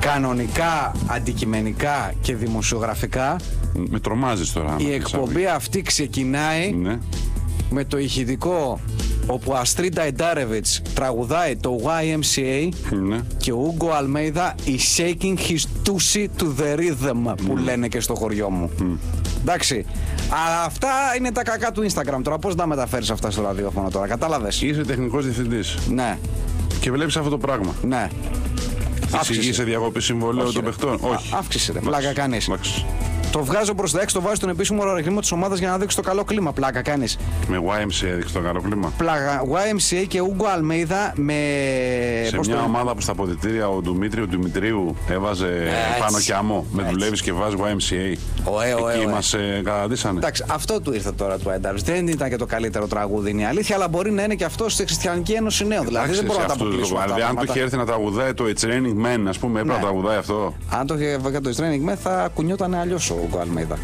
κανονικά, αντικειμενικά και δημοσιογραφικά Με τρομάζεις τώρα. η άμα εκπομπή αυτή ξεκινάει Ναι. με το ηχητικό όπου Αστρί Νταϊντάρεβιτς τραγουδάει το YMCA ναι. και ο Ούγκο Αλμέιδα is shaking his tushy to the rhythm που λένε και στο χωριό μου. Εντάξει. Αλλά αυτά είναι τα κακά του Instagram. Τώρα πώς να μεταφέρεις αυτά στο ραδιόφωνο τώρα, κατάλαβες; Είσαι τεχνικός διευθυντής Ναι, και βλέπεις αυτό το πράγμα. ναι. Αύξηση. Είσαι διακοπή συμβολέου Όχι, των ρε. παιχτών; Όχι. Α, αύξηση, ρε. Εντάξει. Πλάκα κάνεις. Εντάξει. Το βγάζω προς τα έξω, το βάζω στον επίσημο λογαριασμό της ομάδας για να δείξει το καλό κλίμα. Πλάκα κάνεις. Με YMC έδειξε το καλό κλίμα. Πλάκα. YMCA και Ούγκο Αλμέιδα με. Σε πώς μια το- ομάδα που στα αποδητήρια ο Δημήτρη Δημητρίου έβαζε πάνω έτσι. και αμό. Με Έτσι. δουλεύεις και βάζεις YMCA. Ωε, ωε, Εκεί ωε. μας ε, καταντήσανε. Εντάξει, αυτό του ήρθε τώρα του Ένταρ. Δεν ήταν και το καλύτερο τραγούδι, είναι η αλήθεια, αλλά μπορεί να είναι και αυτός στη Χριστιανική Ένωση Νέου. Δηλαδή δεν Εντάξει, μπορούμε να σε τα αυτό το αποκλείσουμε. αυτά κομμάτι. τα Αν του πράγματα. είχε έρθει να τραγουδάει το It's Raining Men, ας πούμε, έπρεπε να Ναι. τραγουδάει αυτό. Αν το είχε για το Training Με θα κουνιόταν αλλιώς ο Ούγκο Αλμέιδα.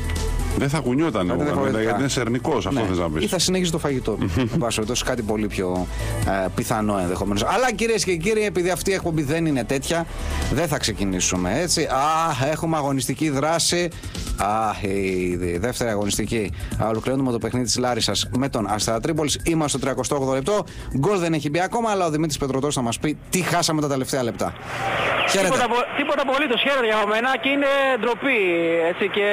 Δεν θα κουνιόταν ο διαφορετικά. Γουαρδιόλα γιατί είναι σερνικός, αυτό Ναι. θες να Ή πει. θα συνέχιζε το φαγητό του. Εν πάση περιπτώσει, κάτι πολύ πιο ε, πιθανό ενδεχομένως. Αλλά κυρίες και κύριοι, επειδή αυτή η εκπομπή δεν είναι τέτοια, δεν θα ξεκινήσουμε έτσι. Α, έχουμε αγωνιστική δράση. Α, η δη- δεύτερη αγωνιστική. Α, Ολοκληρώνουμε το παιχνίδι της Λάρισας με τον Αστέρα Τρίπολης. Είμαστε στο 38 λεπτό. Γκολ δεν έχει μπει ακόμα, αλλά ο Δημήτρης Πετροτό θα μας πει τι χάσαμε τα τελευταία λεπτά. Χαίρετε. Τίποτα, απο- τίποτα απολύτως χαίρετε για μένα και είναι ντροπή έτσι, και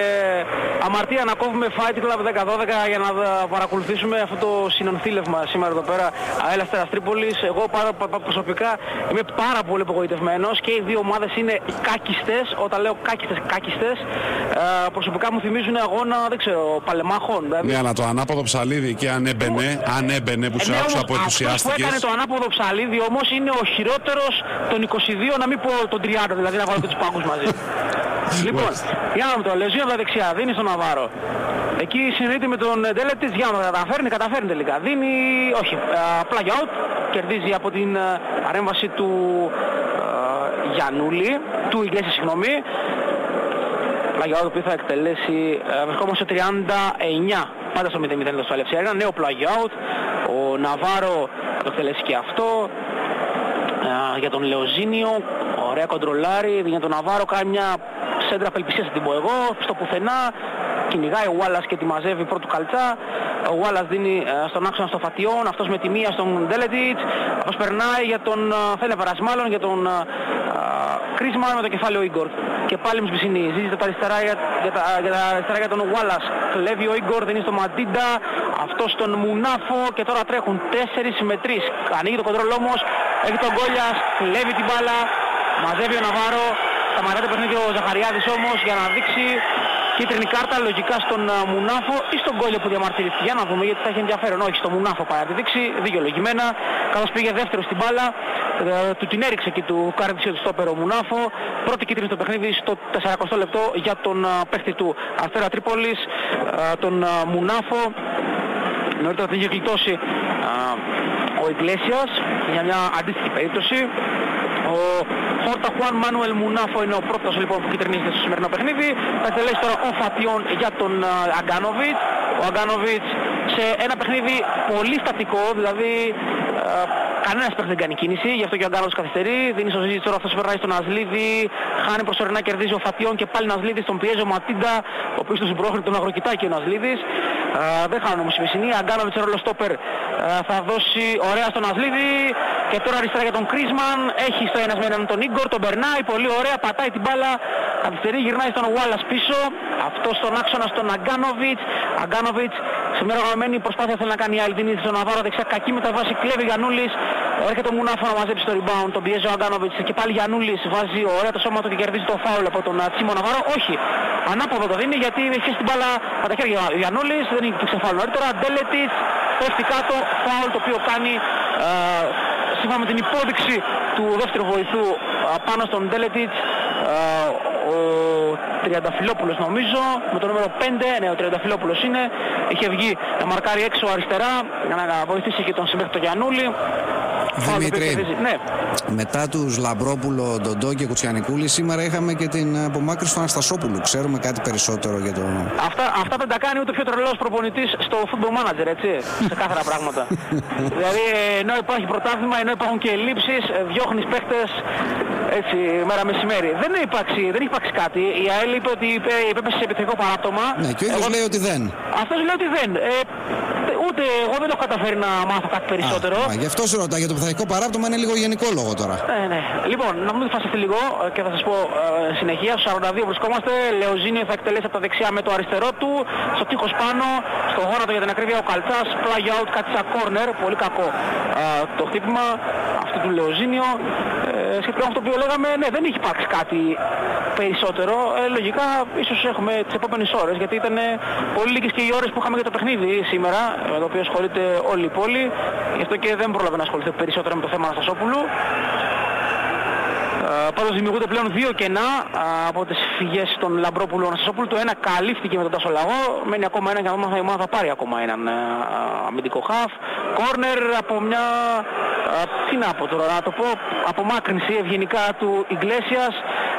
αμαρτία να κόβουμε Fight Club 10-12 για να δα- παρακολουθήσουμε αυτό το συνονθήλευμα σήμερα εδώ πέρα αέλας Αστέρας Τρίπολης. Εγώ πάρα, πα- πα- προσωπικά είμαι πάρα πολύ απογοητευμένος και οι δύο ομάδες είναι κάκιστες. Όταν λέω κάκιστες, κάκιστες. Ε, προσωπικά μου θυμίζουν αγώνα, δεν ξέρω, παλεμάχων. Δηλαδή, Ναι, αλλά το ανάποδο ψαλίδι εκεί αν έμπαινε, αν έμπαινε που ε, σε ναι, άκουσα όμως που αυτός ενθουσιάστηκες. που έκανε το ανάποδο ψαλίδι όμως είναι ο χειρότερος των 22, να μην πω των 30, δηλαδή να βάλω και τους πάγκους μαζί. λοιπόν, για να δούμε το Λεζίο από τα δεξιά, δίνει στον Ναβάρο. Εκεί συνδέεται με τον Ντέλετης, για να το καταφέρνει, καταφέρνει τελικά. Δίνει, όχι, ε, απλά για out, κερδίζει από την ε, παρέμβαση του ε, Γιαννούλη, του Ιγκλέση, συγγνώμη. Πλαγιάου το οποίο θα εκτελέσει, ε, βρισκόμαστε στο 39, πάντα στο 0-0 εδώ στο Αλευσία. Ένα νέο πλαγιάουτ, ο Ναβάρο θα το εκτελέσει και αυτό. Ε, για τον Λεοζίνιο, ωραία κοντρολάρι, για τον Ναβάρο κάνει μια σέντρα απελπισίας θα την πω εγώ, στο πουθενά, κυνηγάει ο Wallace και τη μαζεύει πρώτου καλτσά. Ο Wallace δίνει ε, στον άξονα στο Φατιόν, αυτός με τη μία στον Ντέλετιτς, αυτός περνάει για τον, ε, θέλει να περάσει μάλλον για τον Κρίσμα με το κεφάλι ο Ιγκορ. Και πάλι μου σπισινή. Ζήτησε τα αριστερά για, για, τα, για τα αριστερά για τον Wallace. Κλέβει ο Ιγκορ, δεν είναι στο Μαντίντα. Αυτός στον Μουνάφο και τώρα τρέχουν 4 με 3. Ανοίγει το κοντρόλ όμως. Έχει τον Γκόλιας, κλέβει την μπάλα. Μαζεύει ο Ναβάρο. Σταματάει το παιχνίδι ο Ζαχαριάδης όμως για να δείξει κίτρινη κάρτα λογικά στον α, Μουνάφο ή στον Γκόλιο που διαμαρτυρήθηκε. Για να δούμε γιατί θα έχει ενδιαφέρον. Όχι, στον Μουνάφο πάει να τη δείξει δικαιολογημένα. Καθώς πήγε δεύτερο στην μπάλα, ε, του την έριξε και του κάρδισε του στόπερο ο Μουνάφο. Πρώτη κίτρινη στο παιχνίδι στο 40 λεπτό για τον α, παίχτη του Αστέρα Τρίπολης, α, τον α, Μουνάφο. Νωρίτερα την είχε γλιτώσει α, ο Ιγκλέσιας για μια αντίστοιχη περίπτωση. Ο Χόρτα Χουάν Μάνουελ Μουνάφο είναι ο πρώτος λοιπόν που κυτρινίζεται στο σημερινό παιχνίδι. Θα εκτελέσει τώρα ο Φατιόν για τον α, Αγκάνοβιτς. Ο Αγκάνοβιτς σε ένα παιχνίδι πολύ στατικό, δηλαδή α, κανένας παίκτης δεν κάνει κίνηση, γι' αυτό και ο Αγκάνοβιτς καθυστερεί. Δίνεις στο ζήτηση τώρα, αυτός περνάει στον Ασλίδη, χάνει προσωρινά, κερδίζει ο Φατιόν και πάλι Νασλίδης, τον πιέζει ο Ματίντα, ο οποίος του συμπρόχρη τον αγροκοιτάει και ο Νασλίδης. Α, δεν χάνουν όμως η Μεσσηνή, Αγκάνοβιτς ρόλο στόπερ α, θα δώσει ωραία στον Ασλίδη. Και τώρα αριστερά για τον Κρίσμαν, έχει στο ένας με έναν τον Ίγκορ, τον περνάει πολύ ωραία, πατάει την μπάλα, καθυστερεί, γυρνάει στον Wallace πίσω, αυτό στον άξονα στον Αγκάνοβιτς, Αγκάνοβιτς σε μια οργανωμένη προσπάθεια θέλει να κάνει άλλη, δίνει στον Ναβάρο δεξιά, κακή μεταβάση, κλέβει Γιαννούλης, έρχεται ο Μουνάφο να μαζέψει το rebound, τον πιέζει ο Αγκάνοβιτς. Και πάλι Γιαννούλης βάζει ωραία το σώμα του και κερδίζει το φάουλ από τον α, Τσίμο Ναβάρο, όχι, ανάποδο το δίνει γιατί έχει στην μπάλα από τα χέρια ο Γιαννούλης, δεν είναι το φάουλ νωρίτερα, Ντέλετης, πέφτει κάτω, φάουλ το οποίο κάνει α, σύμφωνα με την υπόδειξη του δεύτερου βοηθού α, πάνω στον Ντέλετιτς ο Τριανταφυλόπουλος νομίζω με το νούμερο 5, ναι ο Τριανταφυλόπουλος είναι είχε βγει να μαρκάρει έξω αριστερά για να βοηθήσει και τον συμπέχτη Γιαννούλη Φάουλ το οποίο Δημήτρη, κερδίζει. Ναι, μετά τους Λαμπρόπουλο, Ντοντό και Κουτσιανικούλη, σήμερα είχαμε και την απομάκρυνση του Αναστασόπουλου. Ξέρουμε κάτι περισσότερο για το. Αυτά, αυτά δεν τα κάνει ούτε ο πιο τρελός προπονητής στο football manager, έτσι, σε κάθαρα πράγματα. δηλαδή, ενώ υπάρχει πρωτάθλημα, ενώ υπάρχουν και ελλείψεις, ε, διώχνεις παίχτες, έτσι, μέρα μεσημέρι. Δεν, έχει υπάρξει, δεν έχει υπάρξει κάτι. Η ΑΕΛ είπε ότι είπε, υπέπεσε σε επιθετικό παράπτωμα. Ναι, και ο ίδιος Εγώ- λέει ότι δεν. Αυτός λέει ότι δεν. Ε, ούτε εγώ δεν έχω καταφέρει να μάθω κάτι περισσότερο. Α, α, γι' αυτό σε ρωτά, για το πειθαρχικό παράπτωμα είναι λίγο γενικό λόγο τώρα. Ναι, ναι. Λοιπόν, να μην φασιστεί λίγο ε, και θα σας πω ε, συνεχεία. Στο 42 βρισκόμαστε. Λεοζίνιο θα εκτελέσει από τα δεξιά με το αριστερό του. Στο τείχος πάνω, στο γόνατο για την ακρίβεια ο Καλτσάς. Play out, κάτι σαν corner. Πολύ κακό ε, το χτύπημα αυτού του Λεοζίνιο. Ε, σχετικά με αυτό το οποίο λέγαμε, ναι, δεν έχει υπάρξει κάτι περισσότερο. Ε, λογικά, ίσως έχουμε τις επόμενες ώρες, γιατί ήταν ε, πολύ λίγες και οι ώρες που είχαμε για το παιχνίδι σήμερα, με το οποίο ασχολείται όλη η πόλη. Γι' αυτό και δεν πρόλαβε να ασχοληθεί περισσότερο με το θέμα Αναστασόπουλου. Ε, Πάντως δημιουργούνται πλέον δύο κενά α, από τις φυγές των Λαμπρόπουλου Αναστασόπουλου. Το ένα καλύφθηκε με τον Τάσο Λαγό. Μένει ακόμα ένα και να δούμε αν η ομάδα θα πάρει ακόμα έναν α, αμυντικό χαφ. Κόρνερ από μια... α, τι να πω τώρα, να το πω απομάκρυνση ευγενικά του Ιγκλέσιας.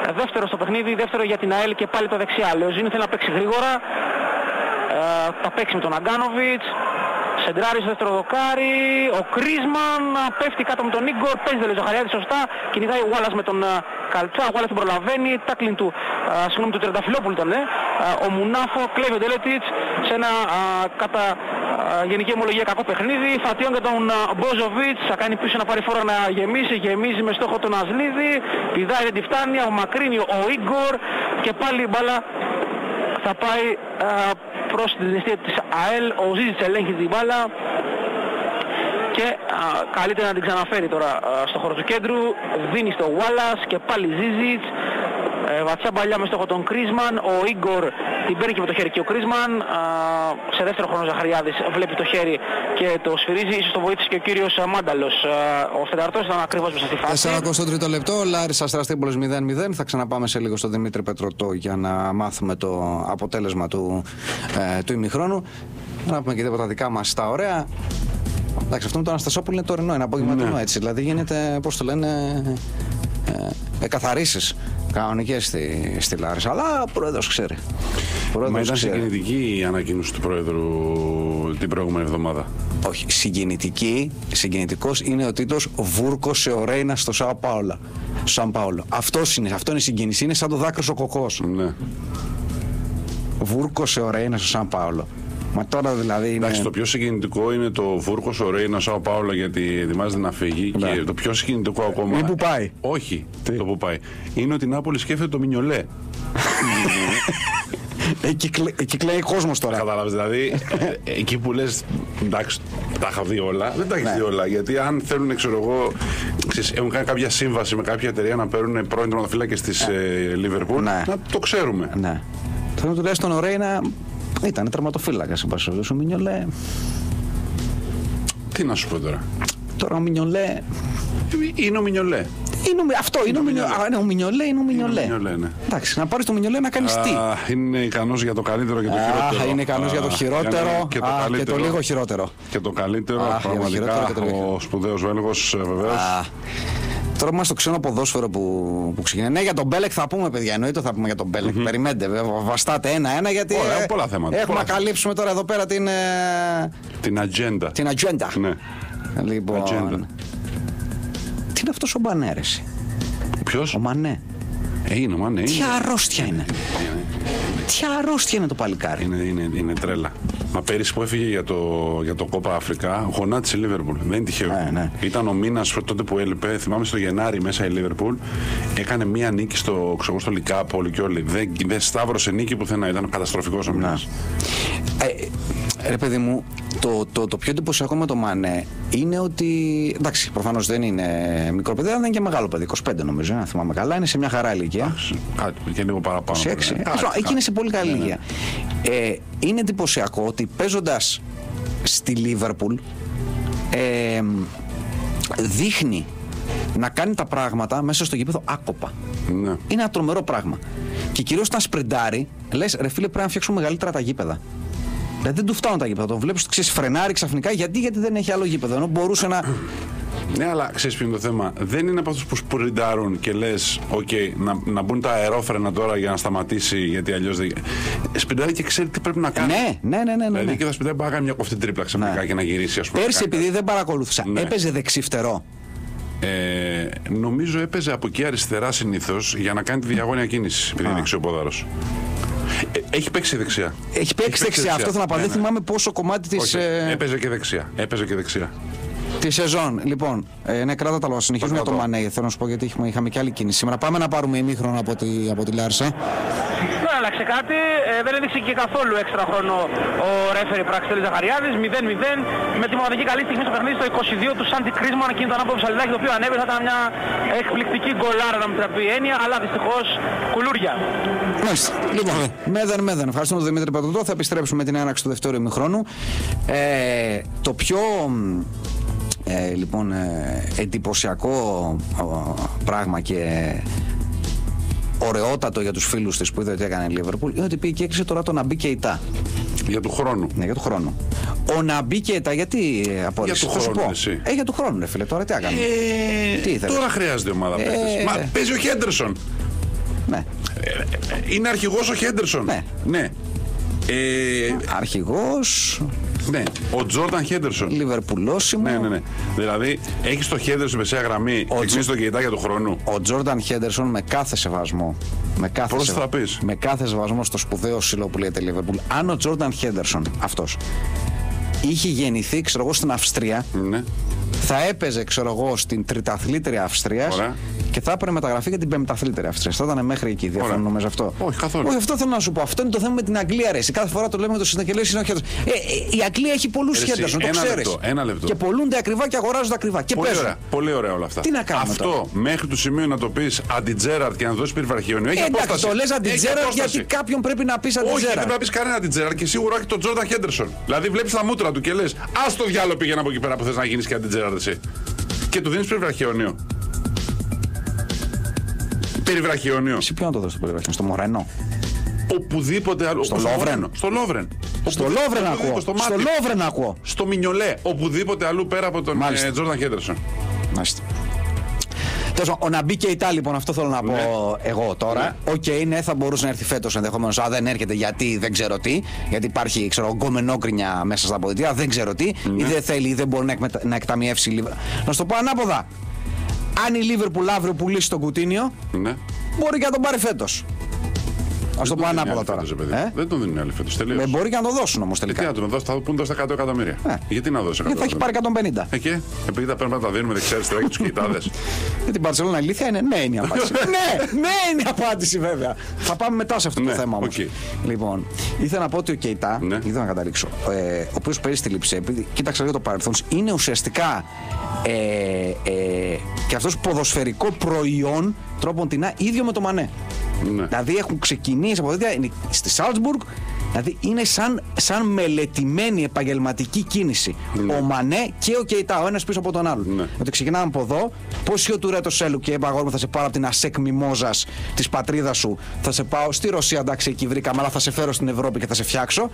Ε, Δεύτερο στο παιχνίδι, δεύτερο για την ΑΕΛ και πάλι τα δεξιά. Λεωζίνη θέλει να παίξει γρήγορα. Ε, θα παίξει με τον Αγκάνοβιτς. Σεντράρι στο δεύτερο δοκάρι. Ο Κρίσμαν α, πέφτει κάτω με τον Ίγκορ. Παίζει δεν λέει Ζαχαριάδη σωστά. Κυνηγάει ο Γουάλλας με τον α, Καλτσά. Ο Γουάλλας την προλαβαίνει. Τάκλιν του, α, συγγνώμη, του Τερνταφυλόπουλου ήταν. Ε. Α, ο Μουνάφο κλέβει ο Ντελέτιτς σε ένα α, κατά α, γενική ομολογία κακό παιχνίδι. Φατιών για τον α, Μπόζοβιτς. Θα κάνει πίσω να πάρει φόρα να γεμίσει. Γεμίζει με στόχο τον Ασλίδη. Πηδάει δεν τη φτάνει. Απομακρύνει ο Ίγκορ. Και πάλι η μπάλα θα πάει α, προς την αιστεία της ΑΕΛ. Ο Ζίζης ελέγχει την μπάλα και α, καλύτερα να την ξαναφέρει τώρα α, στο χώρο του κέντρου. Δίνει στο Wallace και πάλι Ζίζης. Ε, βαθιά παλιά μες στόχο τον Κρίσμαν. Ο Ίγκορ την παίρνει και με το χέρι και ο Κρίσμαν. Α, σε δεύτερο χρόνο Ζαχαριάδης βλέπει το χέρι και το σφυρίζει. Ίσως το βοήθησε και ο κύριος α, Μάνταλος. Α, ο Φενταρτός ήταν ακριβώς μέσα στη φάση. 43ο λεπτό, Λάρης Αστραστήπολος 0-0. Θα ξαναπάμε σε λίγο στον Δημήτρη Πετρωτό για να μάθουμε το αποτέλεσμα του, ε, του ημιχρόνου. Να πούμε και τίποτα δικά μας τα ωραία. Εντάξει, αυτό με τον Αναστασόπουλο είναι τωρινό, είναι απογευματινό Ναι. έτσι. Δηλαδή γίνεται, πώς το λένε, ε, ε, καθαρίσεις κανονικές στη, στη Λάρισα. Αλλά ο πρόεδρος ξέρει. Ο Μα πρόεδρος ήταν ξέρει. συγκινητική η ανακοίνωση του Πρόεδρου την προηγούμενη εβδομάδα. Όχι, συγκινητική, συγκινητικός είναι ο τίτλος «Βούρκος σε ορέινα στο Σάο Πάολα». Σαν Πάολο. Αυτός είναι, αυτό είναι η συγκίνηση. Είναι σαν το δάκρυ ο κοκός. Ναι. Βούρκος σε ορέινα στο Σαν Πάολο. Μα τώρα δηλαδή είναι... Εντάξει, το πιο συγκινητικό είναι το Βούρκος ο Ρέινας Σάο Πάολο γιατί ετοιμάζεται να φύγει. Ναι. Και το πιο συγκινητικό ακόμα. Είναι που πάει. Όχι, το που πάει. Είναι ότι η Νάπολη σκέφτεται το Μινιολέ. Εκεί, κλε... εκεί κλαίει κόσμος τώρα. Κατάλαβες δηλαδή, ε, εκεί που λες, εντάξει, τα είχα δει όλα. Δεν τα έχεις Ναι. δει όλα. Γιατί αν θέλουν, ξέρω εγώ, ξέρεις, έχουν κάνει κάποια σύμβαση με κάποια εταιρεία να παίρνουν πρώην τερματοφύλακε της Λίβερπουλ, Ναι. να το ξέρουμε. Ναι. Θέλω τουλάχιστον ο Ρέινα ήταν τερματοφύλακας, εν πάση περιπτώσει. Ο Μινιολέ... Τι να σου πω τώρα; Τώρα ο Μινιολέ... Είναι ο Μινιολέ. Είναι ο... Αυτό είναι, ο ο Μινιολέ. Μινιολέ. Α, είναι ο Μινιολέ, είναι ο Μινιολέ. Μινιολέ, ναι. Εντάξει, να πάρεις το Μινιολέ να κάνεις τι; Α, είναι ικανός για το καλύτερο και το χειρότερο. Αχ, είναι ικανός για το Α, χειρότερο και το, Α, και το καλύτερο. λίγο χειρότερο. Και το καλύτερο, Αχ, για το πραγματικά, χειρότερο και το λίγο ο σπουδαίος Βέλγος βεβαίως. Α, Τώρα που είμαστε στο ξένο ποδόσφαιρο που, που ξεκινάει. Ναι, για τον Μπέλεκ θα πούμε, παιδιά. Εννοείται θα πούμε για τον μπελεκ Περιμένετε, βέβαια. Βαστάτε ένα-ένα γιατί. Ωραία, ε, πολλά θέματα, Έχουμε πολλά να καλύψουμε τώρα εδώ πέρα την, ε, Την ατζέντα. την ατζέντα. Ναι. Λοιπόν. Ατζέντα. Τι είναι αυτός ο Μπανέ, ρε, εσύ; Ποιος; Ο Μανέ. Είναι ο Μάνε. Τι Είναι, αρρώστια είναι. Τι αρρώστια είναι το παλικάρι; είναι, είναι, είναι τρέλα. Μα πέρυσι που έφυγε για το, για το Κόπα Αφρικά, γονάτισε η Λίβερπουλ. Δεν είναι τυχαίο. Ναι, ναι. Ήταν ο μήνας τότε που έλειπε, θυμάμαι στο Γενάρη μέσα η Λίβερπουλ, έκανε μία νίκη στο, ξέρω, στο Λικάπολη και όλοι. Δεν, δεν σταύρωσε νίκη πουθενά. Ήταν καταστροφικός ο μήνας. Ε, ρε παιδί μου, το, το, το πιο εντυπωσιακό με το Μανέ είναι ότι. Εντάξει, προφανώς δεν είναι μικρό παιδί, αλλά δεν είναι και μεγάλο παιδί. 25 νομίζω, αν θυμάμαι καλά. Είναι σε μια χαρά ηλικία. Κάτι και λίγο παραπάνω. Σε έξι. βέβαια. Ας πούμε, Κάτι, Εκεί είναι σε πολύ καλή Ναι, ναι. ηλικία. Ε, είναι εντυπωσιακό ότι παίζοντας στη Λίβερπουλ ε, δείχνει να κάνει τα πράγματα μέσα στο γήπεδο άκοπα. Ναι. Είναι ένα τρομερό πράγμα. Και κυρίως όταν σπριντάρει, λες ρε φίλε, πρέπει να φτιάξουμε μεγαλύτερα τα γήπεδα. Δηλαδή δεν του φτάνουν τα γήπεδα. Το βλέπεις ότι ξέρεις φρενάρει ξαφνικά. Γιατί, γιατί δεν έχει άλλο γήπεδο. Ενώ μπορούσε να. Ναι, αλλά ξέρεις ποιο είναι το θέμα. Δεν είναι από αυτούς που σπουριντάρουν και λες, OK, να, να μπουν τα αερόφρενα τώρα για να σταματήσει, γιατί αλλιώς δεν. Σπιντάρει και ξέρει τι πρέπει να κάνει. Ναι, ναι, ναι, ναι. ναι, Δηλαδή ναι. και θα σπιντάρει μπορεί να κάνει μια κοφτή τρίπλα ξαφνικά Ναι. και να γυρίσει, ας πούμε. Πέρσι, να κάνει επειδή δεν παρακολούθησα, Ναι. έπαιζε δεξί φτερό. Ε, νομίζω έπαιζε από εκεί αριστερά συνήθως για να κάνει τη διαγώνια κίνησης. Επειδή είναι δεξιοπόδαρος. Ε, έχει παίξει δεξιά. Έχει παίξει δεξιά. Αυτό θέλω να πω. Ναι, Δεν ναι. θυμάμαι πόσο κομμάτι της. Όχι, έπαιζε και δεξιά. Έπαιζε και δεξιά. Τη σεζόν. Λοιπόν, ε, ναι, κράτα τα λόγια. Συνεχίζουμε για το κρατώ. Μανέ. Θέλω να σου πω γιατί είχαμε, είχαμε και άλλη κίνηση σήμερα. Πάμε να πάρουμε ημίχρονο από τη, από τη Λάρσε. Δεν άλλαξε κάτι, ε, δεν έδειξε και καθόλου έξτρα χρόνο ο ρέφερη Πραξιτέλης Ζαχαριάδης, 0-0, με τη μοναδική καλή στιγμή στο παιχνίδι στο 22 του Σάντι Κρίσμαν, εκείνο το ανάποδο ψαλιδάκι το οποίο ανέβη, θα ήταν μια εκπληκτική γκολάρα να μην τραπεί η έννοια, αλλά δυστυχώς κουλούρια. Μάλιστα. Λοιπόν, μέδεν, μέδεν. Ευχαριστούμε τον Δημήτρη Παντοδό. Θα επιστρέψουμε με την έναρξη του δεύτερου ημιχρόνου. Ε, το πιο ε, λοιπόν, ε, εντυπωσιακό ε, πράγμα και ωραιότατο για τους φίλους της που είδε ότι έκανε η Λίβερπουλ είναι ότι πήγε και έκλεισε τώρα το να μπει και η ΤΑ. Για του χρόνου. Ναι, για του χρόνου. Ο να μπει και η ΤΑ, γιατί ε, απόρρισε. του θα σου χρόνου, πω. εσύ. Ε, για του χρόνου, ρε φίλε, τώρα τι έκανε; Ε, Τι ήθελες; τώρα χρειάζεται ομάδα Ε, παίκτης. Μα ε. παίζει ο Χέντερσον. Ναι. Είναι αρχηγός ο Χέντερσον. Ναι. ναι. Ε, Αρχηγός, ναι. Ο Τζόρνταν Χέντερσον. Λιβερπουλόσιμο. Ναι, ναι, ναι. Δηλαδή, έχεις το Χέντερσον μεσαία γραμμή Ο και Τζο- κλείσει το κεϊτά για του χρόνου. Ο Τζόρνταν Χέντερσον με κάθε σεβασμό. Με κάθε, Πώς θα πεις; με κάθε σεβασμό στο σπουδαίο σύλλογο που λέγεται Liverpool. Αν ο Τζόρνταν Χέντερσον, αυτός, είχε γεννηθεί, ξέρω εγώ, στην Αυστρία, Ναι. θα έπαιζε, ξέρω εγώ, στην τριταθλήτρια Αυστρίας Ωραία. Και θα έπαιρνε μεταγραφή για την πεμπταθλήτρια Αυστρία. Θα ήταν μέχρι εκεί. Διαφωνούμε σε αυτό. Όχι, καθόλου. Όχι, αυτό θέλω να σου πω. Αυτό είναι το θέμα με την Αγγλία, ρε. Εσύ Κάθε φορά το λέμε με το σύνταγμα και λέει είναι ο Χέντερσον. Ε, ε, η Αγγλία έχει πολλούς Ρε εσύ, Χέντερσον, το ένα ξέρεις. λεπτό, ένα λεπτό. Και πολλούνται ακριβά και αγοράζονται ακριβά. Και Πολύ παίζουν. ωραία, πολύ ωραία όλα αυτά. Τι να κάνουμε Αυτό τώρα; μέχρι του σημείου να το πεις αντιτζέραρτ και να δώσεις περιβραχιόνιο. Έχει Ε, εντάξει, απόσταση. το λες Έχει αντιτζέραρ απόσταση. γιατί κάποιον πρέπει να πεις Όχι, δεν αντιτζέραρ. πρέπει να πεις κανένα αντιτζέραρτ και σίγουρα όχι τον Τζόρνταν Χέντερσον. Δηλαδή βλέπεις τα μούτρα του και λες, Α το διάλογο πήγαινε από εκεί πέρα που θες να γίνεις και αντιτζέραρτ εσύ. Και του δίνεις περιβραχιόνιο. Περιβραχιόνιο. Εσύ ποιο να το δώσει το περιβάλλον, στο Μορένο. Οπουδήποτε άλλο. Στο όπως Λόβρεν. Μορένο. Στο Λόβρεν. Στο Οπουδήποτε, Λόβρεν οπουδήποτε, ακούω. Στο, Στο Μάτι. Λόβρεν ακούω. Στο Μινιολέ. Οπουδήποτε αλλού πέρα από τον Μάλιστα. ε, Τζόρνταν Χέντερσον. Μάλιστα. Τέλος πάντων, ο να μπει και η Τά, λοιπόν, αυτό θέλω να πω εγώ τώρα. Οκ, ναι, θα μπορούσε να έρθει φέτος ενδεχομένως. Αν δεν έρχεται γιατί δεν ξέρω τι. Γιατί υπάρχει, ξέρω, γκομενόκρινια μέσα στα αποδυτήρια, δεν ξέρω τι. Ή δεν θέλει ή δεν μπορεί να, εκμετα... να εκταμιεύσει η Λίβερπουλ. Να σου το πω ανάποδα. Αν η Λίβερπουλ αύριο πουλήσει τον Κουτίνιο, Ναι. μπορεί και να τον πάρει φέτος. Α το Δεν πω τον δίνει ανάποδα άλλη τώρα. φέτος, ρε παιδί. Ε; Δεν τον δίνουν άλλη φέτος. Τελείως. Ε, μπορεί και να το δώσουν όμως Ε, τι τελικά. να τον δώσει, θα πούν δώσει τα 100 εκατομμύρια. Ε. Γιατί να δώσει 100 Γιατί θα έχει πάρει 150. Ε, και; Επειδή τα πρέπει να τα δίνουμε δεξιά αριστερά και τους κοιτάδε. Για την Παρσελόνα αλήθεια είναι ναι είναι η απάντηση. ναι, ναι είναι η απάντηση βέβαια. Θα πάμε μετά σε αυτό το Ναι, θέμα όμως. οκ. Λοιπόν, ήθελα να πω ότι ο Κεϊτά, Ναι. ήθελα να καταλήξω, ε, ο οποίος παίζει στη λήψη, επειδή κοίταξα για το παρελθόν, είναι ουσιαστικά ε, ε, και αυτός ποδοσφαιρικό προϊόν τρόπον την ίδιο με το Μανέ. Ναι. Δηλαδή έχουν ξεκινήσει από τέτοια, είναι στη Σάλτσμπουργκ, δηλαδή είναι σαν, σαν μελετημένη επαγγελματική κίνηση. Ο Μανέ και ο Κεϊτά, ο ένας πίσω από τον άλλον. Ναι. Ότι ξεκινάμε από εδώ, πώ ο Τουρέτο Σέλου και είπα αγόρι μου θα σε πάρω από την Ασέκ Μιμόζας της πατρίδας σου, θα σε πάω στη Ρωσία, εντάξει, εκεί βρήκαμε, αλλά θα σε φέρω στην Ευρώπη και θα σε φτιάξω.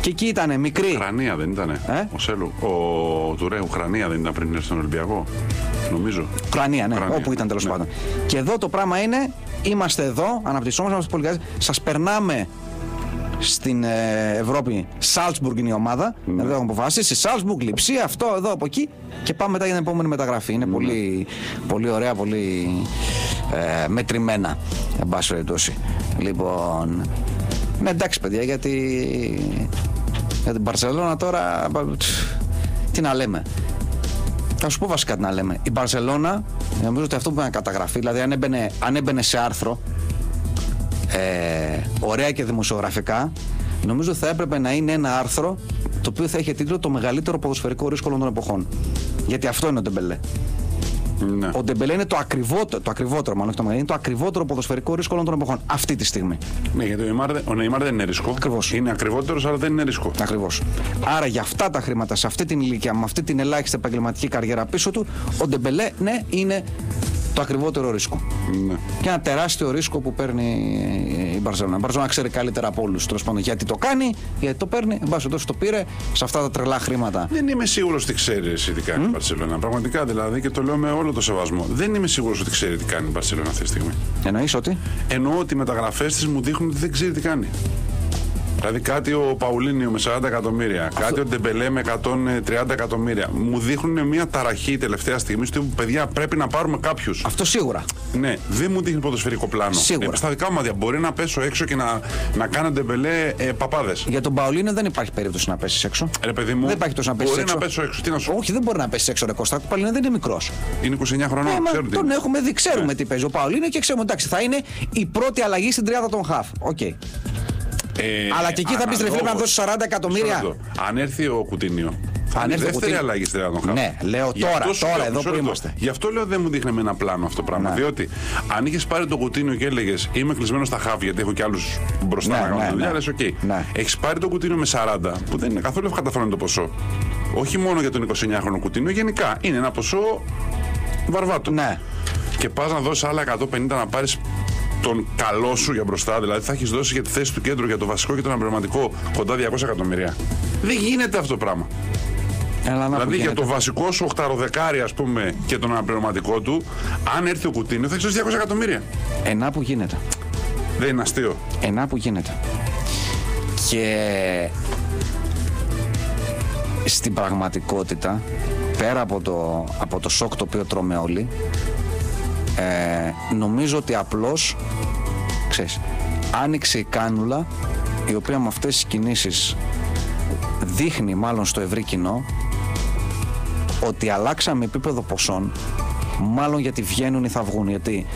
Και εκεί ήταν μικρή. Ουκρανία δεν ήταν. Ε; Ο Σέλου. Ο Τουρέ, Ουκρανία δεν ήταν πριν έρθει στον Ολυμπιακό. Νομίζω. Ουκρανία, ναι, Ουκρανία, όπου ήταν τέλος ναι. πάντων. Και εδώ το πράγμα είναι, είμαστε εδώ, αναπτυσσόμαστε, είμαστε πολύ καλοί. Σας περνάμε στην ε, Ευρώπη. Σάλτσμπουργκ είναι η ομάδα. Ναι. Εδώ έχουμε αποφασίσει. Σάλτσμπουργκ, λειψία, αυτό, εδώ, από εκεί. Και πάμε μετά για την επόμενη μεταγραφή. Ναι. Είναι πολύ, πολύ ωραία, πολύ ε, μετρημένα. Εν πάση περιπτώσει. Λοιπόν. Ναι, εντάξει, παιδιά, γιατί. Για την Παρσελόνα τώρα. Τι να λέμε. Θα σου πω βασικά τι να λέμε. Η Μπαρσελόνα, νομίζω ότι αυτό που να καταγραφεί, δηλαδή αν έμπαινε, αν έμπαινε σε άρθρο, ε, ωραία και δημοσιογραφικά, νομίζω θα έπρεπε να είναι ένα άρθρο το οποίο θα είχε τίτλο Το μεγαλύτερο ποδοσφαιρικό ρίσκο όλων των εποχών. Γιατί αυτό είναι ο Ντεμπελέ. Ναι. Ο Ντεμπελέ είναι το ακριβότερο, το ακριβότερο, μάλλον όχι το μεγαλύτερο, είναι το ακριβότερο ποδοσφαιρικό ρίσκο όλων των εποχών. Αυτή τη στιγμή. Ναι, γιατί ο Νεϊμάρ, δεν- ο Νεϊμάρ δεν είναι ρίσκο. Ακριβώς. Είναι ακριβότερος, αλλά δεν είναι ρίσκο. Ακριβώς. Άρα για αυτά τα χρήματα, σε αυτή την ηλικία, με αυτή την ελάχιστη επαγγελματική καριέρα πίσω του, ο Ντεμπελέ, ναι, είναι το ακριβότερο ρίσκο. Ναι. Και ένα τεράστιο ρίσκο που παίρνει η Μπαρσελόνα. Η Μπαρσελόνα ξέρει καλύτερα από όλους τέλος πάντων γιατί το κάνει, γιατί το παίρνει. Εν πάση περιπτώσει το πήρε σε αυτά τα τρελά χρήματα. Δεν είμαι σίγουρος ότι ξέρει εσύ τι κάνει η Μπαρσελόνα. Πραγματικά δηλαδή και το λέω με όλο το σεβασμό. Δεν είμαι σίγουρος ότι ξέρει τι κάνει η Μπαρσελόνα αυτή τη στιγμή. Εννοείς ότι; Εννοώ ότι οι μεταγραφές της μου δείχνουν ότι δεν ξέρει τι κάνει. Δηλαδή κάτι ο Παουλίνιο με 40 εκατομμύρια, κάτι ο Ντεμπελέ με 130 εκατομμύρια. Μου δείχνουν μια ταραχή τελευταία στιγμή στο παιδιά πρέπει να πάρουμε κάποιους. Αυτό σίγουρα. Ναι, δεν μου δείχνει ποδοσφαιρικό πλάνο. Σίγουρα. Ε, στα δικά μου μάτια μπορεί να πέσω έξω και να, να κάνω Ντεμπελέ ε, παπάδες. Για τον Παουλίνιο δεν υπάρχει περίπτωση να πέσεις έξω. Ρε παιδί μου, Δεν υπάρχει τόσο να πέσεις μπορεί έξω. να πέσω έξω. Τι να σου Όχι, δεν μπορεί να πέσεις έξω ρε Κώστα. Ο Παουλίνιο δεν είναι μικρός. Είναι 29 χρονών, Ε, μα ξέρω τι τον είναι. έχουμε δει, ξέρουμε Ναι. τι παίζει ο Παουλίνιο και ξέρουμε εντάξει, θα είναι η πρώτη αλλαγή στην τριάδα των Χαφ. Οκ. Ε, Αλλά και εκεί θα πεις ρε φίλε να δώσεις 40 εκατομμύρια. Μισό λεπτό. Αν έρθει ο Κουτίνιο. Θα Αν είναι έρθει ο δεύτερη Κουτίνιο. αλλαγή στην τριάδα των Ναι, λέω Γι' τώρα, αυτό σου τώρα, λέω, εδώ μισό που λεπτό. είμαστε. Γι' αυτό λέω δεν μου δείχνει με ένα πλάνο αυτό το πράγμα. Ναι. Διότι αν είχες πάρει το Κουτίνιο και έλεγες Είμαι κλεισμένος στα χαφ γιατί έχω και άλλους μπροστά Ναι, να κάνουν ναι, τη δουλειά, ναι. λες, οκ. Ναι. Έχεις πάρει το Κουτίνιο με 40, που δεν είναι καθόλου ευκαταφρόνητο το ποσό. Όχι μόνο για τον 29χρονο Κουτίνιο, γενικά. Είναι ένα ποσό βαρβάτο. Ναι. Και πας να δώσεις άλλα 150 να πάρεις τον καλό σου για μπροστά, δηλαδή θα έχεις δώσει για τη θέση του κέντρου, για το βασικό και τον αμπληρωματικό κοντά 200 εκατομμύρια. Δεν γίνεται αυτό το πράγμα. Έλα να δηλαδή που για γίνεται. το βασικό σου οχταροδεκάρι, ας πούμε, και τον αναπληρωματικό του, αν έρθει ο Κουτίνιο θα έχεις δώσει 200 εκατομμύρια. Ενά που γίνεται. Δεν είναι αστείο. Ενά που γίνεται. Και στην πραγματικότητα, πέρα από το, από το σοκ το οποίο τρώμε όλοι, ε, νομίζω ότι απλώς, ξέρεις, άνοιξε η κάνουλα η οποία με αυτές τις κινήσεις δείχνει μάλλον στο ευρύ κοινό ότι αλλάξαμε επίπεδο ποσών μάλλον γιατί βγαίνουν ή θα βγουν γιατί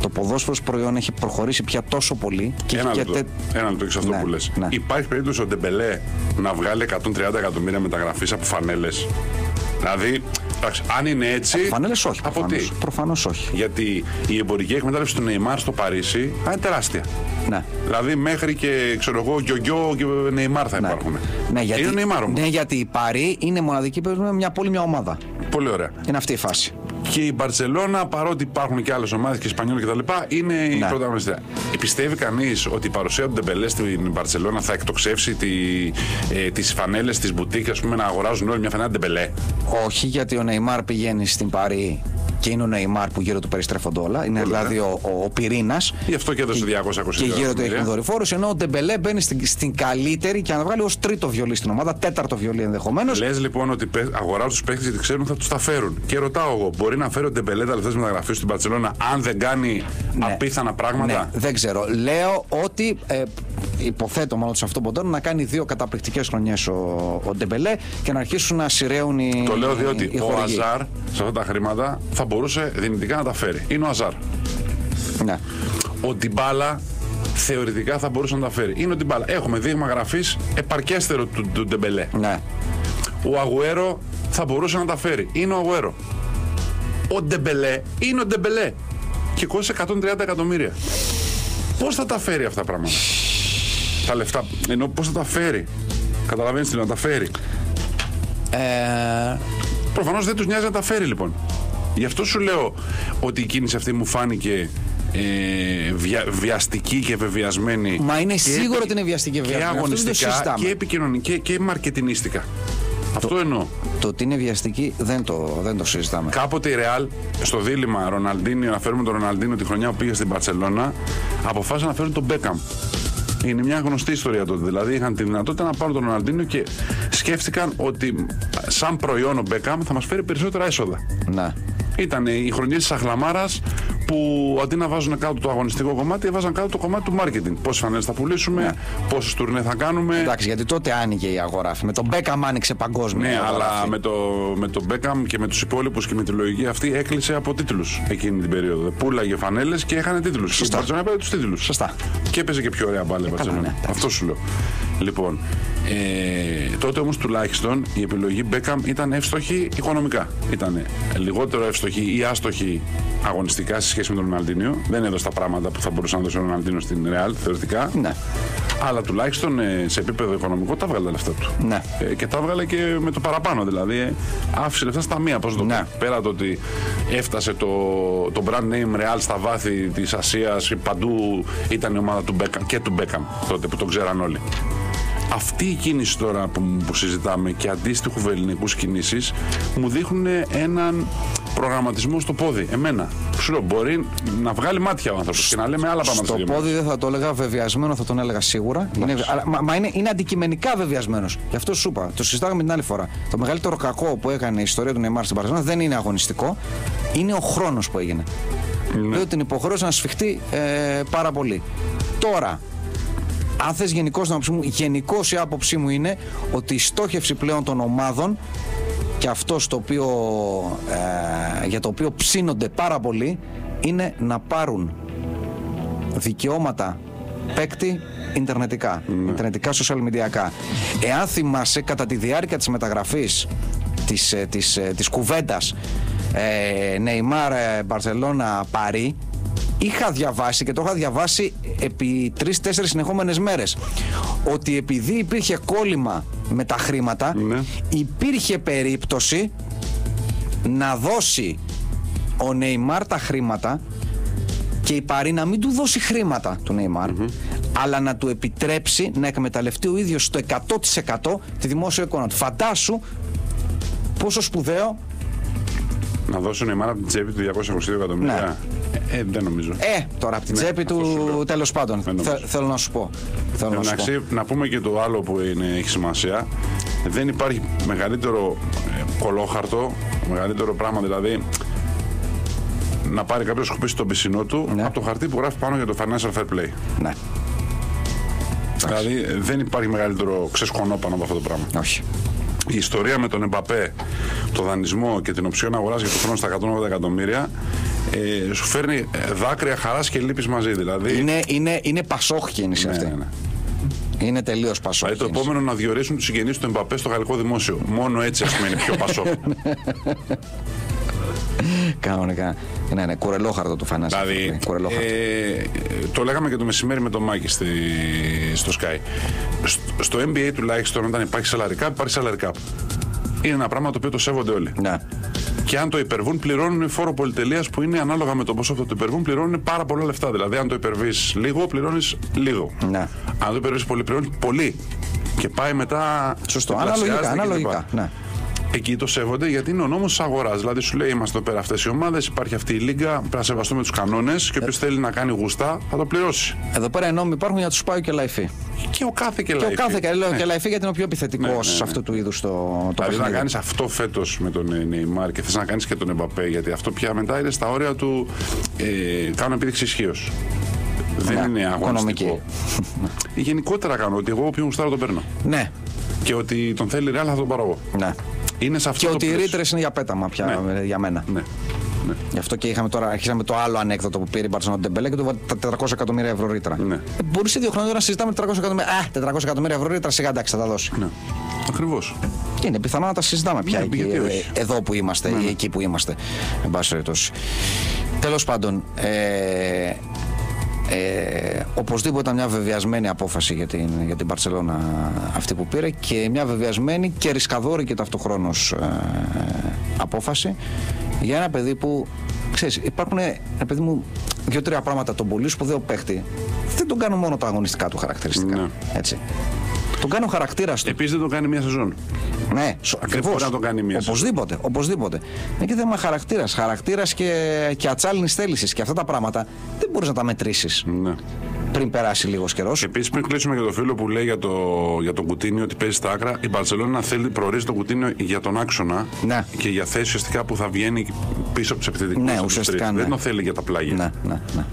το ποδόσφαιρο ως προϊόν έχει προχωρήσει πια τόσο πολύ και Ένα έχει λεπτό. τε- Ένα λεπτό και σε αυτό Ναι, που λες. ναι. Υπάρχει περίπτωση ο Ντεμπελέ να βγάλει 130 εκατομμύρια μεταγραφής από φανέλες; Δηλαδή, εντάξει, αν είναι έτσι. Φανέλες όχι Από τι; προφανώς, προφανώς όχι Γιατί η εμπορική εκμετάλλευση του Νεϊμάρ στο Παρίσι θα είναι τεράστια. ναι. Δηλαδή μέχρι και ξέρω εγώ, γιογιό και Νεϊμάρ θα Ναι. υπάρχουν. Ναι, γιατί, Είναι ο Νεϊμάρ όμως. ναι, γιατί η Παρί είναι μοναδική που παίζουμε μια πόλη, μια ομάδα. Πολύ ωραία. Είναι αυτή η φάση. Και η Μπαρσελόνα, παρότι υπάρχουν και άλλες ομάδες και Εσπανιόλ κτλ., είναι η Ναι. πρωταγωνιστή. Πιστεύει κανείς ότι η παρουσία του Ντεμπελέ στην Μπαρσελόνα θα εκτοξεύσει τη, ε, τις φανέλες τη μπουτίκ, ας πούμε, να αγοράζουν όλοι μια φανέλα Ντεμπελέ; Όχι γιατί ο Νεϊμάρ πηγαίνει στην Παρί και είναι ο Νεϊμάρ που γύρω του περιστρέφονται όλα. Είναι Πολύ δηλαδή ο, ο, ο πυρήνας. Γι' αυτό και έδωσε 220 Και γύρω του έχει εκατομμύρια. δορυφόρους. Ενώ ο Ντεμπελέ μπαίνει στην, στην καλύτερη και να βγάλει ως τρίτο βιολί στην ομάδα, τέταρτο βιολί ενδεχομένως. Λες λοιπόν ότι παί- αγοράζουν τους παίχτες γιατί ξέρουν θα τους τα φέρουν. Και ρωτάω εγώ, μπορεί να φέρει ο Ντεμπελέ τα λεφτά μεταγραφής στην Μπαρσελόνα αν δεν κάνει απίθανα πράγματα; Ναι, δεν ξέρω. Λέω ότι ε, υποθέτω μάλλον σε αυτό που να κάνει δύο καταπληκτικές χρονιές ο, ο Ντεμπελέ και να αρχίσουν να συρρέουν οι. Το λέω οι διότι ο χορηγοί. Αζάρ σε αυτά τα χρήματα θα μπορούσε δυνητικά να τα φέρει. Είναι ο Αζάρ. Ναι. Ο Ντιμπάλα θεωρητικά θα μπορούσε να τα φέρει. Είναι ο Ντιμπάλα. Έχουμε δείγμα γραφής επαρκέστερο του, του Ντεμπελέ. ναι. Ο Αγουέρο θα μπορούσε να τα φέρει. Είναι ο Αγουέρο. Ο Ντεμπελέ είναι ο Ντεμπελέ. Και κόστησε 130 εκατομμύρια. Πώς θα τα φέρει αυτά τα πράγματα; τα λεφτά. Ενώ πώς θα τα φέρει; Καταλαβαίνεις τι λέω, να τα φέρει. Ε, Προφανώς δεν τους νοιάζει να τα φέρει λοιπόν. Γι' αυτό σου λέω ότι η κίνηση αυτή μου φάνηκε ε, βια- βιαστική και βεβιασμένη. Μα είναι και σίγουρο επι- ότι είναι βιαστική και Και βεβιασμένη. Αυτό δεν το αγωνιστικά συζητάμε. και επικοινωνική και, και μαρκετινίστικα. Αυτό εννοώ. το ότι είναι βιαστική δεν το, δεν το συζητάμε. Κάποτε η Ρεάλ στο δίλημα Ροναλντίνιο, να φέρουμε τον Ροναλντίνιο τη χρονιά που πήγε στην Παρσελώνα, αποφάσισαν να φέρουν τον Μπέκαμ. Είναι μια γνωστή ιστορία τότε. Δηλαδή είχαν τη δυνατότητα να πάρουν τον Ροναλντίνιο και σκέφτηκαν ότι σαν προϊόν ο Μπέκαμ θα μας φέρει περισσότερα έσοδα. Ναι. Ήταν οι χρονιέ της Αχλαμάρας που αντί να βάζουν κάτω το αγωνιστικό κομμάτι, έβαζαν κάτω το κομμάτι του marketing. Πόσες φανέλες θα πουλήσουμε, Ναι. πόσες τουρνέ θα κάνουμε. Εντάξει, γιατί τότε άνοιγε η αγορά. Με τον Μπέκαμ άνοιξε παγκόσμια. η Ναι, αγορά αλλά αυτή. με το, με το Beckham και με τους υπόλοιπους και με τη λογική αυτή έκλεισε από τίτλους εκείνη την περίοδο. Πούλαγε φανέλες και έχανε τίτλους. Σωστά. Η Μπαρτσελόνα έπαιρνε τους τίτλους. Σωστά. Και έπαιζε και πιο ωραία μπάλα η Μπαρτσελόνα. ναι, εντάξει. Αυτό σου λέω. Λοιπόν, ε, τότε όμως τουλάχιστον η επιλογή Beckham ήταν εύστοχη οικονομικά. Ήταν λιγότερο εύστοχη ή άστοχη αγωνιστικά σε σχέση με τον Ροναλντίνιο. Δεν έδωσε τα πράγματα που θα μπορούσε να δώσει ο Ροναλντίνιο στην Real θεωρητικά. Ναι. Αλλά τουλάχιστον ε, σε επίπεδο οικονομικό τα βγάλε τα λεφτά του. Ναι. Ε, και τα έβγαλε και με το παραπάνω. Δηλαδή ε, άφησε λεφτά στα μία. Πώς το Ναι. πω. Πέρα το ότι έφτασε το, το brand name Real στα βάθη της Ασίας, παντού ήταν η ομάδα του Beckham και του Beckham τότε που τον ξέραν όλοι. Αυτή η κίνηση τώρα που, που συζητάμε και αντίστοιχου βελληνικούς κινήσεις μου δείχνουν έναν προγραμματισμό στο πόδι. Εμένα. Σου λέω, μπορεί να βγάλει μάτια ο άνθρωπος και να λέμε άλλα πράγματα. Στο πόδι δεν θα το έλεγα βεβαιασμένο, θα τον έλεγα σίγουρα. Είναι, αλλά, μα, μα είναι, είναι αντικειμενικά βεβαιασμένο. Γι' αυτό σου είπα. Το συζητάγαμε την άλλη φορά. Το μεγαλύτερο κακό που έκανε η ιστορία του Νεϊμάρ στην Παρσελόνα δεν είναι αγωνιστικό. Είναι ο χρόνος που έγινε. Ναι. Λέω την υποχρέωση να σφιχτεί ε, πάρα πολύ. Τώρα, αν θες γενικώς να μου, γενικώς η άποψή μου είναι ότι η στόχευση πλέον των ομάδων και αυτό στο οποίο, ε, για το οποίο ψήνονται πάρα πολύ είναι να πάρουν δικαιώματα παίκτη ιντερνετικά, mm. ιντερνετικά social media. Εάν θυμάσαι κατά τη διάρκεια της μεταγραφής της, ε, της, ε, της κουβέντας ε, Νεϊμάρ, Μπαρσελώνα, Παρί είχα διαβάσει και το είχα διαβάσει επί τρει-τέσσερι συνεχόμενες μέρες ότι επειδή υπήρχε κόλλημα με τα χρήματα, ναι. υπήρχε περίπτωση να δώσει ο Νεϊμάρ τα χρήματα και η Παρή να μην του δώσει χρήματα του νειμαρ αλλά να του επιτρέψει να εκμεταλλευτεί ο ίδιος στο 100% τη δημόσια εικόνα του. Φαντάσου πόσο σπουδαίο να δώσει ο Νεϊμάρ από την τσέπη του 222 εκατομμύρια. Ναι. Ε, δεν νομίζω. Ε, τώρα από την ναι, τσέπη του τέλος πάντων. θέλω να σου πω. Θέλω να, σου πω. να πούμε και το άλλο που είναι, έχει σημασία. Δεν υπάρχει μεγαλύτερο ε, κολόχαρτο, μεγαλύτερο πράγμα δηλαδή να πάρει κάποιος σκουπί στον πισινό του ναι. από το χαρτί που γράφει πάνω για το financial fair play. Ναι. Δηλαδή δεν υπάρχει μεγαλύτερο ξεσκονό πάνω από αυτό το πράγμα. Όχι η ιστορία με τον Εμπαπέ, το δανεισμό και την οψιόν αγοράς για το χρόνο στα 180 εκατομμύρια ε, σου φέρνει δάκρυα χαράς και λύπης μαζί. Δηλαδή... Είναι, είναι, είναι πασόχ κίνηση ναι, αυτή. Ναι, ναι. Είναι τελείως πασόχ. Δηλαδή το επόμενο να διορίσουν τους συγγενείς του Εμπαπέ στο γαλλικό δημόσιο. Μόνο έτσι ας πούμε είναι πιο πασόχ. Κανονικά. Ναι, ναι, κουρελόχαρτο του φανάσι. Δηλαδή, ε, το λέγαμε και το μεσημέρι με τον Μάκη στη, στο Sky. Στο, NBA τουλάχιστον, όταν υπάρχει salary cap, υπάρχει salary cap. Είναι ένα πράγμα το οποίο το σέβονται όλοι. Ναι. Και αν το υπερβούν, πληρώνουν φόρο πολυτελείας που είναι ανάλογα με το πόσο αυτό το υπερβούν, πληρώνουν πάρα πολλά λεφτά. Δηλαδή, αν το υπερβείς λίγο, πληρώνεις λίγο. Ναι. Αν το υπερβείς πολύ, πληρώνεις πολύ. Και πάει μετά. Σωστό. Αναλογικά. αναλογικά. Ναι. Εκεί το σέβονται γιατί είναι ο νόμος της αγοράς. Δηλαδή σου λέει: Είμαστε εδώ πέρα αυτές οι ομάδες, υπάρχει αυτή η λίγα, πρέπει να σεβαστούμε τους κανόνες και όποιος θέλει να κάνει γουστά θα το πληρώσει. Εδώ πέρα οι νόμοι υπάρχουν για τους πάει και λαϊφή. Και ο κάθε και λαϊφή. Και ο κάθε και, λέω, ναι. και λαϊφή γιατί είναι ο πιο επιθετικός ναι, ναι, σε ναι. αυτού του είδους το, το δηλαδή να κάνεις αυτό φέτος με τον Νεϊμάρ και θες να κάνεις και τον Εμπαπέ γιατί αυτό πια μετά είναι στα όρια του. Ε, κάνω επίδειξη ισχύως. Δεν είναι αγωνιστικό. Γενικότερα κάνω ότι εγώ όποιον γουστάρω τον παίρνω. Ναι. Και ότι τον θέλει ρεάλ θα τον πάρω εγώ. Ναι. Είναι σε αυτό και ότι οι ρήτρες είναι για πέταμα πια ναι. για μένα. Ναι. Ναι. Γι' αυτό και είχαμε τώρα, αρχίσαμε το άλλο ανέκδοτο που πήρε η Μπαρσελόνα Ντεμπελέ και το τα 400 εκατομμύρια ευρώ ρήτρα. Ναι. Ε, μπορείς σε δύο χρόνια να συζητάμε 400 εκατομμύρια. Α, 400 εκατομμύρια ευρώ ρήτρα, σιγά εντάξει, θα τα δώσει. Ναι. Ακριβώς. Είναι πιθανό να τα συζητάμε πια ναι, εκεί, ε, εδώ που είμαστε ναι. ή εκεί που είμαστε. Εν πάση περιπτώσει. Τέλος πάντων, ε, ε, οπωσδήποτε ήταν μια βεβαιασμένη απόφαση για την, για την Παρσελώνα αυτή που πήρε και μια βεβαιασμένη και ρισκαδόρη ταυτοχρόνως ε, απόφαση για ένα παιδί που ξέρεις υπάρχουν ένα παιδί μου δύο-τρία πράγματα τον πολύ σπουδαίο παίχτη δεν τον κάνουν μόνο τα αγωνιστικά του χαρακτηριστικά ναι. έτσι τον κάνει ο χαρακτήρα του. Επίσης δεν τον κάνει μία σεζόν. Ναι, ακριβώς. να τον κάνει μία οπωσδήποτε, σεζόν. Οπωσδήποτε. Είναι και θέμα χαρακτήρας. Χαρακτήρας και, και ατσάλινης θέλησης. Και αυτά τα πράγματα δεν μπορείς να τα μετρήσεις. Ναι. Πριν περάσει λίγος καιρός. Επίσης, πριν κλείσουμε για το φίλο που λέει για, το, για τον Κουτίνιο ότι παίζει στα άκρα, η Μπαρσελόνα θέλει προορίζει τον Κουτίνιο για τον άξονα ναι. και για θέση ουσιαστικά που θα βγαίνει πίσω από του επιθετικού. Ναι, ουσιαστικά. Ναι. Δεν το θέλει για τα πλάγια. Ναι, ναι, ναι.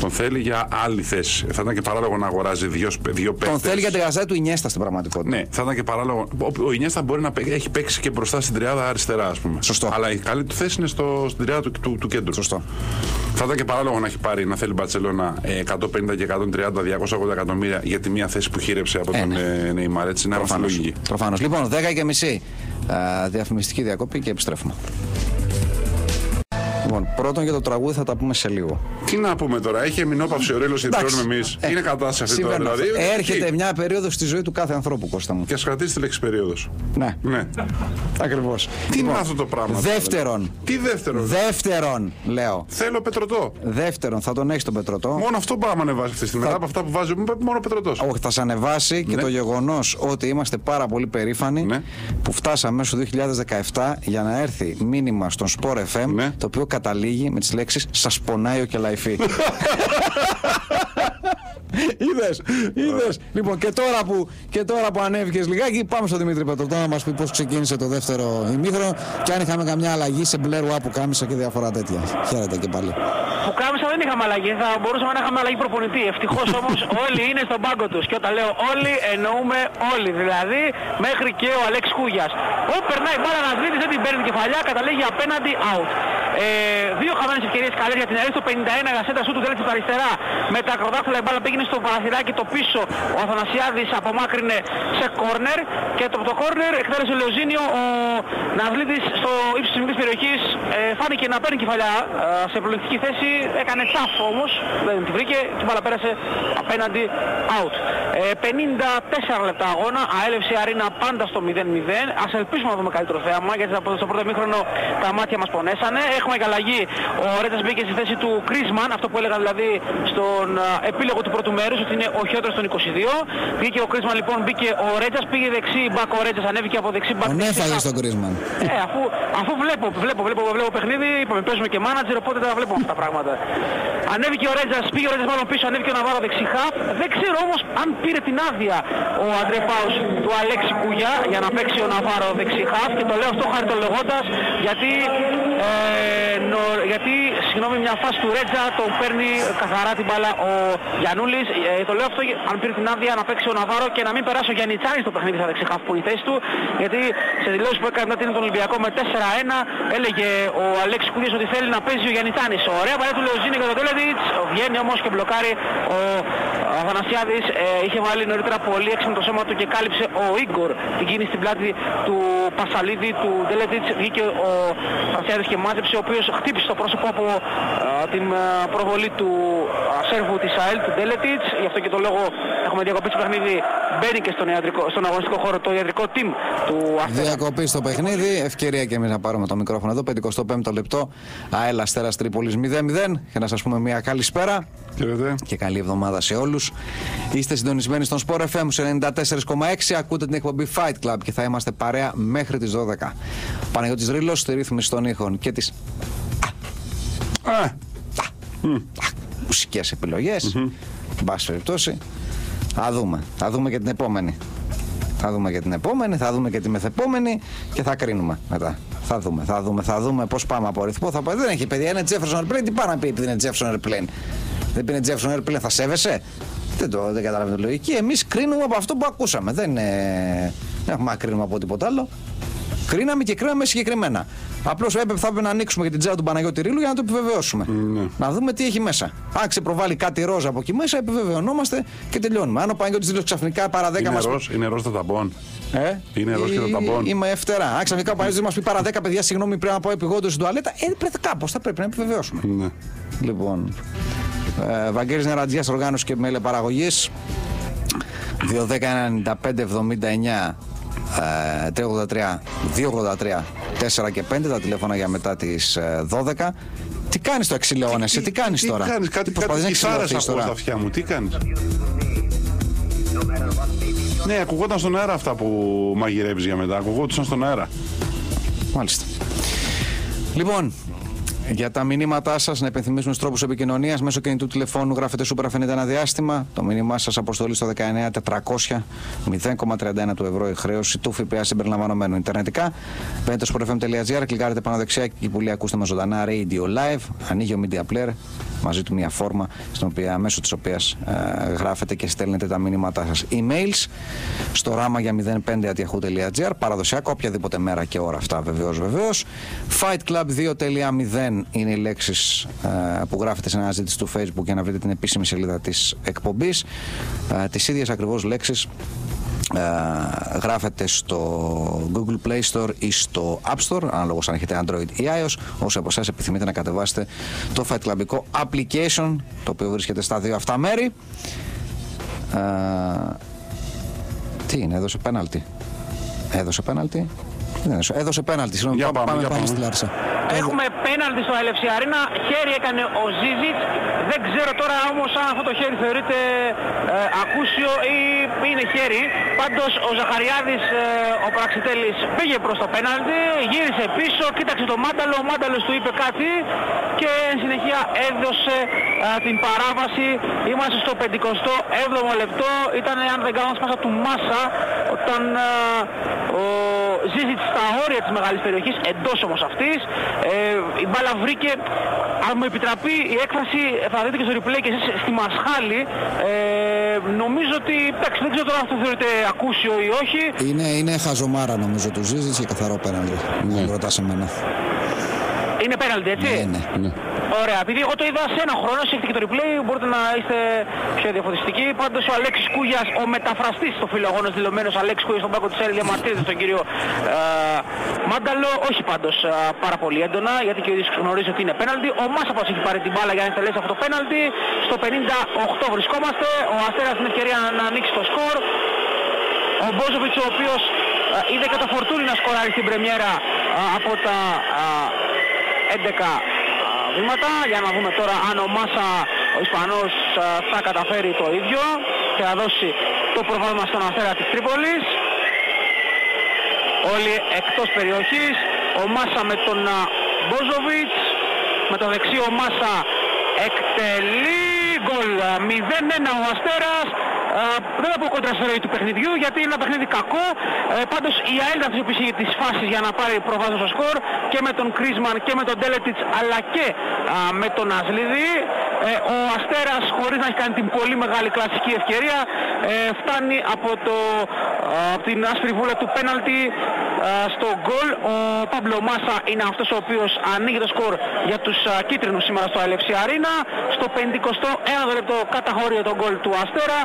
Τον θέλει για άλλη θέση. Θα ήταν και παράλογο να αγοράζει δύο, δύο παίκτε. Τον θέλει για την γαζά του Ινιέστα στην πραγματικότητα. Ναι, θα ήταν και παράλογο. Ο, ο Ινιέστα μπορεί να έχει παίξει και μπροστά στην τριάδα αριστερά, ας πούμε. Σωστό. Αλλά η καλή του θέση είναι στο, στην τριάδα του, του, του κέντρου. Σωστό. Θα ήταν και παράλογο να έχει πάρει να θέλει Μπαρσελόνα 150 και 130, 280 εκατομμύρια για τη μία θέση που χείρεψε από ε, τον ναι. Νεϊμάρ. Έτσι είναι Προφανώς. Λοιπόν, 10 και μισή διαφημιστική διακοπή και επιστρέφουμε. Λοιπόν, πρώτον για το τραγούδι θα τα πούμε σε λίγο. Τι να πούμε τώρα, έχει εμεινόπαυση ο ρήλο και Εντάξει. εμείς. Ε, Είναι κατάσταση αυτή τώρα. Συμβαίνουν Δηλαδή, αυτά. Έρχεται τι; μια περίοδος στη ζωή του κάθε ανθρώπου, Κώστα μου. Και ας κρατήσει τη λέξη περίοδος. Ναι, Ναι. ακριβώς. Τι είναι αυτό το πράγμα. τώρα, Δεύτερον, δηλαδή; Τι δεύτερο. δεύτερον, λέω. Θέλω πετρωτό. Δεύτερον, θα τον έχεις τον Πετρωτό. Μόνο αυτό πάμε να ανεβάσει αυτή τη στιγμή. Μετά από αυτά που βάζει, μόνο πετρωτός. Όχι, θα σε ανεβάσει και Ναι. το γεγονός ότι είμαστε πάρα πολύ περήφανοι Ναι. που φτάσαμε μέσω 2017 για να έρθει μήνυμα στον Sport FM Ναι. το οποίο καταλήγει με τις λέξεις Σας πονάει ο Κελαϊφή. Είδες, είδες. Λοιπόν, και τώρα που, και τώρα που ανέβηκες λιγάκι, πάμε στον Δημήτρη Πετροτό να μας πει πώς ξεκίνησε το δεύτερο ημίχρονο και αν είχαμε καμιά αλλαγή σε μπλερουά που κάμισα και διάφορα τέτοια. Χαίρετε και πάλι. Που κάμισα δεν είχαμε αλλαγή, θα μπορούσαμε να είχαμε αλλαγή προπονητή. Ευτυχώς όμως όλοι είναι στον πάγκο τους. Και όταν λέω όλοι, εννοούμε όλοι. Δηλαδή μέχρι και ο Αλέξ Κούγιας. Ό, περνάει μπάλα να σβήνει, δεν την παίρνει την κεφαλιά, καταλήγει απέναντι out. Ε, δύο χαμένε ευκαιρίε καλές για την ΑΕΛ στο 51 για σέντα σου του τέλει του αριστερά. Με τα ακροδάχτυλα η μπάλα πήγαινε στο παραθυράκι το πίσω. Ο Αθανασιάδης απομάκρυνε σε κόρνερ και το, το κόρνερ εκτέλεσε ο Λεωζίνιο. Ο Ναυλίδης στο ύψος της μικρής περιοχής ε, φάνηκε να παίρνει κεφαλιά ε, σε προληπτική θέση. Έκανε τσαφ όμως, δεν τη βρήκε και η μπάλα πέρασε απέναντι out. Ε, 54 λεπτά αγώνα, αέλευση Αρίνα πάντα στο 0-0. Ας ελπίσουμε να δούμε καλύτερο θέαμα γιατί από- στο πρώτο μήχρονο τα μάτια μας πονέσανε. Έχουμε και αλλαγή. Ο Ρέτας μπήκε στη θέση του Κρίσμαν, αυτό που έλεγα δηλαδή στον α, επίλογο του πρώτου μέρους ότι είναι ο χειρότερος των 22. Βγήκε ο Κρίσμαν λοιπόν, μπήκε ο Ρέτζας, πήγε δεξί μπακ ο Ρέτζας, ανέβηκε από δεξί μπακ. Τον δεξί έφαγε half. στον Κρίσμαν. Ε, αφού, αφού βλέπω, βλέπω, βλέπω, βλέπω παιχνίδι, είπαμε παίζουμε και μάνατζερ, οπότε τα βλέπουμε αυτά τα πράγματα. Ανέβηκε ο Ρέτζας, πήγε ο Ρέτζας μάλλον πίσω, ανέβηκε ο Ναβάρο δεξί χαφ. Δεν ξέρω όμως αν πήρε την άδεια ο Αντρέ Πάους του Αλέξη Κούγια για να παίξει ο Ναβάρο δεξί χαφ και το λέω αυτό χαριτολογώντας γιατί, ε, νο, γιατί συγγνώμη, μια φάση του Ρέτζα τον παίρνει καθαρά την μπάλα ο Γιαννούλης. Ε, το λέω αυτό αν πήρε την άδεια να παίξει ο Ναβάρο και να μην περάσει ο Γιαννιτσάνης στο παιχνίδι στα δεξί χαφ που είναι η θέση του γιατί σε δηλώσεις που έκανε μετά την τον Ολυμπιακό με 4-1 έλεγε ο Αλέξης Κούγιας ότι θέλει να παίζει ο Γιαννιτσάνης. Ωραία παρέα του Λεωζίνη και τον Τέλεδιτς, βγαίνει όμως και μπλοκάρει ο Αθανασιάδης. Ε, είχε βάλει νωρίτερα πολύ έξυπνο το σώμα του και κάλυψε ο Ίγκορ την κίνηση στην πλάτη του Πασαλίδη, του Τέλεδιτς. Βγήκε ο Αθανασιάδης και μάζεψε, ο οποίος χτύπησε το πρόσωπο από α, την α, προβολή του α, σέρβου της ΑΕΛ, του Τέλετιτς. Γι' αυτό και το λόγο έχουμε διακοπή στο παιχνίδι. Μπαίνει και στον, ιατρικό- στον αγωνιστικό χώρο το ιατρικό team του Αστέρα. Διακοπή στο παιχνίδι. Ευκαιρία και εμείς να πάρουμε το μικρόφωνο εδώ. 55ο λεπτό. ΑΕΛ Αστέρας Τρίπολης 0-0. Και να σας πούμε μια καλησπέρα Χαίρετε. και καλή εβδομάδα σε όλους. Είστε συντονισμένοι στον Sport FM σε 94,6. Ακούτε την εκπομπή Fight Club και θα είμαστε παρέα μέχρι τις 12. Παναγιώτης Ρήλο στη ρύθμιση των ήχων και τι Α, μουσικές επιλογές. Εν πάση περιπτώσει. Θα δούμε. Θα δούμε και την επόμενη. Θα δούμε και την επόμενη, θα δούμε και τη μεθεπόμενη και θα κρίνουμε μετά. Θα δούμε, θα δούμε, θα δούμε πώς πάμε από ρυθμό. Θα πάει. Δεν έχει παιδιά, είναι Jefferson Airplane. Τι πάει να πει επειδή είναι Jefferson Airplane; Δεν πει είναι Jefferson Airplane, θα σέβεσαι; Δεν, το, δεν καταλαβαίνω τη λογική. Εμείς κρίνουμε από αυτό που ακούσαμε. Δεν, είναι... δεν έχουμε να κρίνουμε από τίποτα άλλο. Κρίναμε και κρίναμε συγκεκριμένα. Απλώς θα έπρεπε να ανοίξουμε και την τσέπη του Παναγιώτη Ρήλου για να το επιβεβαιώσουμε. Να δούμε τι έχει μέσα. Αν ξεπροβάλλει κάτι ρόζα από εκεί μέσα, επιβεβαιωνόμαστε και τελειώνουμε. Αν ο Παναγιώτης Ρήλου ξαφνικά παρά 10 είναι μας... ροζ, είναι ροζ τα ταμπών. Ε, Είναι ροζ και το ή- ταμπον. Είμαι ευτέρα. Αν ξαφνικά ο Παναγιώτης μας πει παρά 10 παιδιά, συγγνώμη, πρέπει να πάω επιγόντως στην τουαλέτα. Ε, πρέπει κάπως, θα πρέπει να επιβεβαιώσουμε. Ναι. Λοιπόν, ε, Βαγγέλης Νερατζιάς, οργάνωση και μέλη παραγωγής 210-95-79 ε, 383 283 4 και 5 τα τηλέφωνα για μετά τις ε, 12 τι κάνεις το εξηλαιώνεσαι, τι, κάνεις τι τώρα; κάνεις, κάτι, τι προσπαθείς κάτι να κιθάρες εξηλαιωθείς ακούω στα αυτιά μου, τι κάνεις; Ναι, ακουγόταν στον αέρα αυτά που μαγειρεύεις για μετά, ακουγόντουσαν στον αέρα. Μάλιστα. Λοιπόν, για τα μηνύματά σας, να υπενθυμίσουμε του τρόπους επικοινωνίας μέσω κινητού τηλεφώνου. Γράφετε Super αφήνετε ένα διάστημα. Το μήνυμά σας αποστολή στο 19400 0,31 του ευρώ η χρέωση του ΦΠΑ συμπεριλαμβανομένου. Ιντερνετικά μπαίνετε στο sportfm.gr, κλικάρετε πάνω δεξιά και εκεί που λέει ακούστε με ζωντανά Radio Live. Ανοίγει ο Media Player μαζί του μια φόρμα στην οποία, μέσω της οποίας ε, γράφετε και στέλνετε τα μηνύματά σας. Emails στο ράμα για 05.yahoo.gr. Παραδοσιακό, οποιαδήποτε μέρα και ώρα αυτά βεβαίως βεβαίως. Fight Club 2.0 είναι οι λέξεις που γράφετε σε αναζήτηση του Facebook για να βρείτε την επίσημη σελίδα της εκπομπής. Ε, Τις ίδιες ακριβώς λέξεις ε, γράφετε στο Google Play Store ή στο App Store, ανάλογως αν έχετε Android ή iOS. Όσοι από εσάς επιθυμείτε να κατεβάσετε το Fight Club application, το οποίο βρίσκεται στα δύο αυτά μέρη. Ε, τι είναι, έδωσε πέναλτι. Έδωσε πέναλτι. Δεν έδωσε, έδωσε πέναλτι. Συγγνώμη, Για πάμε, πάμε, για πάμε πάμε. στη Λάρισα. Έχουμε πέναλτι στο Αλευσή Αρίνα. Χέρι έκανε ο Ζίζιτς. Δεν ξέρω τώρα όμως αν αυτό το χέρι θεωρείται ε, ακούσιο ή είναι χέρι. Πάντως ο Ζαχαριάδης, ε, ο Πραξιτέλης, πήγε προς το πέναλτι, γύρισε πίσω, κοίταξε το Μάνταλο, ο Μάνταλος του είπε κάτι και εν συνεχεία έδωσε ε, την παράβαση. Είμαστε στο 57ο λεπτό. Ήταν, αν δεν κάνω σπάσα του Μάσα, όταν ε, ο Ζίζιτς στα όρια της μεγάλης περιοχής, εντός όμως αυτής. Ε, η μπάλα βρήκε, αν μου επιτραπεί η έκφραση, θα δείτε και στο replay και εσείς, στη Μασχάλη. Ε, νομίζω ότι, εντάξει, δεν ξέρω τώρα αν αυτό θεωρείται ακούσιο ή όχι. Είναι, είναι χαζομάρα νομίζω του Ζίζης και καθαρό πέναλτι. Ναι. Αν ρωτάς εμένα. Είναι πέναλτι, έτσι; Ναι, ναι. Ωραία, επειδή εγώ το είδα σε ένα χρόνο, εσείς έχετε και το replay, μπορείτε να είστε πιο διαφωτιστικοί. Πάντως ο Αλέξης Κούγιας, ο μεταφραστής στο φιλογόνος δηλωμένος Αλέξης Κούγιας στον πάγκο της ΕΡ διαμαρτύρεται στον κύριο ε, Μάνταλο, όχι πάντως ε, πάρα πολύ έντονα, γιατί και ο ίδιος γνωρίζει ότι είναι πέναλτι. Ο Μάσαπας έχει πάρει την μπάλα για να εκτελέσει αυτό το πέναλτι. Στο 58 βρισκόμαστε, ο Αστέρας την ευκαιρία να, να ανοίξει το σκορ. Ο Μπόζοβιτς ο οποίος ε, είδε κατά φορτούνι να σκοράρει στην πρεμιέρα ε, από τα ε, 11 α, βήματα. Για να δούμε τώρα αν ο Μάσα, ο Ισπανός, α, θα καταφέρει το ίδιο και θα δώσει το προβάδισμα στον Αστέρα της Τρίπολης. Όλοι εκτός περιοχής. Ο Μάσα με τον α, Μπόζοβιτς. Με το δεξί ο Μάσα εκτελεί. Γκολ α, 0-1 ο Αστέρας. Α, δεν θα πω κόντρα στη ροή του παιχνιδιού γιατί είναι ένα παιχνίδι κακό. Ε, πάντως η ΑΕΛ θα αξιοποιήσει τις φάσεις για να πάρει προβάδισμα στο σκορ και με τον Κρίσμαν και με τον Τέλετιτς αλλά και α, με τον Ασλίδη. Ε, ο Αστέρας χωρίς να έχει κάνει την πολύ μεγάλη κλασική ευκαιρία ε, φτάνει από, το, α, από την άσπρη βούλα του πέναλτι α, στο γκολ. Ο Παύλο Μάσα είναι αυτός ο οποίος ανοίγει το σκορ για τους α, κίτρινους σήμερα στο Αλευσή Αρίνα. Στο 51 λεπτό καταχωρεί τον γκολ του Αστέρα.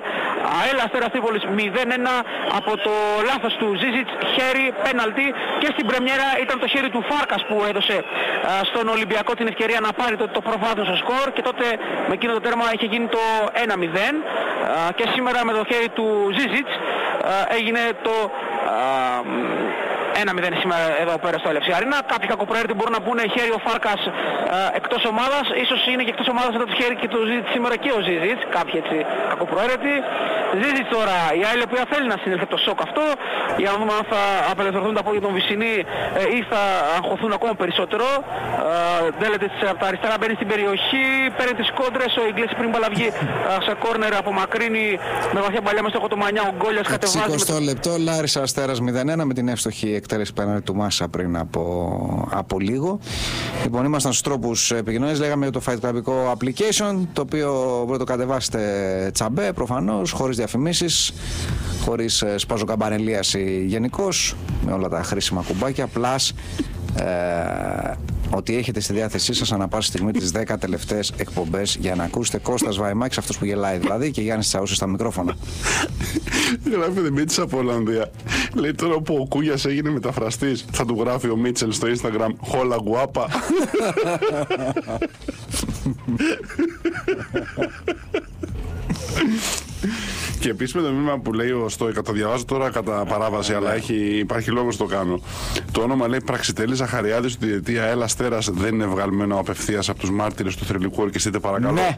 ΑΕΛ Αστέρας Τρίπολης 0-1 από το λάθος του Ζίζιτς, χέρι, πέναλτι και στην πρεμιέρα ήταν το χέρι του Φάρκας που έδωσε α, στον Ολυμπιακό την ευκαιρία να πάρει το, το προβάδισμα στο σκορ και τότε με εκείνο το τέρμα είχε γίνει το 1-0 α, και σήμερα με το χέρι του Ζίζιτς α, έγινε το α, 1-0 σήμερα εδώ πέρα στο Αλευσή Αρίνα. Κάποιοι κακοπροαίρετοι μπορούν να πούνε χέρι ο Φάρκας α, εκτός ομάδας. Ίσως είναι και εκτός ομάδας εδώ το χέρι και το Ζίζιτς σήμερα και ο Ζίζιτς. Κάποιοι έτσι κακοπροαίρετοι. Ζίζιτς τώρα η άλλη οποία θέλει να συνέλθει από το σοκ αυτό. Για να δούμε αν θα απελευθερωθούν τα πόδια των Βυσσινή ε, ή θα αγχωθούν ακόμα περισσότερο. Ντέλετιτς από τα αριστερά μπαίνει στην περιοχή, παίρνει τις κόντρες. Ο Ιγκλέσης πριν μπαλαβγεί σε κόρνερ απομακρύνει με βαθιά παλιά μέσα στο κοτομανιά. Ο Γκόλιας κατεβάζει. με το- 60 λεπτό, Λάρισας Αστέρας 0-1 με την εύστοχη εκτέλεση πέναλτι του Μάσα πριν από, από λίγο. Λοιπόν, ήμασταν στους τρόπους επικοινωνίας. Λέγαμε για το Fight Club application, το οποίο μπορείτε να το κατεβάσετε τσαμπέ προφανώς, χωρίς διαφημίσεις, χωρίς σπαζοκαμπανελίαση γενικώς, με όλα τα χρήσιμα κουμπάκια. Plus, ε, ότι έχετε στη διάθεσή σας ανά πάσα στιγμή τις 10 τελευταίες εκπομπές για να ακούσετε Κώστας Βαϊμάκης, αυτός που γελάει δηλαδή, και Γιάννης Τσαούσης στα μικρόφωνα. Γράφει Μίτσελ από Ολλανδία. Λέει τώρα που ο Κούγιας έγινε μεταφραστής, θα του γράφει ο Μίτσελ στο Instagram Χόλα γουάπα. Και επίσης με το μήνυμα που λέει ο Στόικα, το διαβάζω τώρα κατά παράβαση, αλλά έχει, υπάρχει λόγος το κάνω. Το όνομα λέει Πραξιτέλη Ζαχαριάδης του διετία Έλα Αστέρα δεν είναι βγαλμένο απευθείας από τους μάρτυρες του θρηλυκού ορκιστείτε παρακαλώ. Ναι.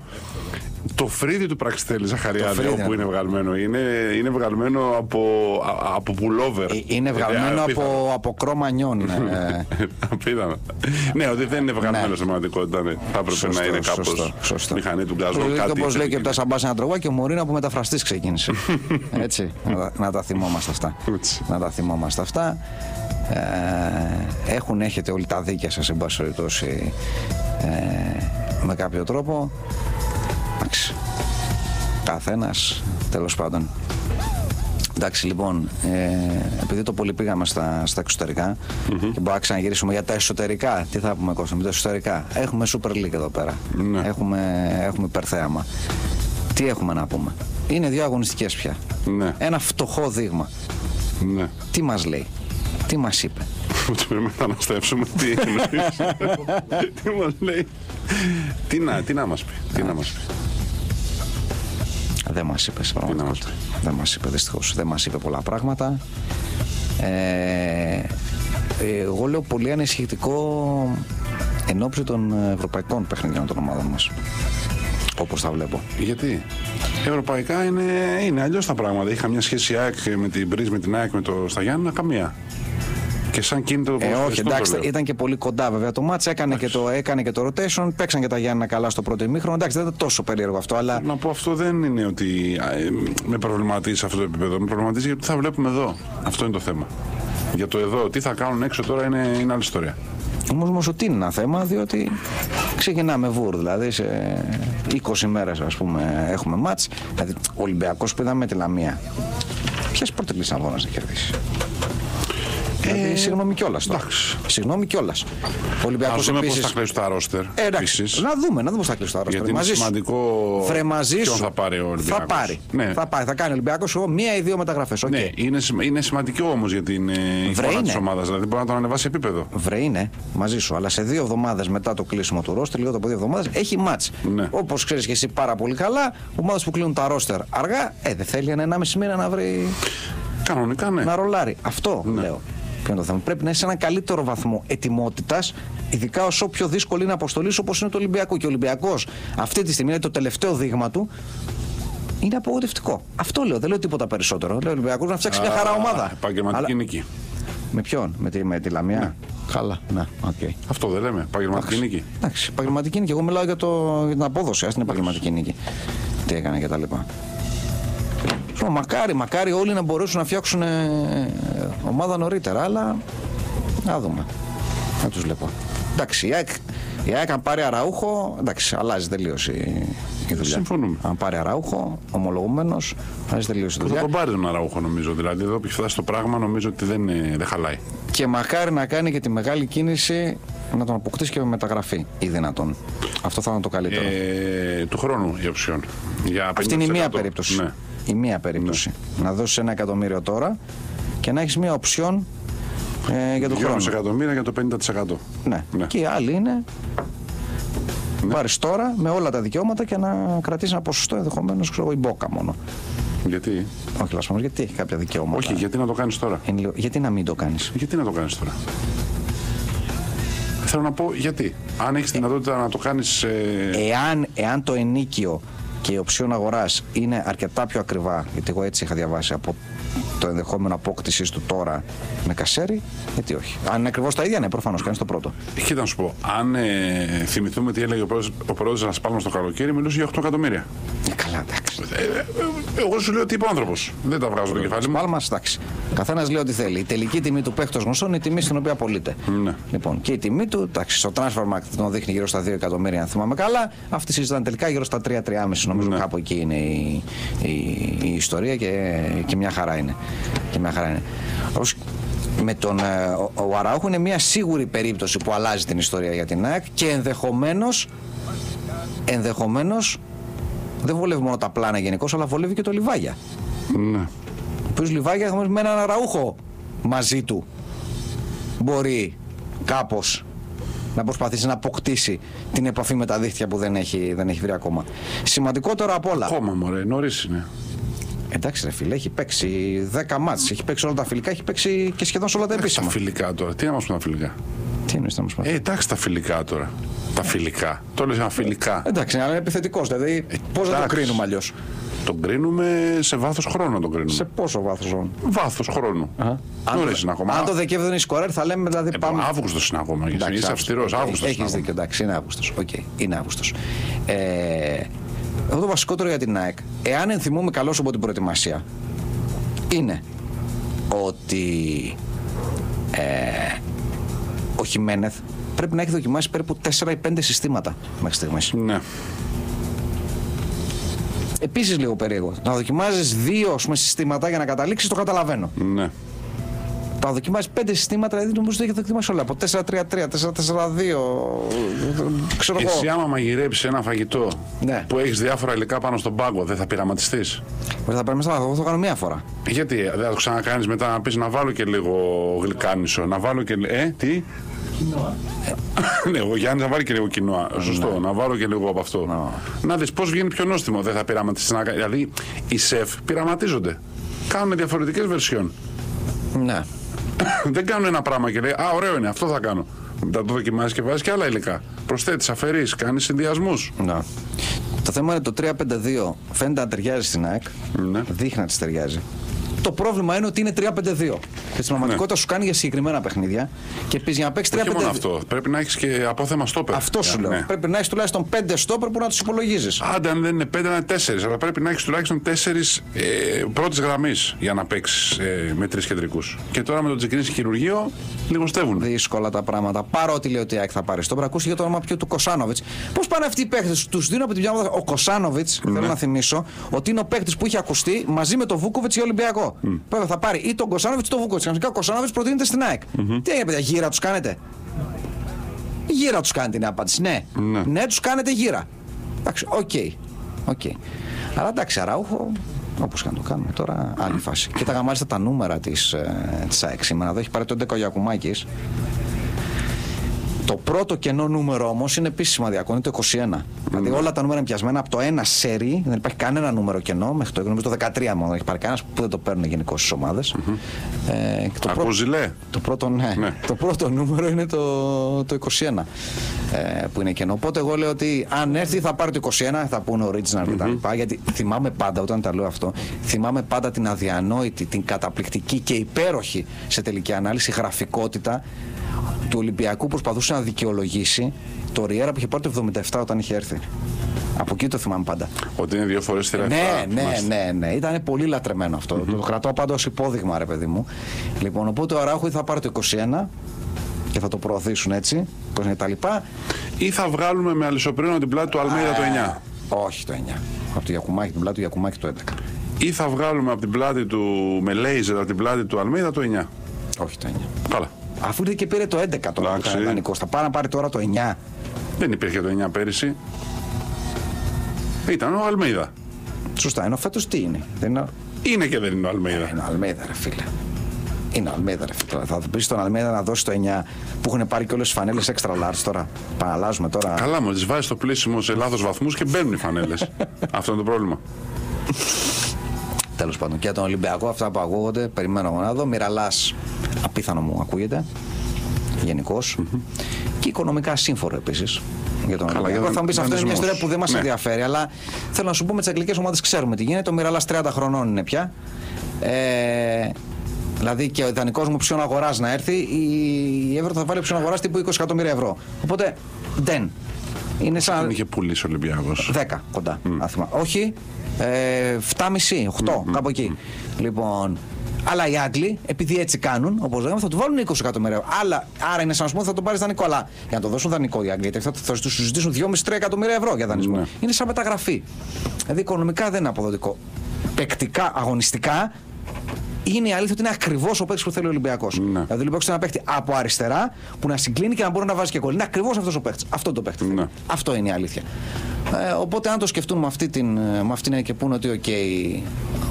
Το φρύδι του Πραξιτέλη Ζαχαριάδη, φρύδι, όπου ναι. είναι βγαλμένο, είναι, είναι βγαλμένο από, α- από πουλόβερ. Ε, Είναι βγαλμένο από, από κρόμα νιών. ε, Απίθανο. ναι, ότι δεν είναι βγαλμένο Ναι. στην πραγματικότητα. Ναι. Θα έπρεπε Σωστό, να είναι κάπως σωστό, σωστό. μηχανή του γκάζου. Κάτι Όπως λέει και θετικό. από τα Σαμπάσια Τρογά και ο Μωρίνα που μεταφραστής ξεκίνησε. Έτσι, να, τα- να τα θυμόμαστε αυτά. Έτσι. να τα θυμόμαστε αυτά. Ε, έχουν, έχετε όλοι τα δίκια σας, εν πάση περιπτώσει, ε, με κάποιο τρόπο. Εντάξει. Καθένας, τέλος πάντων. Εντάξει, λοιπόν, ε, επειδή το πολύ πήγαμε στα, στα εξωτερικά και μπορούμε να ξαναγυρίσουμε για τα εσωτερικά. Τι θα πούμε, Κώστα, με τα εσωτερικά; Έχουμε Super League εδώ πέρα. Ναι. Έχουμε, έχουμε υπερθέαμα. Τι έχουμε να πούμε; Είναι δύο αγωνιστικές πια. Ναι, Ένα φτωχό δείγμα. ναι. Τι μας λέει, τι μας είπε; Ότι πρέπει να μεταναστεύσουμε. Τι εννοείς; Τι μας λέει; Τι να, τι να μας πει; Τι να μας πει; Δεν μας είπες σε να μας πραγματικότητα. Δεν μας είπε δυστυχώς. Δεν μας είπε πολλά πράγματα. Ε, εγώ λέω πολύ ανησυχητικό εν ώψη των ευρωπαϊκών παιχνιδιών των ομάδων μας. Όπως τα βλέπω. Γιατί; Ευρωπαϊκά είναι, είναι αλλιώς τα πράγματα. Είχα μια σχέση ΑΕΚ με την Μπρίζ, με την ΑΕΚ, με το Σταγιάννα, καμία. Και σαν κίνητρο Ε, όχι, ποδοσφαιριστών το εντάξει, λέω. ήταν και πολύ κοντά βέβαια το μάτς, έκανε και το, έκανε και το rotation, παίξαν και τα Γιάννα καλά στο πρώτο ημίχρονο. Εντάξει, δεν ήταν τόσο περίεργο αυτό, αλλά Να πω αυτό δεν είναι ότι α, ε, με προβληματίζει σε αυτό το επίπεδο. Με προβληματίζει γιατί θα βλέπουμε εδώ. Αυτό είναι το θέμα. Για το εδώ, τι θα κάνουν έξω τώρα είναι, είναι άλλη ιστορία. Όμως όμως ότι είναι ένα θέμα, διότι ξεκινάμε βούρ. Δηλαδή σε 20 μέρες, ας πούμε, έχουμε μάτς. Δηλαδή, ο Ολυμπιακός που είδαμε με τη Λαμία. Ποιες πρωτελεί αγώνα να κερδίσει; Δηλαδή, συγγνώμη κιόλας τώρα. εντάξει. Συγγνώμη κιόλας. Ο Α Ολυμπιακό δούμε πώς επίση. θα κλείσει τα ρόστερ. Ε, εντάξει, επίσης. να δούμε, να δούμε πώς θα κλείσει το άρρωστο. Γιατί είναι Μαζί σου. σημαντικό Βρε μαζί ποιον σου. θα πάρει ο Θα Ολυμπιακός. πάρει. Ναι. Θα πάρει. Θα κάνει ο Ολυμπιακός εγώ μία ή δύο μεταγραφές. Okay. Ναι, είναι, σημα- είναι σημαντικό όμως για την ε, εικόνα είναι. της ομάδας. Δηλαδή μπορεί να τον ανεβάσει επίπεδο. Βρε είναι μαζί σου, αλλά σε δύο εβδομάδες μετά το κλείσιμο του ρόστερ, λίγο από δύο εβδομάδες, έχει μάτς. Ναι. Όπως ξέρεις και εσύ πάρα πολύ καλά, ομάδες που κλείνουν τα ρόστερ αργά, ε, δεν θέλει ένα 1,5 μήνα να βρει. Κανονικά ναι. να ρολάρει. Αυτό λέω. Ποιο είναι το θέμα; Πρέπει να είσαι σε έναν καλύτερο βαθμό ετοιμότητας, ειδικά όσο πιο δύσκολη είναι αποστολή όπως είναι το Ολυμπιακό. Και ο Ολυμπιακός αυτή τη στιγμή είναι το τελευταίο δείγμα του. Είναι απογοητευτικό. Αυτό λέω. Δεν λέω τίποτα περισσότερο. Λέω ο Ολυμπιακός να φτιάξει μια χαρά ομάδα. Επαγγελματική Αλλά- νίκη. Με ποιον, με τη, με τη Λαμία; Καλά, ναι, οκ. Αυτό δεν λέμε. Επαγγελματική νίκη. Εντάξει, επαγγελματική νίκη. Εγώ μιλάω για, το, για την απόδοση, ας την επαγγελματική νίκη. Τι έκανε και τα λοιπά. Σου λέω, μακάρι, μακάρι όλοι να μπορέσουν να φτιάξουν ε, ομάδα νωρίτερα, αλλά να δούμε. Να τους βλέπω. Εντάξει, η ΑΕΚ, η ΑΕΚ αν πάρει αραούχο, εντάξει, αλλάζει τελείως η, η δουλειά. Συμφωνούμε. Αν πάρει αραούχο, ομολογουμένω, αλλάζει τελείως η Θα δουλειά. τον πάρει τον Αραούχο νομίζω. Δηλαδή εδώ που έχει φτάσει το πράγμα νομίζω ότι δεν, ε, δεν χαλάει. Και μακάρι να κάνει και τη μεγάλη κίνηση να τον αποκτήσει και με μεταγραφή ή δυνατόν. Αυτό θα είναι το καλύτερο. Ε, του χρόνου η οψιόν. Για Αυτή είναι η 50%. μία περίπτωση. Ναι. Η μία περίπτωση. Να δώσεις ένα εκατομμύριο τώρα και να έχεις μία οψιόν ε, για τον 2,5 χρόνο. εκατομμύρια για το 50%. Ναι. Ναι. Και η άλλη είναι. Ναι. Πάρεις τώρα με όλα τα δικαιώματα και να κρατήσεις ένα ποσοστό ενδεχομένως η μπόκα μόνο. Γιατί, Όχι λασπόνο, γιατί έχει κάποια δικαιώματα; όχι, γιατί να το κάνεις τώρα; Είναι λίγο- γιατί να μην το κάνεις; Γιατί να το κάνεις τώρα; Θέλω να πω γιατί; Αν έχεις δυνατότητα να το κάνεις. Ε, Εάν, εάν το ενίκιο και η οψιόν αγοράς είναι αρκετά πιο ακριβά, γιατί εγώ έτσι είχα διαβάσει από το ενδεχόμενο απόκτηση του τώρα με κασέρι, γιατί όχι. Αν είναι ακριβώς τα ίδια, ναι, προφανώς κάνει το πρώτο. Κοίτα να σου πω, αν ε, θυμηθούμε τι έλεγε ο πρόεδρος- ο πρόεδρος Ρασπάλμας το καλοκαίρι, μιλούσε για 8 εκατομμύρια. Ε, καλά, εντάξει. Ε, ε, ε, εγώ σου λέω τι είπε ο άνθρωπος. Δεν τα βγάζω το κεφάλι μου. Πάλμα, εντάξει. Καθένας λέει ό,τι θέλει. Η τελική τιμή του παίχτος γνωστό είναι η τιμή στην οποία πωλείται. Ναι. Λοιπόν, και η τιμή του, εντάξει, στο transfer market τον δείχνει γύρω στα 2 εκατομμύρια, αν θυμάμαι καλά. Αυτή συζητάνε τελικά γύρω στα 3-3,5 νομίζω Ναι. κάπου εκεί είναι η, η, η ιστορία και, και μια χαρά είναι. Και μια χαρά είναι. Ως- με τον, ε, ο, ο Αραούχο είναι μια σίγουρη περίπτωση που αλλάζει την ιστορία για την ΑΕΚ και ενδεχομένως ενδεχομένως δεν βολεύει μόνο τα πλάνα γενικώ, αλλά βολεύει και το Λιβάγια. Ναι. Ο οποίος Λιβάγια έχουμε με έναν αραούχο μαζί του μπορεί κάπως να προσπαθήσει να αποκτήσει την επαφή με τα δίχτυα που δεν έχει, δεν έχει βρει ακόμα. Σημαντικότερο απ' όλα. Ακόμα μωρέ, νωρίς είναι. Εντάξει, ρε φίλε, έχει παίξει 10 μάτς, έχει παίξει όλα τα φιλικά, έχει παίξει και σχεδόν σε όλα τα Τα επίσημα. φιλικά τώρα. Τι να μας πούν τα φιλικά; Τι εννοείς να μας πάθει. Ε, εντάξει τα φιλικά τώρα. Τα φιλικά. Το λες ένα φιλικά. Εντάξει, αλλά είναι επιθετικός. Δηλαδή, πώς να το εντάξει. κρίνουμε αλλιώς; Τον κρίνουμε σε βάθος χρόνου να τον κρίνουμε. Σε πόσο βάθος χρόνου. Βάθος χρόνου. Νωρίς είναι ακόμα. Αν το Δεκέμβριο δεν είναι σκορέρ, θα λέμε δηλαδή Ε, πάμε. Αύγουστος είναι ακόμα. Εντάξει, Είσαι αυστηρός. Αύγουστος. Έχεις δίκιο, εντάξει, είναι Αύγουστος. Οκ, είναι Αύγουστος. Ε, εγώ το βασικότερο για την ΑΕΚ, εάν ενθυμούμαι καλώς από την προετοιμασία, είναι ότι ε, ο Χιμένεθ πρέπει να έχει δοκιμάσει περίπου 4 ή 5 συστήματα μέχρι στιγμής. Ναι. Επίσης λίγο περίεργο. Να δοκιμάζεις δύο ας πούμε, συστήματα για να καταλήξεις, το καταλαβαίνω. Ναι. Τα δοκιμάζεις πέντε συστήματα, δηλαδή νομίζω ότι έχει δοκιμάσει όλα. Από 4-3-3, 4-4-2. Ξέρω εγώ. Εσύ άμα μαγειρέψεις ένα φαγητό Ναι. που έχεις διάφορα υλικά πάνω στον πάγκο, δεν θα πειραματιστείς; Δεν θα πρέπει μέσα, εγώ θα το κάνω μία φορά. Γιατί δεν θα το ξανακάνεις μετά να πεις να βάλω και λίγο γλυκάνισο, να βάλω και. Ε, τι; Ναι, ο Γιάννης να βάλει και λίγο κοινό. Σωστό, να βάλω και λίγο από αυτό. Να δεις πώς βγαίνει πιο νόστιμο. Δεν θα πειραματιστεί να κάνει. Δηλαδή, οι σεφ πειραματίζονται. Κάνουν διαφορετικές βερσιόν. Ναι. δεν κάνουν ένα πράγμα και λέει Α, ωραίο είναι, αυτό θα κάνω. Μετά το δοκιμάζεις και βάζεις και άλλα υλικά. Προσθέτεις, αφαιρείς, κάνεις συνδυασμούς. Ναι. Το θέμα είναι το 3-5-2 φαίνεται να ταιριάζει στην ΑΕΚ. Ναι. Δείχνει να της ταιριάζει. Το πρόβλημα είναι ότι είναι 3-5-2. Και στην πραγματικότητα σου κάνει για συγκεκριμένα παιχνίδια. Και πεις για να παίξεις 3-5-2. Όχι μόνο αυτό. Πρέπει να έχεις και απόθεμα στόπερ. Αυτό σου Ναι. λέω. Πρέπει να έχεις τουλάχιστον 5 στόπερ που να τους υπολογίζεις. Άντε, αν δεν είναι πέντε, να είναι τέσσερις. Αλλά πρέπει να έχεις τουλάχιστον τέσσερις ε, πρώτης γραμμής για να παίξεις ε, με τρεις κεντρικούς. Και τώρα με το ξεκινήσει χειρουργείο, λιγοστεύουν. Δύσκολα τα πράγματα. Παρότι λέει ότι η ΑΕΚ θα πάρει στόπερ, ακούσει για το όνομα πιο του Κοσάνοβιτ. Πώς πάνε αυτοί οι παίχτες, τους δίνω από την μια ομάδα. Ο Κοσάνοβιτς, Ναι. θέλω να θυμίσω, ότι είναι ο παίχτης που είχε ακουστεί μαζί με τον Βούκοβιτς για Ολυμπιακός. Βέβαια θα πάρει ή τον Κοσάνοβιτς ή τον Βούκοβιτς. Κανονικά ο Κοσάνοβιτς προτείνεται στην ΑΕΚ. Τι έγινε, παιδιά, γύρα τους κάνετε; Γύρα τους κάνετε είναι η απάντηση. Ναι, Ναι. ναι, τους κάνετε γύρα. Εντάξει, OK. OK. Αλλά εντάξει, Αράουχο, όπως και να το κάνουμε τώρα, άλλη φάση. Κοίταγα μάλιστα τα νούμερα της ε, της ΑΕΚ σήμερα. Εδώ έχει πάρει το 11 ο Γιακουμάκης. Το πρώτο κενό νούμερο όμως είναι επίση σημαντικό, είναι το 21. Δηλαδή όλα τα νούμερα είναι πιασμένα από το 1 σερί, δεν υπάρχει κανένα νούμερο κενό. Μέχρι το, νομίζω το 13 μόνο έχει πάρει κανένας που δεν το παίρνουν γενικώ στις ομάδες. Ε, και το Ακούω πρώτο- ζηλέ. το πρώτο, ναι. Ναι. το πρώτο νούμερο είναι το, το 21 ε, που είναι κενό. Οπότε εγώ λέω ότι αν έρθει θα πάρει το 21, θα πούνε original κτλ. Γιατί θυμάμαι πάντα, όταν τα λέω αυτό, θυμάμαι πάντα την αδιανόητη, την καταπληκτική και υπέροχη σε τελική ανάλυση γραφικότητα του Ολυμπιακού που προσπαθούσε να δικαιολογήσει το Ριέρα που είχε πάρει το 77 όταν είχε έρθει. Από εκεί το θυμάμαι πάντα. Ότι είναι δύο φορές στη Ναι, ναι, ναι, ναι. Ήταν πολύ λατρεμένο αυτό. Το κρατάω πάντα ως υπόδειγμα, ρε παιδί μου. Λοιπόν, οπότε ο Ράουχη θα πάρει το 21 και θα το προωθήσουν έτσι. 20 και τα λοιπά. Ή θα βγάλουμε με αλυσοπρίνο την πλάτη του Αλμέιδα το 9. Όχι το 9. Από το Γιακουμάκι, την πλάτη του Γιακουμάκι το 11. Ή θα βγάλουμε από την πλάτη του με λέιζερ από την πλάτη του Αλμέιδα το 9. Όχι το 9. Καλά. Αφού ήρθε και πήρε το 11 τώρα ο Εντάξει. Καναδανικό. Θα πάει να πάρει τώρα το 9. Δεν υπήρχε το 9 πέρυσι. Ήταν ο Αλμέιδα. Σωστά, ενώ φέτος τι είναι; Δεν είναι. Είναι και δεν είναι ο Αλμέιδα. Είναι ο Αλμέδα, ρε φίλε. Είναι ο Αλμέδα, ρε φίλε. Θα πεις στον Αλμέδα να δώσει το 9 που έχουν πάρει και όλες τις φανέλες extra large τώρα. Παραλάζουμε τώρα. Καλά, μου τις βάζει στο πλήσιμο σε λάθος βαθμούς και μπαίνουν οι φανέλες. Αυτό είναι το πρόβλημα. Τέλος πάντων, και για τον Ολυμπιακό, αυτά που ακούγονται, περιμένω εγώ να δω. Μοιραλάς, απίθανο μου ακούγεται. Γενικώς. Και οικονομικά σύμφωνο επίσης. Για τον Καλά, Ολυμπιακό. για Θα μου πεις τον αυτό είναι μια δανεισμό. ιστορία που δεν μας Ναι. ενδιαφέρει, αλλά θέλω να σου πω με τις αγγλικές ομάδες ξέρουμε τι γίνεται. Ο Μοιραλά 30 χρονών είναι πια. Ε, δηλαδή και ο ιδανικός μου ψιόν αγοράς να έρθει, η Εύρω θα βάλει ψιόν αγοράς τύπου 20 εκατομμύρια ευρώ. Οπότε δεν. Είναι σαν. Δεν είχε πουλήσει ο Ολυμπιακός. 10 κοντά. αν θυμάμαι. Όχι, ε, 7,5, 8, κάπου εκεί. Λοιπόν, αλλά οι Άγγλοι, επειδή έτσι κάνουν, όπως λέγαμε, θα του βάλουν 20 εκατομμύρια. Αλλά, άρα είναι σαν να σου πούμε θα το πάρεις δανεικό. Αλλά για να το δώσουν δανεικό οι Άγγλοι, γιατί θα, θα τους συζητήσουν 2,5-3 εκατομμύρια ευρώ για δανεισμό. Ναι. Είναι σαν μεταγραφή. Δηλαδή, οικονομικά δεν είναι αποδοτικό. Παικτικά, αγωνιστικά, είναι η αλήθεια ότι είναι ακριβώς ο παίκτης που θέλει ο Ολυμπιακός. Ναι. Δηλαδή, ο Ολυμπιακός θέλει ένα παίκτη από αριστερά που να συγκλίνει και να μπορεί να βάζει και κολλή. Είναι ακριβώς αυτός ο παίκτης. Αυτό το παίκτη. θέλει. Ναι. Αυτό είναι η αλήθεια. Ε, οπότε, αν το σκεφτούν με αυτή την, με αυτήν την έννοια και πούνε ότι, οκ,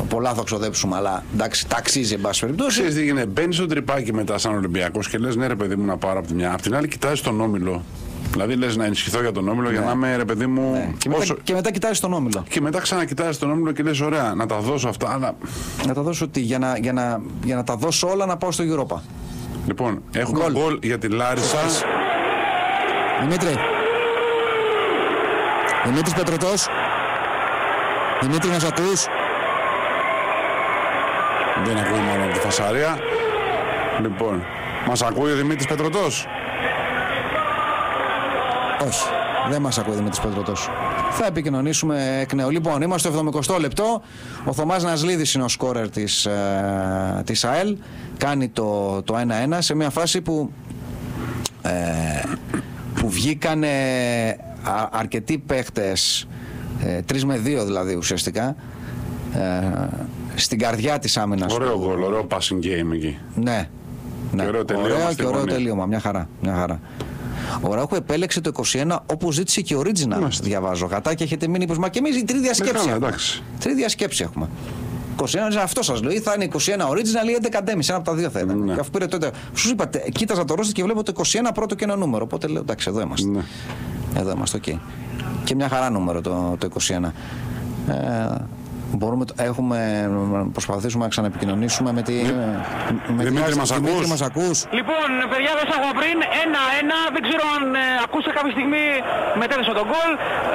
πολλά θα ξοδέψουμε, αλλά εντάξει, τ' αξίζει εν πάση περιπτώσει. Ξέρεις τι γίνεται, μπαίνεις στο τρυπάκι μετά σαν Ολυμπιακός και λες: Ναι, ρε παιδί μου, να πάρω από τη μια. Απ' την άλλη, κοιτάζεις τον όμιλο. Δηλαδή λες να ενισχυθώ για τον όμιλο για να είμαι ρε παιδί μου. Ναι. Και, μετά, όσο- και μετά κοιτάζεις τον όμιλο. Και μετά ξανακοιτάζεις τον όμιλο και λες: Ωραία, να τα δώσω αυτά. Αλλά Να τα δώσω τι, για να, για, να, για να τα δώσω όλα να πάω στο Europa. λοιπόν, έχουμε Γκολ. γκολ για τη Λάρισα. Δημήτρη. Δημήτρης Πετρωτός. Δημήτρη, μας ακούς. Δεν ακούει μόνο από τη φασαρία. Λοιπόν, μας ακούει ο Δημήτρης Πετρωτός. Όχι. Δεν μας ακούει ο Δημήτρης Πετρωτός. Θα επικοινωνήσουμε εκ νέου. Λοιπόν, είμαστε στο 70 λεπτό. Ο Θωμάς Νασλίδης είναι ο σκόρερ της, ε, της ΑΕΛ. Κάνει το, το 1-1 σε μια φάση που, ε, που βγήκαν αρκετοί παίχτες, ε, 3 με 2 δηλαδή ουσιαστικά, ε, στην καρδιά της άμυνας Ωραίο του. γκολ, ωραίο passing game εκεί. Ναι. Ναι. Και ωραίο τελείωμα. Ωραίο στη και ωραίο γωνία. τελείωμα. Μια χαρά. Μια χαρά. Ο Ραούχο επέλεξε το 21 όπως ζήτησε και ο Original. Μάλιστα. Διαβάζω. Γατάκια έχετε μείνει πως, Μα και εμείς η τρίδια σκέψη. καλά, έχουμε. εντάξει. Τρίδια σκέψη έχουμε. 21 αυτό σας λέω. Ή θα είναι 21 original ή 11 Demi. Ένα από τα δύο θα ήταν. Ναι. Και αφού πήρε τότε. Σου είπα, τε- κοίταζα το ρόστερ και βλέπω το 21 πρώτο και ένα νούμερο. Οπότε λέω εντάξει, εδώ είμαστε. Ναι. Εδώ είμαστε, οκ. Και μια χαρά νούμερο το, το 21. Ε, μπορούμε, το- έχουμε, προσπαθήσουμε να ξαναεπικοινωνήσουμε με τη. με τη- Δημήτρη, μας Δημήτρη, ακούς; μας ακούς; Λοιπόν, παιδιά, δεν σας έχω πριν. Ένα-ένα. Δεν ξέρω αν ε, ακούσατε κάποια στιγμή μετέδωσα το γκολ.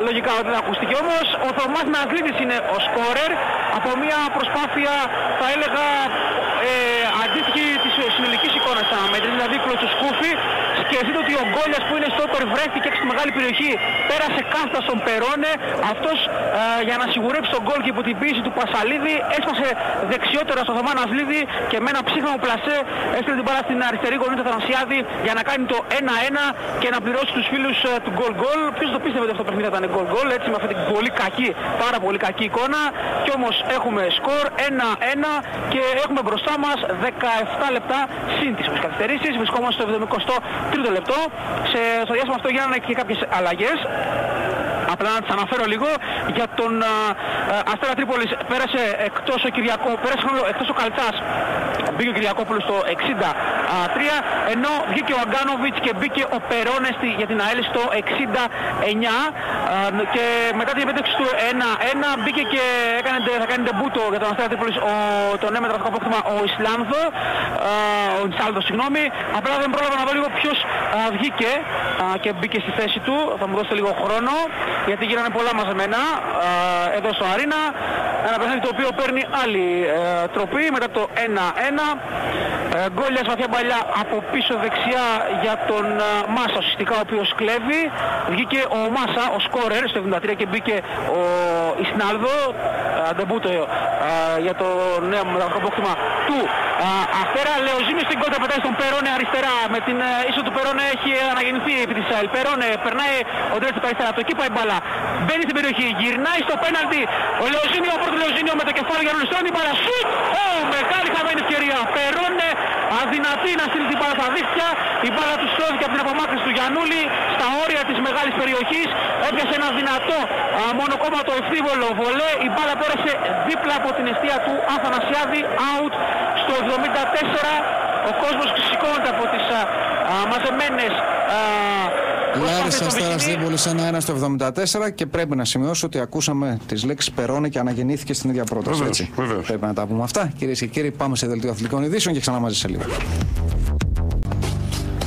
Λογικά ότι δεν ακούστηκε όμως. Ο Θωμάς Ναζλίδης είναι ο σκόρερ από μια προσπάθεια, θα έλεγα, ε, αντίστοιχη της συνολικής εικόνας στα μέτρη. Δηλαδή, κλωτσοσκούφι. Σκεφτείτε ότι ο Γκόλιας που είναι στο βρέθηκε και στη μεγάλη περιοχή. Πέρασε κάστα στον Περόνε. Αυτός ε, για να σιγουρέψει τον γκολ και υπό την πίεση του Πασαλίδη έσπασε δεξιότερα στο Θωμά Ναζλίδη και με ένα ψύχρεμο πλασέ έστειλε την μπάλα στην αριστερή γωνία του Θανασιάδη για να κάνει το 1-1 και να πληρώσει τους φίλους ε, του γκολ γκολ. Ποιος το πίστευε ότι αυτό το παιχνίδι θα ήταν γκολ γκολ έτσι με αυτή την πολύ κακή, πάρα πολύ κακή εικόνα. Και όμως έχουμε σκορ 1-1 και έχουμε μπροστά μας 17 λεπτά συν τις καθυστερήσεις. Βρισκόμαστε στο 73ο λεπτό. Σε, στο διάστημα αυτό γίνανε και κάποιες αλλαγές. Απλά να τις αναφέρω λίγο για τον α, α, Αστέρα Τρίπολης. Πέρασε εκτός ο Κυριακό, πέρασε χρόνο- εκτός ο Καλτσάς. Μπήκε ο Κυριακόπουλος στο 63 ενώ βγήκε ο Αγκάνοβιτς και μπήκε ο Περόνες στη- για την ΑΕΛ στο 69 α, και μετά την επέτευξη του 1-1 μπήκε και έκανε, τε- θα κάνει τεμπούτο για τον Αστέρα Τρίπολης ο, τον έμετρα το απόκτημα ο Ισλάνδο. Α, ο Ινσάλδο συγγνώμη. Απλά δεν πρόλαβα να δω λίγο ποιος α, βγήκε α, και μπήκε στη θέση του. Θα μου δώσετε λίγο χρόνο γιατί γίνανε πολλά μαζεμένα α, εδώ στο Αρίνα ένα παιχνίδι το οποίο παίρνει άλλη ε, τροπή μετά το 1-1 ε, Γκόλιας βαθιά παλιά από πίσω δεξιά για τον α, Μάσα ουσιαστικά ο οποίος κλέβει. Βγήκε ο Μάσα ο σκόρερ στο 73 και μπήκε ο Ισνάλδο. Αντεμπούτο για το νέο μετακοπόκτημα του α, Αστέρα. Λεοζίνη στην κόντρα πετάει στον Περόνε αριστερά. Με την ε, ίσο του Περόνε έχει αναγεννηθεί επί της ΑΕΛ. Περόνε περνάει ο Ντρέτσι από αριστερά το εκεί πάει η μπάλα μπαίνει στην περιοχή γυρνάει στο πέναλτι. Ο Λεοζίνιο ο πρώτο Λεοζίνιο με το κεφάλι για να λουστρώνει η μπάλα σουτ Ω, μεγάλη χαμένη ευκαιρία. Περόνε αδυνατή να στείλει την μπάλα στα δίχτυα. Η μπάλα του στρώθηκε από την απομάκρυνση του Γιαννούλη στα όρια της μεγάλης περιοχής. Έπιασε ένα δυνατό α, μονοκόμματο ευθύβολο βολέ. Η μπάλα πέρασε δίπλα από την αιστεία του Αθανασιάδη out. Στο 74 ο κόσμος σηκώνεται από τις α, α, μαζεμένες α, προσπάθειες Λάρισα των Αστέρα Βικινή. Τρίπολη 1-1 στο 74 και πρέπει να σημειώσω ότι ακούσαμε τις λέξεις Περόνε και αναγεννήθηκε στην ίδια πρόταση. Βεβαίως, έτσι. βεβαίως. Πρέπει να τα πούμε αυτά. Κυρίες και κύριοι, πάμε σε δελτίο αθλητικών ειδήσεων και ξανά μαζί σε λίγο.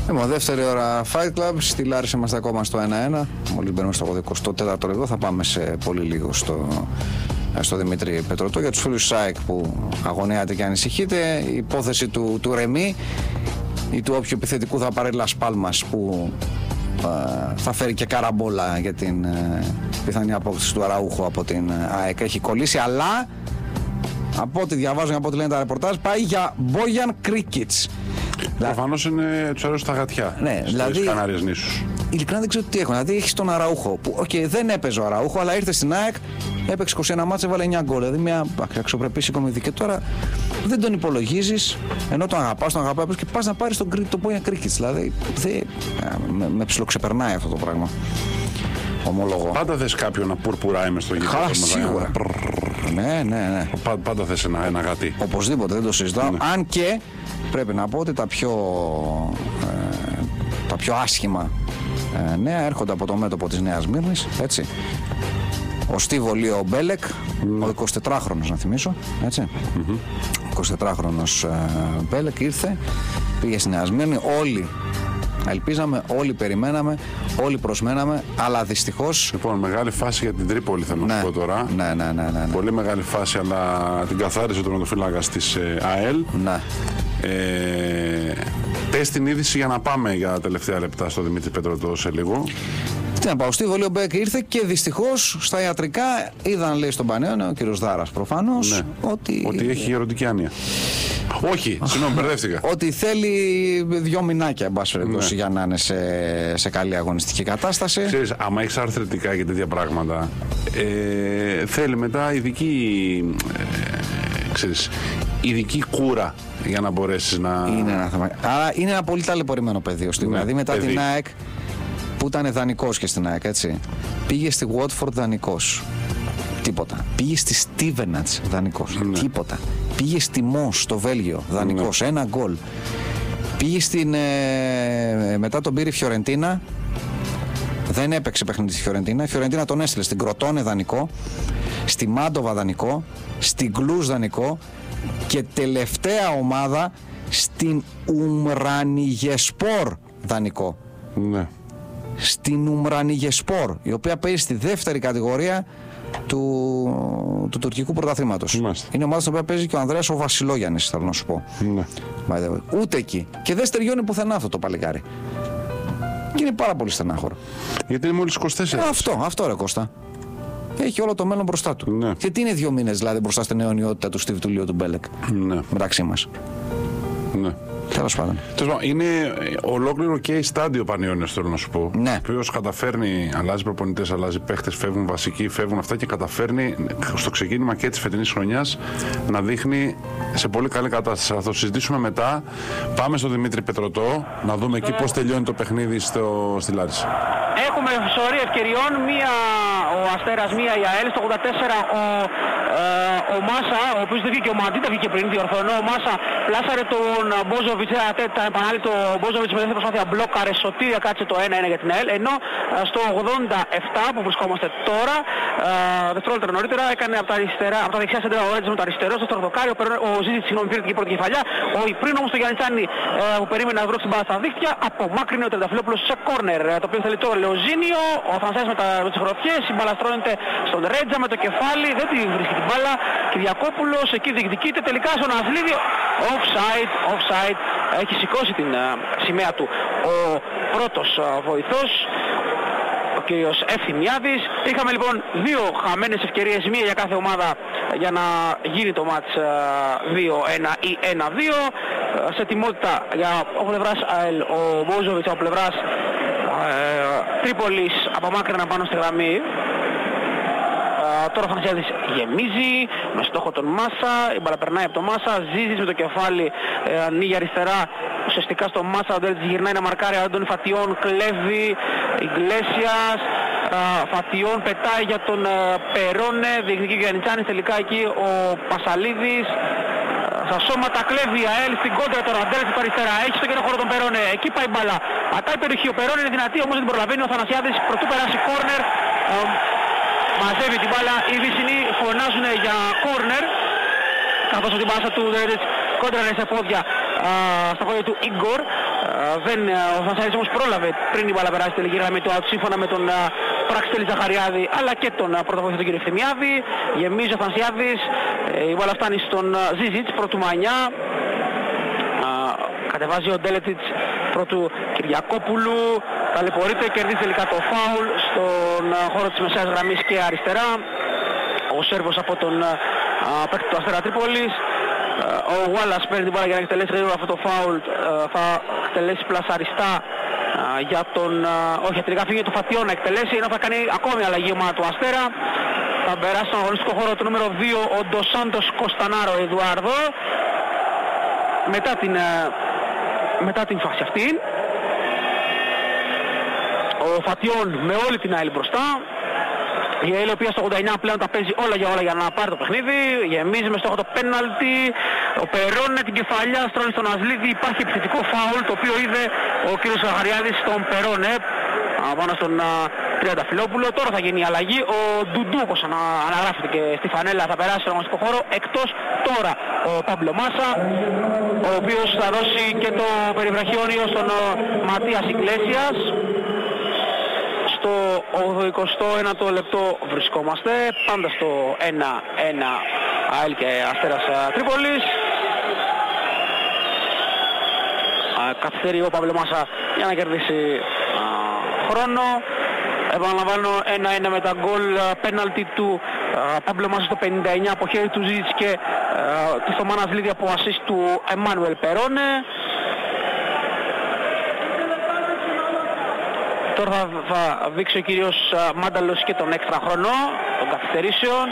Λοιπόν, δεύτερη ώρα Fight Club. Στη Λάρισα είμαστε ακόμα στο 1-1. Μόλις μπαίνουμε στο 84ο λεπτό, θα πάμε σε πολύ λίγο στο, στο Δημήτρη Πετρωτό. Για τους φίλους ΣΑΕΚ που αγωνιάτε και ανησυχείτε, η υπόθεση του, του Ρεμί ή του όποιου επιθετικού θα πάρει Λασπάλμας που ε, θα φέρει και καραμπόλα για την ε, πιθανή απόκτηση του Αραούχου από την ε, ΑΕΚ. Έχει κολλήσει, αλλά από ό,τι διαβάζω και από ό,τι λένε τα ρεπορτάζ, πάει για Μπόγιαν Κρίκιτς. Προφανώς είναι τους αρέσουν τα γατιά. Ναι, στις δηλαδή- Κανάριες νήσους. Ειλικρινά δεν ξέρω τι έχουν. Δηλαδή έχει τον Αραούχο που okay, δεν έπαιζε ο Αραούχο, αλλά ήρθε στην ΑΕΚ, έπαιξε 21 μάτσε, έβαλε 9 γκολ. Δηλαδή μια αξιοπρεπή οικονομική. Και τώρα δεν τον υπολογίζεις, ενώ τον αγαπάς, τον αγαπά και πας να πάρεις τον, κρί- τον Μπόγιαν Κρίκιτ. Δηλαδή δεν- με, με ψιλοξεπερνάει αυτό το πράγμα. Ομολογώ. Πάντα θες κάποιον να πουρπουράει μες στο γήπεδο. Χα, με τα- σίγουρα. Ναι, ναι, ναι. Πα- Πάντα θες ένα, ένα γατί. Οπωσδήποτε, δεν το συζητάω. Αν και πρέπει να πω ότι τα πιο, ε, τα πιο άσχημα ε, νέα έρχονται από το μέτωπο της Νέας Μύρνης, έτσι. Ο Στίβο Λίο Μπέλεκ, ο 24χρονος να θυμίσω, έτσι. 24χρονος ε, Μπέλεκ ήρθε, πήγε στη Νέα Σμύρνη, όλοι ελπίζαμε, όλοι περιμέναμε, όλοι προσμέναμε, αλλά δυστυχώς Λοιπόν, μεγάλη φάση για την Τρίπολη θέλω να ναι, σου πω τώρα. ναι, ναι, ναι, ναι, ναι. Πολύ μεγάλη φάση, αλλά την καθάρισε ο τερματοφύλακα της ΑΕΛ. ναι. Ε, πες την είδηση για να πάμε για τα τελευταία λεπτά στο Δημήτρη Πετρωτό σε λίγο. Τι να πάω, ο Στίβο Λίο Μπέκ ήρθε και δυστυχώς στα ιατρικά είδαν, λέει στον Πανέωνο, ο κύριος Δάρας προφανώς, Ναι. ότι, Ότι έχει ερωτική άνοια. Όχι, συγγνώμη, μπερδεύτηκα. ότι θέλει δυο μηνάκια, εν πάση περιπτώσει, Ναι. για να είναι σε, σε καλή αγωνιστική κατάσταση. Ξέρεις, άμα έχεις αρθρετικά και τέτοια πράγματα, ε, θέλει μετά ειδική. Ε, ξέρεις, ειδική κούρα για να μπορέσεις να. Είναι ένα θέμα. Άρα είναι ένα πολύ ταλαιπωρημένο παιδί ο Στίβ. Ναι, δηλαδή μετά παιδί. την ΑΕΚ που ήταν δανεικός και στην ΑΕΚ, έτσι. Πήγε στη Watford δανεικός. Τίποτα. Πήγε στη Στίβενατ δανεικός. Ναι. Τίποτα. Πήγε στη Μο στο Βέλγιο δανεικός. Ένα γκολ. Πήγε στην. ε, μετά τον πήρε η Φιωρεντίνα. Δεν έπαιξε παιχνίδι στη Φιωρεντίνα. Η Φιωρεντίνα τον έστειλε στην Κροτόνε δανεικό. Στη Μάντοβα δανεικό. Στην Κλουζ δανεικό. Και τελευταία ομάδα στην Ουμρανιγεσπορ δανεικό. Ναι. Στην Ουμρανιγεσπορ, η οποία παίζει στη δεύτερη κατηγορία του, του τουρκικού πρωταθλήματος. Μάλιστα. Είναι ομάδα στην οποία παίζει και ο Ανδρέας ο Βασιλόγιαννης, θέλω να σου πω. ναι. By the way. Ούτε εκεί. Και δεν στεριώνει πουθενά αυτό το παλικάρι. Και είναι πάρα πολύ στενάχωρο. Γιατί είναι μόλις 24. Ε, αυτό, αυτό ρε Κώστα. Έχει όλο το μέλλον μπροστά του. Ναι. Και τι είναι δύο μήνες δηλαδή μπροστά στην αιωνιότητα του Στίβ του Λίου του Μπέλεκ; Ναι. Μεταξύ μας. ναι. Τέλος πάντων. Τέλος πάντων, είναι ε, ολόκληρο και η στάδιο Πανιόνιος, θέλω να σου πω. Ναι. Ο οποίος καταφέρνει, αλλάζει προπονητές, αλλάζει παίχτες, φεύγουν βασικοί, φεύγουν αυτά και καταφέρνει στο ξεκίνημα και της φετινής χρονιάς να δείχνει σε πολύ καλή κατάσταση. Θα το συζητήσουμε μετά. Πάμε στον Δημήτρη Πετρωτό να δούμε εκεί πώς τελειώνει το παιχνίδι στο, στη Λάρισα. Έχουμε σωρή ευκαιριών, μία ο Αστέρας, μία η ΑΕΛ, στο 84 ο, ε, ο Μάσα, ο οποίος δεν βγήκε, ο Μαντίτα βγήκε πριν, διορθώνω, ο Μάσα πλάσαρε τον Μπόζοβιτς, ένα τέτα επανάληπτο, ο Μπόζοβιτς με δεύτερη προσπάθεια μπλόκαρε, σωτήρια κάτσε το 1-1 για την ΑΕΛ, ενώ ε, στο 87 που βρισκόμαστε τώρα, ε, δευτερόλεπτα νωρίτερα, έκανε από τα, αριστερά, από τα δεξιά σέντρα ο Ρέντζ με το αριστερό, στο στροφδοκάριο, ο Ζήτης, συγγνώμη, πήρε την πρώτη κεφαλιά, ο πριν όμως το Γιάννη ε, που περίμενε να βρει την μπάλα στα δίχτυα, απομάκρυνε ο Τρενταφυλόπουλος σε κόρνερ, ε, το οποίο θέλει τώρα Λεοζίνιο, ο Θανσάης με, τα, με τις γροθιές, η μπάλα στρώνεται στον Ρέτζα με το κεφάλι, δεν τη βρίσκει την μπάλα, Κυριακόπουλος εκεί διεκδικείται τελικά στον Αθλίδη, offside, offside, έχει σηκώσει την ε, σημαία του ο πρώτος ε, βοηθός, ο κύριος Ευθυμιάδης. Είχαμε λοιπόν δύο χαμένες ευκαιρίες, μία για κάθε ομάδα για να γίνει το μάτς ε, 2-1 ή 1-2. Ε, Σε τιμότητα για ο πλευράς ΑΕΛ, ο Μπόζοβιτς από πλευράς ε, Τρίπολης απομάκρυνα πάνω στη γραμμή. Ε, τώρα ο Φανσιάδης γεμίζει με στόχο τον Μάσα, η μπαλά περνάει από τον Μάσα, Ζίζης με το κεφάλι ε, ανοίγει αριστερά ουσιαστικά στον Μάσα, ο Ντέλτης γυρνάει να μαρκάρει, ο Αντώνη Φατιών κλέβει, Ιγκλέσιας, ε, Φατιών πετάει για τον ε, Περόνε, διεκδικεί ο Γιαννιτσάνης, τελικά εκεί ο Πασαλίδης, ε, στα σώματα κλέβει η ΑΕΛ στην κόντρα τώρα, Αντέλης από αριστερά, έχει στο κέντρο χώρο τον Περόνε, εκεί πάει η μπαλά, πατάει η περιοχή, ο Περόνε είναι δυνατή όμως δεν την προλαβαίνει, ο Θανασιάδης πρωτού περάσει κόρνερ, ε, μαζεύει την μπάλα, οι Βυσσινοί φωνάζουν για κόρνερ καθώς την πάσα του Δέρετς κόντρανε σε πόδια α, στα πόδια του Ιγκορ. Α, δεν, α, ο Θανσάρης όμως πρόλαβε πριν η μπάλα περάσει τελική γραμμή του out σύμφωνα με τον α, Πραξτέλη Ζαχαριάδη αλλά και τον α, πρώτο βοηθό τον κύριο Ευθυμιάδη. Γεμίζει ο Θανσιάδης, ε, η μπάλα φτάνει στον α, Ζίζιτς, πρώτου Μανιά. Α, κατεβάζει ο Ντέλετιτς πρώτου Κυριακόπουλου ταλαιπωρείται, κερδίζει τελικά το φάουλ στον α, χώρο της μεσαίας γραμμής και αριστερά. Ο Σέρβος από τον α, παίκτη του Αστέρα Τρίπολης. Α, ο Γουάλλας παίρνει την μπάλα για να εκτελέσει γρήγορα αυτό το φάουλ. Α, θα εκτελέσει πλασαριστά α, για τον α, όχι τελικά φύγει του Φατιό να εκτελέσει. Ενώ θα κάνει ακόμη αλλαγή η ομάδα του Αστέρα. Θα περάσει στον αγωνιστικό χώρο του νούμερο 2 ο Ντοσάντος Κωνστανάρο Εδουάρδο. Μετά την, α, μετά την φάση αυτή ο Φατιών με όλη την άλλη μπροστά. Η ΑΕΛ η οποία στο 89 πλέον τα παίζει όλα για όλα για να πάρει το παιχνίδι. Γεμίζει με στόχο το πέναλτι. Ο Περόνε την κεφαλιά στρώνει στον Ασλίδη. Υπάρχει επιθετικό φάουλ το οποίο είδε ο κύριος Σαχαριάδης στον Περόνε α, πάνω στον α, Τριανταφυλόπουλο. Τώρα θα γίνει η αλλαγή. Ο Ντουντού όπως ανα, αναγράφεται και στη φανέλα θα περάσει στον αγωνιστικό χώρο. Εκτός τώρα ο Παμπλο Μάσα ο οποίος θα δώσει και το περιβραχιόνιο στον ο, Ματίας Ιγκλέσιας στο 89ο λεπτό βρισκόμαστε. Πάντα στο 1-1 ΑΕΛ και Αστέρας α, Τρίπολης. Α, καθυστερεί ο Παύλος Μάσα για να κερδίσει α, χρόνο. Επαναλαμβάνω 1-1 με τα γκολ α, πέναλτι του α, Παύλος Μάσα στο 59 από χέρι του Ζήτς και α, του Θωμάνα Βλίδη από ασίστ του Εμμάνουελ Περόνε Τώρα θα, θα δείξει ο κύριος α, Μάνταλος και τον έξτρα χρόνο των καθυστερήσεων.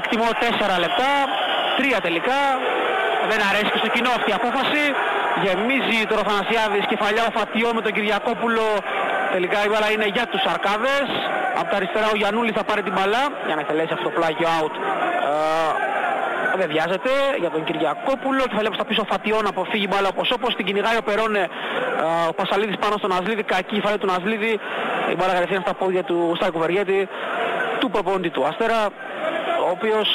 Εκτιμώ 4 λεπτά. τρία τελικά. Δεν αρέσει και στο κοινό αυτή η απόφαση. Γεμίζει το Ροφανασιάδης κεφαλιά ο Φατιό με τον Κυριακόπουλο. Τελικά η μπάλα είναι για τους Αρκάδες. Από τα αριστερά ο Γιαννούλης θα πάρει την μπαλά για να εκτελέσει αυτό το πλάγιο out. Ε, δεν βιάζεται για τον Κυριακόπουλο. Κεφαλιά προς τα πίσω ο Φατιό να αποφύγει μπάλα όπως όπως. Την κυνηγάει ο Περόνε ε, ο Πασαλίδης πάνω στον Ασλίδη. Κακή κεφαλιά του Ασλίδη. Η μπάλα κατευθείαν στα πόδια του Στάικου Βεργέτη του προπονητή του Αστέρα ο οποίος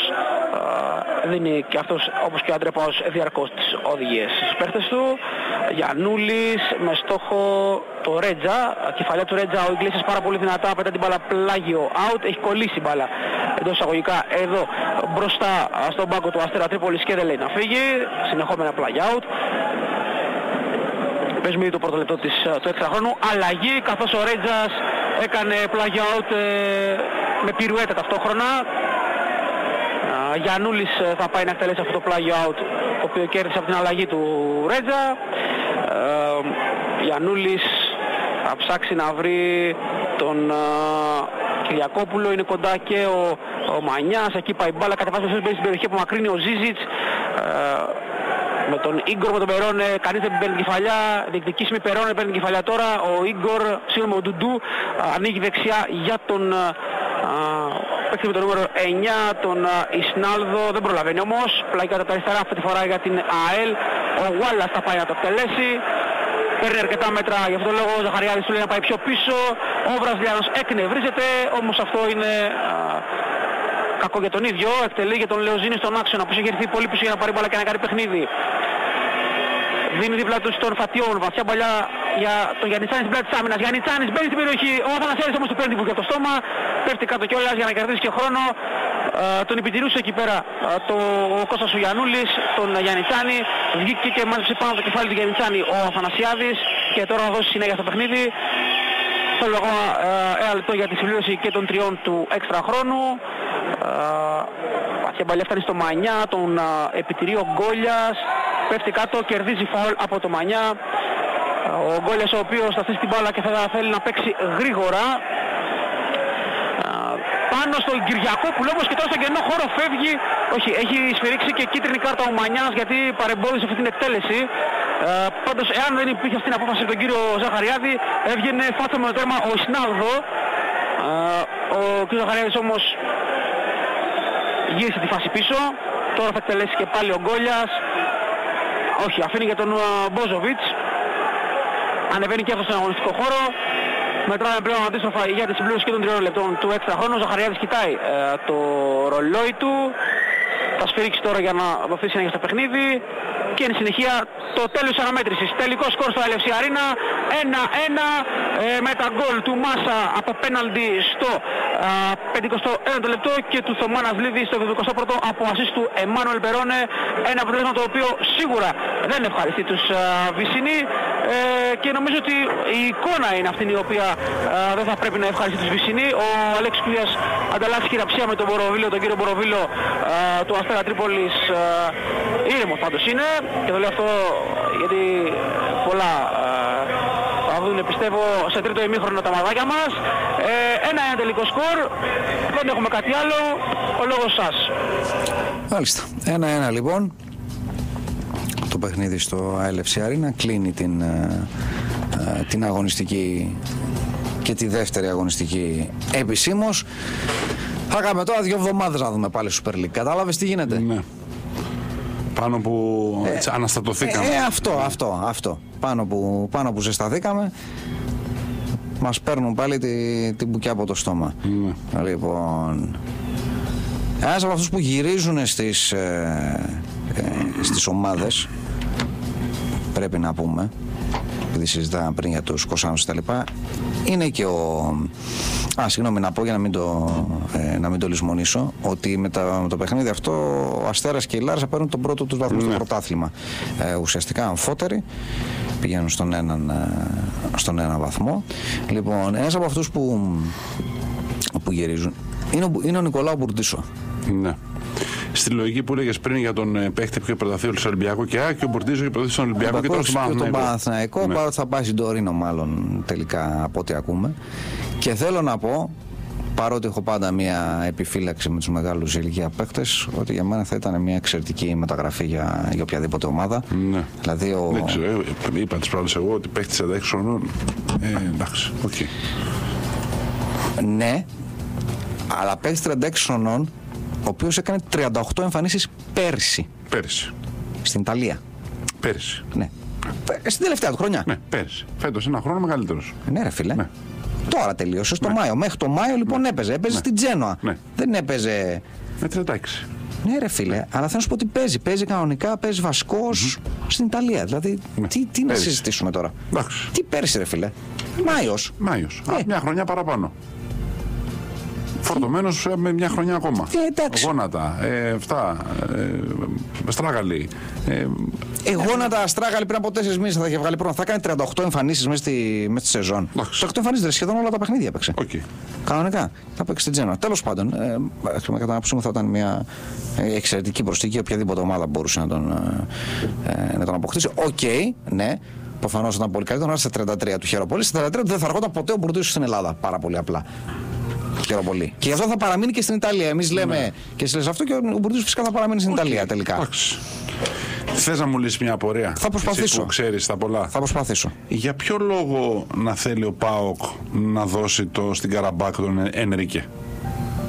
ε, δίνει και αυτός όπως και ο Αντρέπαος διαρκώς τις οδηγίες στους παίχτες του Γιαννούλης με στόχο το Ρέτζα κεφαλιά του Ρέτζα ο Ιγκλήσιας πάρα πολύ δυνατά πετά την μπάλα πλάγιο out έχει κολλήσει η μπάλα εντός εισαγωγικά εδώ μπροστά στον πάγκο του Αστέρα Τρίπολης και δεν λέει να φύγει συνεχόμενα πλάγια out Παίζουμε ήδη το πρώτο λεπτό της, του έξτρα χρόνου. Αλλαγή καθώς ο Ρέτζας έκανε πλάγιο out ε, με πυρουέτα ταυτόχρονα. Α, Γιαννούλης ε, θα πάει να εκτελέσει αυτό το πλάγιο out το οποίος κέρδισε από την αλλαγή του Ρέτζα. Ε, Γιαννούλης θα ψάξει να βρει τον α, Κυριακόπουλο, είναι κοντά και ο, ο Μανιάς, εκεί πάει η μπάλα, κατεβάζει ο στην περιοχή που μακρύνει ο Ζίζιτς. Ε, με τον Ίγκορ με τον Περόνε, κανείς δεν παίρνει κεφαλιά, διεκδικήσει με Περόνε, παίρνει κεφαλιά τώρα, ο Ίγκορ, συγγνώμη ο Ντουντού, α, ανοίγει δεξιά για τον α, παίκτη με το νούμερο 9, τον α, Ισνάλδο, δεν προλαβαίνει όμως, πλάγια κατά τα αριστερά αυτή τη φορά για την ΑΕΛ, ο Γουάλλας θα πάει να το εκτελέσει, παίρνει αρκετά μέτρα, γι' αυτό το λόγο ο Ζαχαριάδης του λέει να πάει πιο πίσω, ο Βραζιλιάνος εκνευρίζεται, όμως αυτό είναι α, κακό για τον ίδιο, εκτελεί για τον Λεωζίνη στον άξονα που έχει έρθει πολύ πίσω για να πάρει μπάλα και να κάνει παιχνίδι. Δίνει δίπλα του στον Φατιόν, βαθιά παλιά για τον Γιάννητσάνη στην πλάτη της άμυνας. Γιάννητσάνης μπαίνει στην περιοχή, ο Αθανασιάδης όμως του παίρνει που για το στόμα, πέφτει κάτω κιόλας για να κερδίσει και χρόνο. Ε, τον επιτηρούσε εκεί πέρα ε, το, ο Κώστας ο Γιαννούλης, τον Γιάννητσάνη, βγήκε και μάζεψε πάνω το κεφάλι του Γιάννητσάνη ο Αθανασιάδης και τώρα θα δώσει συνέχεια στο παιχνίδι. Θέλω ακόμα ε, ένα λεπτό για τη συμπλήρωση και των τριών του έξτρα χρόνου. Βαθιά παλιά φτάνει στο Μανιά, τον ε, επιτηρεί ο Γκόλιας, πέφτει κάτω, κερδίζει φαουλ από το Μανιά. Ο Γκόλιας ο οποίος θα στήσει την μπάλα και θα θέλει να παίξει γρήγορα. Πάνω στον Κυριακόπουλο όμως και τώρα στον κενό χώρο φεύγει. Όχι, έχει σφυρίξει και κίτρινη κάρτα ο Μανιάς γιατί παρεμπόδισε αυτή την εκτέλεση. Ε, πάντως εάν δεν υπήρχε αυτή την απόφαση από τον κύριο Ζαχαριάδη έβγαινε φάτσα με το τέρμα ο Ισνάλδο. Ε, ο κ. Ζαχαριάδης όμως γύρισε τη φάση πίσω. Τώρα θα εκτελέσει και πάλι ο Γκόλιας. Όχι, αφήνει για τον Μπόζοβιτς. Ανεβαίνει και αυτός στον αγωνιστικό χώρο. Μετράμε πλέον αντίστροφα για τη συμπλήρωση και των τριών λεπτών του έξτρα χρόνου. Ο Ζαχαριάδης κοιτάει ε, το ρολόι του. Θα σφυρίξει τώρα για να δοθεί συνέχεια στο παιχνίδι. Και εν συνεχεία το τέλος της αναμέτρησης. Τελικό σκορ στο LFC Arena. 1-1 ε, με τα γκολ του Μάσα από πέναλτι στο ε, 51ο λεπτό και του Θωμάνας Λίδη στο 71ο από ασίστ του Εμμάνουελ Περόνε. Ένα αποτέλεσμα το οποίο σίγουρα δεν ευχαριστεί τους ε, Βυσσινοί ε, και νομίζω ότι η εικόνα είναι αυτή η οποία ε, δεν θα πρέπει να ευχαριστεί τους Βυσσινοί. Ο Αλέξης Κούδιας ανταλλάσσει χειραψία με τον Μποροβίλο, τον κύριο Μποροβίλο ε, του Αστέρα Τρίπολης. Ε, ήρεμος πάντως είναι και το λέω αυτό γιατί πολλά ε, θα δουν πιστεύω σε τρίτο ημίχρονο τα μαδάκια μας. Ε, ένα ένα τελικό σκορ, δεν έχουμε κάτι άλλο, ο λόγος σας. Μάλιστα. Ένα-ένα λοιπόν. Το παιχνίδι στο ILFC Arena κλείνει την, ε, ε, την αγωνιστική και τη δεύτερη αγωνιστική επισήμως. Θα κάνουμε τώρα δύο εβδομάδες να δούμε πάλι Super League. Κατάλαβες τι γίνεται; Ναι. Πάνω που έτσι, αναστατωθήκαμε. Ε, αυτό, αυτό, αυτό. Πάνω που, πάνω που ζεσταθήκαμε, μας παίρνουν πάλι τη, την μπουκιά από το στόμα. Ναι. Λοιπόν, ένας από αυτούς που γυρίζουν στις, ε, ε, στις ομάδες, πρέπει να πούμε, επειδή συζητάγαμε πριν για τους Κωσάνους και τα λοιπά, είναι και ο... Α, συγγνώμη να πω για να μην το, ε, να μην το λησμονήσω, ότι με, τα, με το παιχνίδι αυτό ο Αστέρας και η Λάρισα παίρνουν τον πρώτο τους βαθμό στο πρωτάθλημα. Ε, ουσιαστικά αμφότεροι, πηγαίνουν στον έναν, ε, στον έναν βαθμό. Λοιπόν, ένας από αυτούς που, που γυρίζουν είναι, ο- είναι ο Νικολάου Μπουρντίσο. Ναι. Στη λογική που έλεγες πριν για τον ε, παίχτη που είχε προταθεί ο Ολυμπιακό και, α, και ο Μπουρδίσο είχε προταθεί στον Ολυμπιακό και τώρα στον και τον Παναθηναϊκό. Παναθηναϊκός, Ναι. παρότι θα πάει στην Τωρίνο μάλλον τελικά από ό,τι ακούμε. Και θέλω να πω παρότι έχω πάντα μια επιφύλαξη με τους μεγάλους ηλικία παίκτες, ότι για μένα θα ήταν μια εξαιρετική μεταγραφή για, για οποιαδήποτε ομάδα. Ναι. Δηλαδή ο... Δεν ξέρω, ε, είπα τις προάλλες εγώ ότι παίχτης 16 χρονών. Ε, εντάξει, οκ. Ναι, αλλά παίκτη 36 χρονών, ο οποίος έκανε 38 εμφανίσεις πέρσι Πέρυσι. στην Ιταλία. Πέρυσι. Ναι. Ε, Στην τελευταία του χρονιά. Ναι, πέρυσι. Φέτος ένα χρόνο μεγαλύτερος. Ναι, ρε φίλε. Ναι. Τώρα τελείωσε στο Μάιο. Μέχρι το Μάιο λοιπόν έπαιζε. Έπαιζε στην Τζένοα. Ναι. Δεν έπαιζε. Με 36. Ναι, ρε φίλε, αλλά θέλω να σου πω ότι παίζει. Παίζει κανονικά, παίζει βασικός στην Ιταλία. Δηλαδή, Ναι. τι, τι να Πέρυσι. συζητήσουμε τώρα; Εντάξει. Τι πέρυσι, ρε φίλε; Μάιος. Μάιος. Ε. Μια χρονιά παραπάνω. Φορτωμένος με μια χρονιά ακόμα. Ε, εντάξει. Γόνατα, ε, αυτά. Ε, αστράγαλοι. Ε, Εγώ να τα αστράγαλε πριν από τέσσερις μήνες θα είχε βγάλει πρώτα. Θα κάνει 38 εμφανίσεις μέσα στη, μέσα στη σεζόν. Εντάξει. 38 εμφανίσεις, σχεδόν όλα τα παιχνίδια έπαιξε. Οκ. Κανονικά. Θα παίξει στην Τζένοα. Τέλος πάντων, ε, με κατά άποψή μου θα ήταν μια ε, εξαιρετική προσθήκη. Οποιαδήποτε ομάδα μπορούσε να τον, ε, ε, να τον αποκτήσει. Οκ, ναι. Προφανώς ήταν πολύ καλύτερο. Αλλά στα 33 του χαίρομαι πολύ. Στα 33 δεν θα ερχόταν ποτέ ο Μπουρδίσο στην Ελλάδα. Πάρα πολύ απλά. Χαίρομαι πολύ. Και γι' αυτό θα παραμείνει και στην Ιταλία. Εμείς λέμε και εσύ λες αυτό και ο Μπουρδίσο φυσικά θα παραμείνει στην Ιταλία τελικά. Εντάξει. Θες να μου λύσεις μια απορία; Θα προσπαθήσω. Εσύ που ξέρεις τα πολλά. Θα προσπαθήσω. Για ποιο λόγο να θέλει ο Πάοκ να δώσει το στην Καραμπάκ τον Ενρίκε;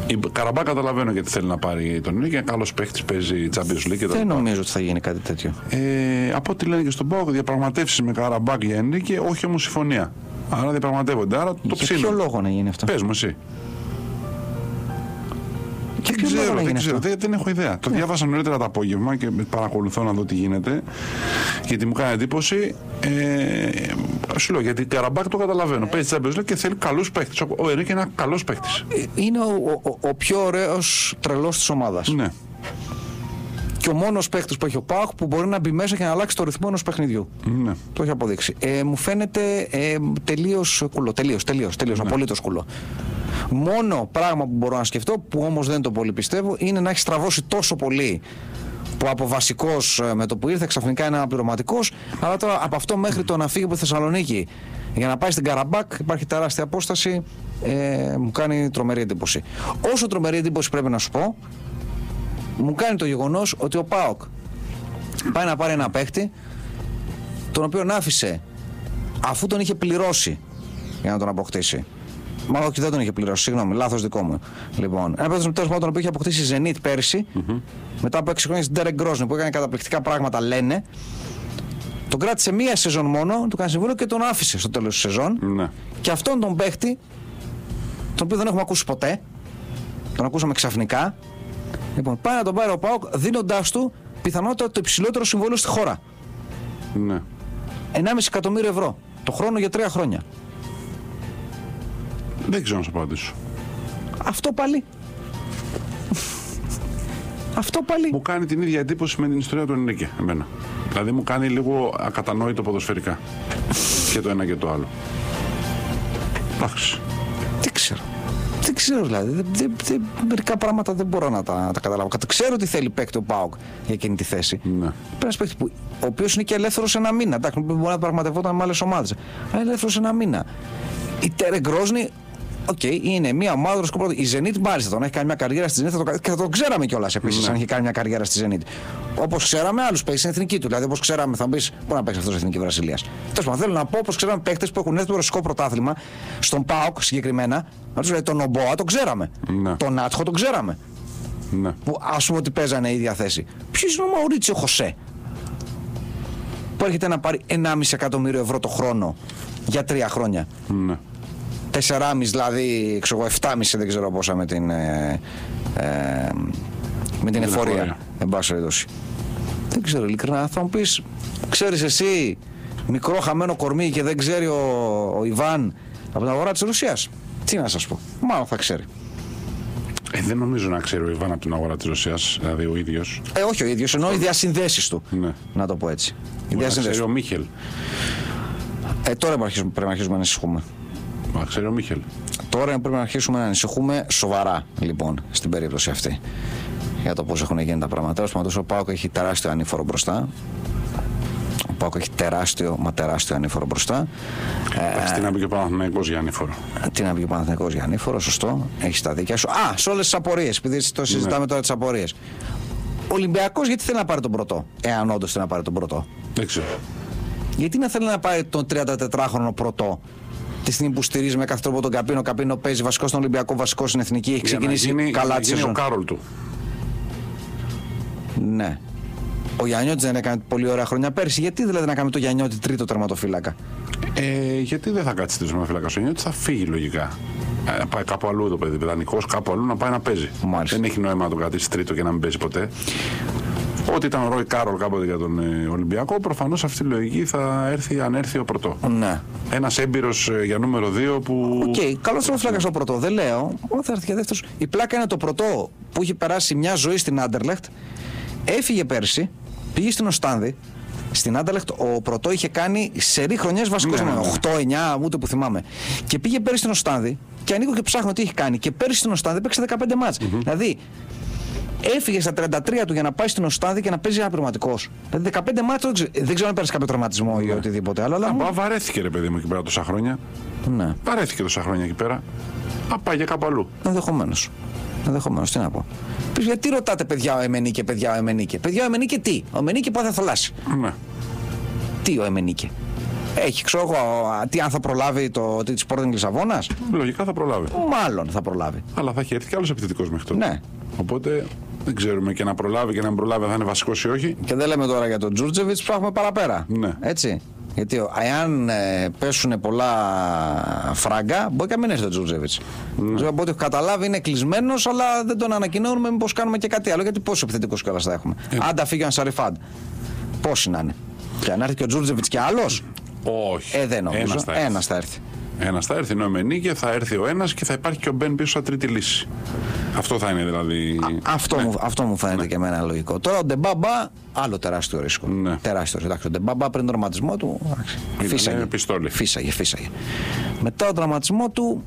Η Καραμπάκ καταλαβαίνω γιατί θέλει να πάρει τον Ενρίκε. Είναι καλός παίχτης, παίζει Champions League κτλ. Δεν νομίζω ότι θα γίνει κάτι τέτοιο. Ε, από ό,τι λένε και στον Πάοκ, διαπραγματεύσεις με Καραμπάκ για Ενρίκε, όχι όμως συμφωνία. Άρα διαπραγματεύονται. Άρα το Για ποιο ψήνουν. λόγο να γίνει αυτό; Πες μου εσύ. Για Δεν ποιο λόγο ξέρω, να δεν, γίνει ξέρω αυτό. Ναι. δεν, δεν έχω ιδέα. Το διάβασα νωρίτερα το απόγευμα και παρακολουθώ να δω τι γίνεται. Γιατί μου κάνει εντύπωση. Ε, σου λέω γιατί Καραμπάκ το καταλαβαίνω. Παίζει Champions League και θέλει καλούς παίχτε. Ο, ο Ενρίκε είναι ένας καλός παίχτη. Είναι ο, ο, ο πιο ωραίος τρελός της ομάδας. Ναι. Και ο μόνος παίκτης που έχει ο Πάοκ που μπορεί να μπει μέσα και να αλλάξει το ρυθμό ενός παιχνιδιού. ναι. Το έχει αποδείξει. Ε, μου φαίνεται ε, τελείως κουλό. Τελείως, τελείως, τελείως. Ναι. Απολύτως κουλό. Μόνο πράγμα που μπορώ να σκεφτώ, που όμως δεν το πολύ πιστεύω, είναι να έχει στραβώσει τόσο πολύ που από βασικός με το που ήρθε ξαφνικά είναι αναπληρωματικός, αλλά τώρα από αυτό μέχρι το να φύγει από τη Θεσσαλονίκη για να πάει στην Καραμπάκ υπάρχει τεράστια απόσταση. Ε, μου κάνει τρομερή εντύπωση. Όσο τρομερή εντύπωση πρέπει να σου πω, μου κάνει το γεγονός ότι ο Πάοκ πάει να πάρει ένα παίχτη τον οποίο άφησε αφού τον είχε πληρώσει για να τον αποκτήσει. Μάλλον όχι, δεν τον είχε πληρώσει, συγγνώμη, λάθος δικό μου. Λοιπόν, ένα παίκτη τέλος πάντων τον οποίο είχε αποκτήσει η Zenit περσι μετά από 6 χρόνια στην Derek Grosny που έκανε καταπληκτικά πράγματα, λένε. Τον κράτησε μία σεζόν μόνο, του κάνει συμβόλαιο και τον άφησε στο τέλος της σεζόν. ναι. Και αυτόν τον παίχτη, τον οποίο δεν έχουμε ακούσει ποτέ, τον ακούσαμε ξαφνικά. Λοιπόν, πάει να τον πάρει ο Πάοκ δίνοντάς του πιθανότατα το υψηλότερο συμβόλαιο στη χώρα. ναι. 1,5 εκατομμύριο ευρώ το χρόνο για τρία χρόνια. Δεν ξέρω να σου απαντήσω. Αυτό πάλι. Αυτό πάλι. Μου κάνει την ίδια εντύπωση με την ιστορία του Ενρίκε. Εμένα. Δηλαδή μου κάνει λίγο ακατανόητο ποδοσφαιρικά. και το ένα και το άλλο. Εντάξει. Δεν ξέρω. Δεν ξέρω δηλαδή. Δεν, δεν, δεν- μερικά πράγματα δεν μπορώ να τα, να τα καταλάβω. Κατα- Ξέρω ότι θέλει παίκτη ο Πάοκ για εκείνη τη θέση. Ναι. Πρέπει ένα παίκτης που, ο οποίος είναι και ελεύθερος ένα μήνα. Εντάξει, μπορεί να πραγματευόταν με άλλες ομάδες. Αλλά ελεύθερος ένα μήνα. Η Τέρεκ Γκρόσνι, οκ, είναι μια ομάδα σκοπό. Η Zenit μάλιστα τον έχει κάνει μια καριέρα στη Zenit θα το, κα- και θα το ξέραμε κιόλας επίσης Ναι. αν έχει κάνει μια καριέρα στη Zenit. Όπως ξέραμε άλλους παίκτες στην εθνική του. Δηλαδή, όπως ξέραμε, θα μπει, μπορεί να παίξει αυτός στην εθνική Βραζιλίας. Τέλος πάντων, θέλω να πω, όπως ξέραμε παίκτες που έχουν έρθει το ρωσικό πρωτάθλημα, στον Πάοκ συγκεκριμένα, να τους λέει τον Ομποά τον ξέραμε. Ναι. Τον Άτχο τον ξέραμε. Ναι. Που ας πούμε ότι παίζανε η ίδια θέση. Ποιος είναι ο Μαουρίτσιο Χωσέ, που έρχεται να πάρει 1,5 εκατομμύριο ευρώ το χρόνο για τρία χρόνια. ναι. 4,5 δηλαδή, ξέρω εγώ, 7,5 δεν ξέρω πόσα με την, ε, ε, με την εφορία. εφορία. Εν πάση περιπτώσει. Δεν ξέρω, ειλικρινά θα μου πεις, ξέρεις εσύ μικρό χαμένο κορμί και δεν ξέρει ο, ο Ιβάν από την αγορά της Ρωσίας. Τι να σας πω. Μάλλον θα ξέρει. Ε, δεν νομίζω να ξέρει ο Ιβάν από την αγορά της Ρωσίας, δηλαδή ο ίδιος. Ε, όχι ο ίδιος, εννοώ οι διασυνδέσεις του. Ναι. Να το πω έτσι. Οι Να διασυνδέσεις ξέρει του. ο Μίχελ. Ε, τώρα πρέπει να αρχίσουμε, πρέπει να αρχίσουμε να ανησυχούμε. Να ξέρει ο Μίχελ. Τώρα πρέπει να αρχίσουμε να ανησυχούμε σοβαρά, λοιπόν, στην περίπτωση αυτή. Για το πώς έχουν γίνει τα πράγματα. Τέλος πάντων, ο Πάοκ έχει τεράστιο ανήφορο μπροστά. Ο Πάοκ έχει τεράστιο, μα τεράστιο ανήφορο μπροστά. Εντάξει, τι να πει και ο Παναθηναϊκός για ανήφορο. Τι να πει ο Παναθυνικό για ανήφορο, σωστό. Έχεις τα δίκια σου. Α, σε όλες τις απορίες, επειδή το συζητάμε τώρα τις απορίες. Ο Ολυμπιακός γιατί θέλει να πάρει τον πρωτό, εάν όντως θέλει να πάρει τον πρωτό; Δεν ξέρω. Γιατί να θέλει να πάρει τον 34χρονο πρωτό, τη στιγμή που στηρίζει με κάθε τρόπο τον Καπίνο. Ο Καπίνο παίζει βασικό στον Ολυμπιακό, βασικό στην εθνική. Έχει Για να ξεκινήσει γίνει, καλά να τη γίνει ο σεζόν. Κάρολ του. Ναι. Ο Γιάννιώτη δεν έκανε πολύ ωραία χρονιά πέρσι. Γιατί δηλαδή να κάνουμε το Γιάννιώτη τρίτο τερματοφύλακα; Ε, γιατί δεν θα κάτσει τη ζωμαφυλακά ο Νιώτη, θα φύγει λογικά. Ε, να πάει κάπου αλλού το παιδί, παιδανικό, κάπου αλλού να πάει να παίζει. Μάλιστα. Δεν έχει νόημα να τον κρατήσει τρίτο και να μην παίζει ποτέ. Ό,τι ήταν ο Ρόι Κάρολ κάποτε για τον ε, Ολυμπιακό, προφανώς αυτή η λογική θα έρθει αν έρθει ο Προτό. Ναι. Ένας έμπειρος για νούμερο 2 που. OK, okay, καλός τερματοφύλακας ο Προτό. Δεν λέω. Ό, θα έρθει και δεύτερος. Η πλάκα είναι το Προτό που έχει περάσει μια ζωή στην Άντερλεχτ. Έφυγε πέρσι, πήγε στην Οστάνδη. Στην Άντερλεχτ ο Προτό είχε κάνει σερί χρονιές βασικός. Ναι, ναι, ναι. 8-9, ούτε που θυμάμαι. Και πήγε πέρσι στην Οστάνδη και ανοίγω και ψάχνω τι έχει κάνει. Και πέρσι στην Οστάνδη παίξε 15 ματς. Δηλαδή έφυγε στα 33 του για να πάει στην Οστάνδη και να παίζει αναπληρωματικό. Δηλαδή 15 μάτς δεν ξέρω, δεν ξέρω αν πέρασε κάποιο τραυματισμό ή οτιδήποτε άλλο. Αλλά Α, μου- μπα, βαρέθηκε ρε παιδί μου εκεί πέρα τόσα χρόνια. ναι. Βαρέθηκε τόσα χρόνια εκεί πέρα. Α, πάει για κάπου αλλού. Ενδεχομένως. Ενδεχομένως, τι να πω. Πεις, γιατί ρωτάτε παιδιά ο Εμενίκε, παιδιά ο Εμενίκε; Παιδιά ο Εμενίκε τι; Ο Εμενίκε πότε θα θολάσει. Ναι. Τι ο Εμενίκε; Έχει, ξέρω εγώ, α, τι αν θα προλάβει το τη Sporting Λισαβόνας; Λογικά θα προλάβει. Μάλλον θα προλάβει. Αλλά θα έχει έρθει κι άλλος επιθετικός μέχρι τότε. Ναι. Οπότε δεν ξέρουμε και να προλάβει και να μην προλάβει αν θα είναι βασικός ή όχι. Και δεν λέμε τώρα για τον Τζούρτζεβιτς, ψάχνουμε παραπέρα. Ναι. Έτσι. Γιατί ο- εάν ε, πέσουν πολλά φράγκα, μπορεί και να μην έρθει ο Τζούρτζεβιτς. Ναι. Από ό,τι έχω καταλάβει είναι κλεισμένος, αλλά δεν τον ανακοινώνουμε. Μήπως κάνουμε και κάτι άλλο. Γιατί πόσο επιθετικό κιόλα θα έχουμε. Ε. Αν τα φύγει ο Ανσαριφάντ, πόσοι να είναι. Και αν έρθει και ο Τζούρτζεβιτς κι άλλος, Όχι. ε, δεν νομίζω. Ένας θα έρθει. Ένας θα έρθει. Ένας θα έρθει, είναι ο Μενίκε, θα έρθει ο ένας και θα υπάρχει και ο Μπεν πίσω σαν τρίτη λύση. Αυτό θα είναι δηλαδή. Αυτό, μου, αυτό μου φαίνεται και εμένα λογικό. Τώρα ο Ντεμπάμπα, άλλο τεράστιο ρίσκο. Ναι. Τεράστιος ρίσκο. Εντάξει, ο Ντεμπάμπα πριν τον τραυματισμό του. εντάξει, Φύσαγε. πιστόλι. Φύσαγε, φύσαγε. Μετά τον τραυματισμό του.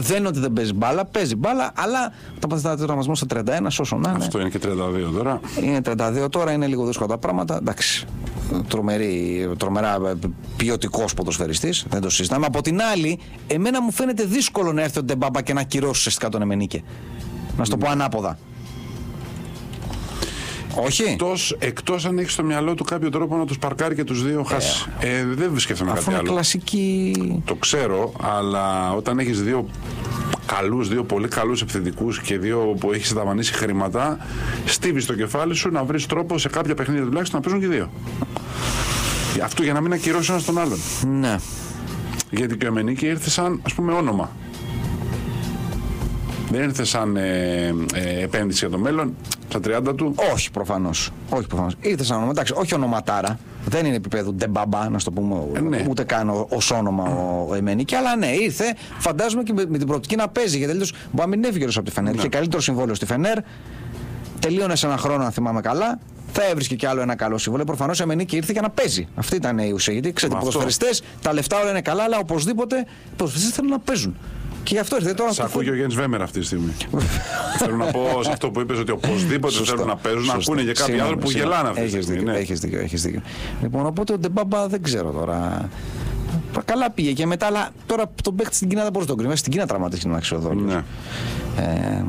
Δεν είναι ότι δεν παίζει μπάλα, παίζει μπάλα, αλλά το παθητά του τραυματισμό στα 31, όσο να είναι. Αυτό είναι και 32 τώρα. Είναι 32 τώρα, είναι λίγο δύσκολα τα πράγματα. Εντάξει. Τρομερή, τρομερά ποιοτικός ποδοσφαιριστής, δεν το συζητάμε. Από την άλλη, εμένα μου φαίνεται δύσκολο να έρθει ο Ντεμπάμπα και να κυρώσει ουσιαστικά τον Εμενίκε. Να σου το πω ανάποδα. Όχι. Εκτός, εκτός αν έχεις στο μυαλό του κάποιο τρόπο να τους παρκάρει και τους δύο χάσει. Ε, δεν σκέφτομαι Αφού κάτι είναι άλλο. κλασική. Το ξέρω, αλλά όταν έχεις δύο καλούς, δύο πολύ καλούς επιθετικούς και δύο που έχεις δαπανίσει χρήματα, στίβεις το κεφάλι σου να βρεις τρόπο σε κάποια παιχνίδια τουλάχιστον να παίζουν και οι δύο. Αυτό για να μην ακυρώσει ένα τον άλλον. Ναι. Γιατί και ο Εμενίκη ήρθε σαν ας πούμε όνομα. Δεν ήρθε σαν ε, ε, επένδυση για το μέλλον, στα 30 του. Όχι προφανώς. Όχι προφανώς. Ήρθε σαν όνομα. Εντάξει, όχι ονοματάρα. Δεν είναι επίπεδο ντεμπαμπά, να σου το πούμε. Ε, ναι. Ούτε καν ως όνομα ο, ο Εμένικη. Αλλά ναι, ήρθε. Φαντάζομαι και με, με την προοπτική να παίζει. Γιατί τέλο μπορεί να μην είναι εύκαιρο από τη Φενέρ. Ναι. Είχε καλύτερο συμβόλαιο στη Φενέρ. Τελείωνες σε ένα χρόνο, αν θυμάμαι καλά. Θα έβρισκε κι άλλο ένα καλό συμβόλαιο. Προφανώς ο Εμενίκη ήρθε για να παίζει. Αυτή ήταν η ουσία. Γιατί ξέρετε, οι Μα αυτό. ποδοσφαιριστές, τα λεφτά όλα είναι καλά, αλλά οπωσδήποτε οι ποδοσφαιριστές θέλουν να παίζουν. Και γι' αυτό ήρθε τώρα. Σ' στο ακούει και ο Γιάννης Βέμερ αυτή τη στιγμή. Θέλω να πω σε αυτό που είπες ότι οπωσδήποτε Σωστό. θέλουν να παίζουν, να Σωστό. ακούνε και κάποιοι Συγγνώμη, άνθρωποι που συγγνώμη. γελάνε αυτή τη Έχεις στιγμή. δίκιο, ναι. έχεις δίκιο, έχεις δίκιο. Λοιπόν, οπότε ο Ντεμπάμπα δεν ξέρω τώρα. Καλά πήγε και μετά, αλλά τώρα τον παίχτη στην Κίνα δεν μπορείς να τον κρύβει. Στην Κίνα τραυματίστηκε να αξιοδόλου. Ναι. Ε,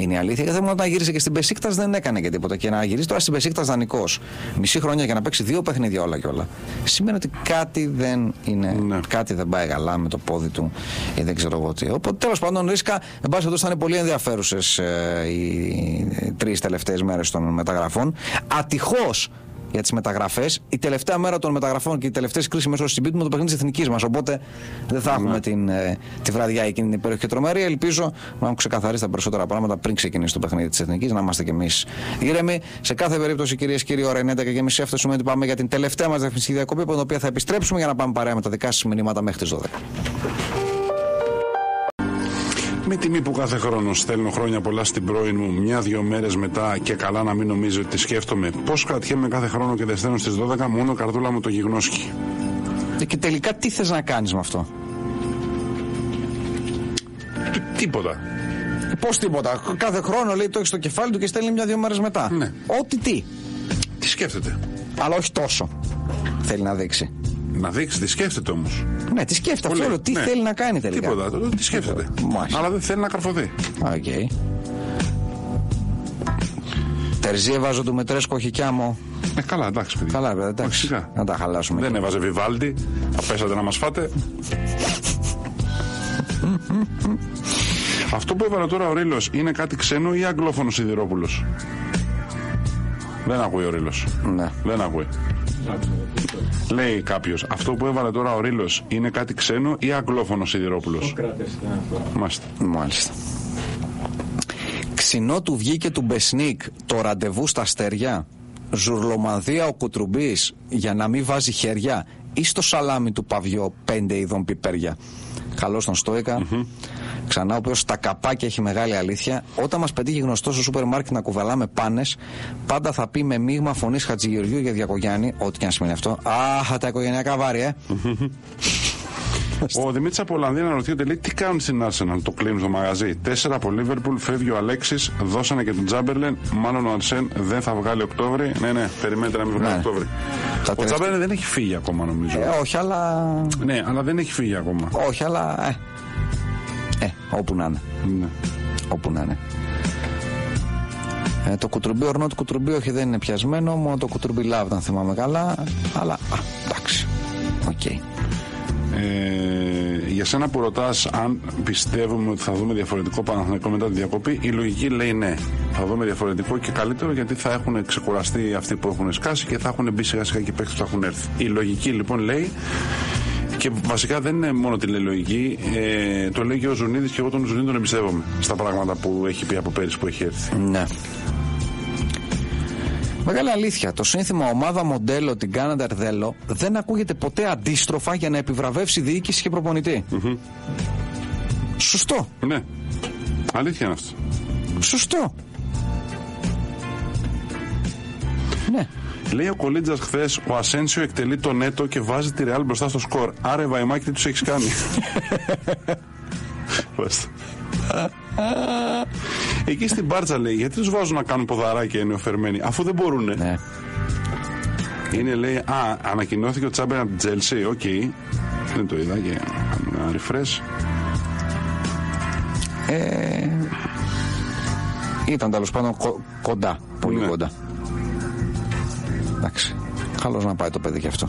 είναι η αλήθεια. Και θέλω όταν γύρισε και στην Πεσίκτας δεν έκανε και τίποτα. Και να γυρίσει τώρα στην Πεσίκτας δανεικός μισή χρονιά για να παίξει δύο παιχνίδια όλα και όλα. Σημαίνει ότι κάτι δεν είναι. Ναι. Κάτι δεν πάει καλά με το πόδι του ή δεν ξέρω εγώ τι. Οπότε τέλος πάντων ρίσκα. Εν πάση περιπτώσει θα είναι πολύ ενδιαφέρουσες οι τρεις τελευταίες μέρες των μεταγραφών. Ατυχώς για τις μεταγραφές. Η τελευταία μέρα των μεταγραφών και οι τελευταίες κρίσιμε ώρε συμπίπτουν με το παιχνίδι της εθνικής μας. Οπότε δεν θα έχουμε την, ε, τη βραδιά εκείνη την υπέροχη και τρομερή. Ελπίζω να έχουν ξεκαθαρίσει τα περισσότερα πράγματα πριν ξεκινήσει το παιχνίδι της εθνικής, να είμαστε κι εμείς ήρεμοι. Σε κάθε περίπτωση, κυρίες και κύριοι, ώρα 9 και και μισή αυτό σημαίνει ότι πάμε για την τελευταία μας διαφημιστική διακοπή, από την οποία θα επιστρέψουμε για να πάμε παρέα με τα δικά σας μηνύματα μέχρι τις 12. Με τιμή που κάθε χρόνο στέλνω χρόνια πολλά στην πρώην μου, μια-δυο μέρες μετά και καλά να μην νομίζει ότι τη σκέφτομαι. Πώς κρατιέμαι κάθε χρόνο και δεν στέλνω στις 12 μόνο καρδούλα μου το γιγνώσκει. Ε, Και τελικά τι θες να κάνεις με αυτό; Τι- Τίποτα. Πώς τίποτα; Κάθε χρόνο λέει το έχεις στο κεφάλι του και στέλνει μια-δύο μέρες μετά. Ναι. Ό,τι τι. Τι σκέφτεται; Αλλά όχι τόσο. θέλει να δείξει. Να δείξεις, τι σκέφτεται όμως. Ναι, τι σκέφτεται. Αυτό λέω, τι θέλει να κάνει τελικά. Ναι. Τίποτα, το- τι σκέφτεται. Μάλιστα. Αλλά δεν θέλει να καρφωθεί. Οκ. Τερζή έβαζω του Μετρέσκο χικιάμο. Ε, καλά, εντάξει, παιδί. Καλά, βέβαια, εντάξει. Φυσικά. Να τα χαλάσουμε. Δεν έβαζε βιβάλτι. Θα πέσατε να μας φάτε. Αυτό που έβαλε τώρα ο Ρήλο είναι κάτι ξένο ή αγγλόφωνος Σιδηρόπουλος; Δεν ακούει ο Ρήλο. Ναι. Δεν ακούει. Λέει κάποιος, αυτό που έβαλε τώρα ο Ρήλο είναι κάτι ξένο ή αγγλόφωνο Σιδηρόπουλος; Μάλιστα. Μάλιστα. Ξινό του βγήκε του Μπεσνίκ το ραντεβού στα αστέρια. Ζουρλομανδία ο Κουτρουμπής για να μην βάζει χέρια ή στο σαλάμι του Παβιό πέντε ειδών πιπέρια. Καλώς τον Στόικα Ξανά, ο οποίος στα καπάκια έχει μεγάλη αλήθεια. Όταν μας πετύχει γνωστός στο σούπερ μάρκετ να κουβαλάμε πάνες, πάντα θα πει με μείγμα φωνής Χατζηγεωργιού για Διακογιάννη, ό,τι και αν σημαίνει αυτό. Αχ, τα οικογενειακά βάρη, ε. Ο Δημήτρης από Ολλανδία αναρωτιέται, λέει, τι κάνουν στην Arsenal, το κλείνουν το μαγαζί. Τέσσερα από Λίβερπουλ, φεύγει ο Αλέξης, δώσανε και τον Τσάμπερλεν. Μάλλον ο Αρσέν δεν θα βγάλει Οκτώβρη. Ναι, ναι, περιμένετε να μην βγάλει Ναι. Οκτώβρη. Τα Ο τελευταία- Τσάμπερλεν δεν έχει φύγει ακόμα, νομίζω. Ε, όχι, αλλά. Ναι, αλλά δεν έχει φύγει ακόμα. Όχι, αλλά. Ε, ε όπου να είναι. Ναι. Όπου να είναι. Ε, το κουτρουμπί, ορνό του κουτρουμπί, όχι δεν είναι πιασμένο, μόνο το κουτρουμπί λάβ, αν θυμάμαι καλά. Αλλά, α, εντάξει. Οκ. Ε, για σένα που ρωτάς αν πιστεύουμε ότι θα δούμε διαφορετικό Παναθηναϊκό μετά τη διακοπή, η λογική λέει ναι. Θα δούμε διαφορετικό και καλύτερο γιατί θα έχουν ξεκουραστεί αυτοί που έχουν σκάσει και θα έχουν μπει σιγά σιγά και οι παίκτες που θα έχουν έρθει. Η λογική λοιπόν λέει και βασικά δεν είναι μόνο τη λέει λογική, ε, το λέει και ο Ζουνίδης και εγώ τον Ζουνίδη τον εμπιστεύομαι στα πράγματα που έχει πει από πέρυσι που έχει έρθει. Ναι. Μεγάλη αλήθεια. Το σύνθημα ομάδα μοντέλο την Κάναντα Ερδέλο δεν ακούγεται ποτέ αντίστροφα για να επιβραβεύσει διοίκηση και προπονητη Σωστό. Ναι. Αλήθεια είναι αυτό. Σωστό. Ναι. Λέει ο Κολίτζας χθες, ο Ασένσιο εκτελεί το νέτο και βάζει τη Ρεάλ μπροστά στο σκορ. Άρα, Βαϊμάκη, τι τους έχεις κάνει; Μάλιστα. Εκεί στην Μπάρτσα λέει, γιατί τους βάζουν να κάνουν ποδαράκια οι νεοφερμένοι, αφού δεν μπορούν. ναι. Είναι λέει, Α, ανακοινώθηκε ο Τσάμπερ από την Τζέλσι, οκ. Δεν το είδα και ένα refresh. Ε, ήταν τέλος πάντων κο- κοντά. Πολύ Ναι. κοντά. Εντάξει. Καλώ να πάει το παιδί και αυτό.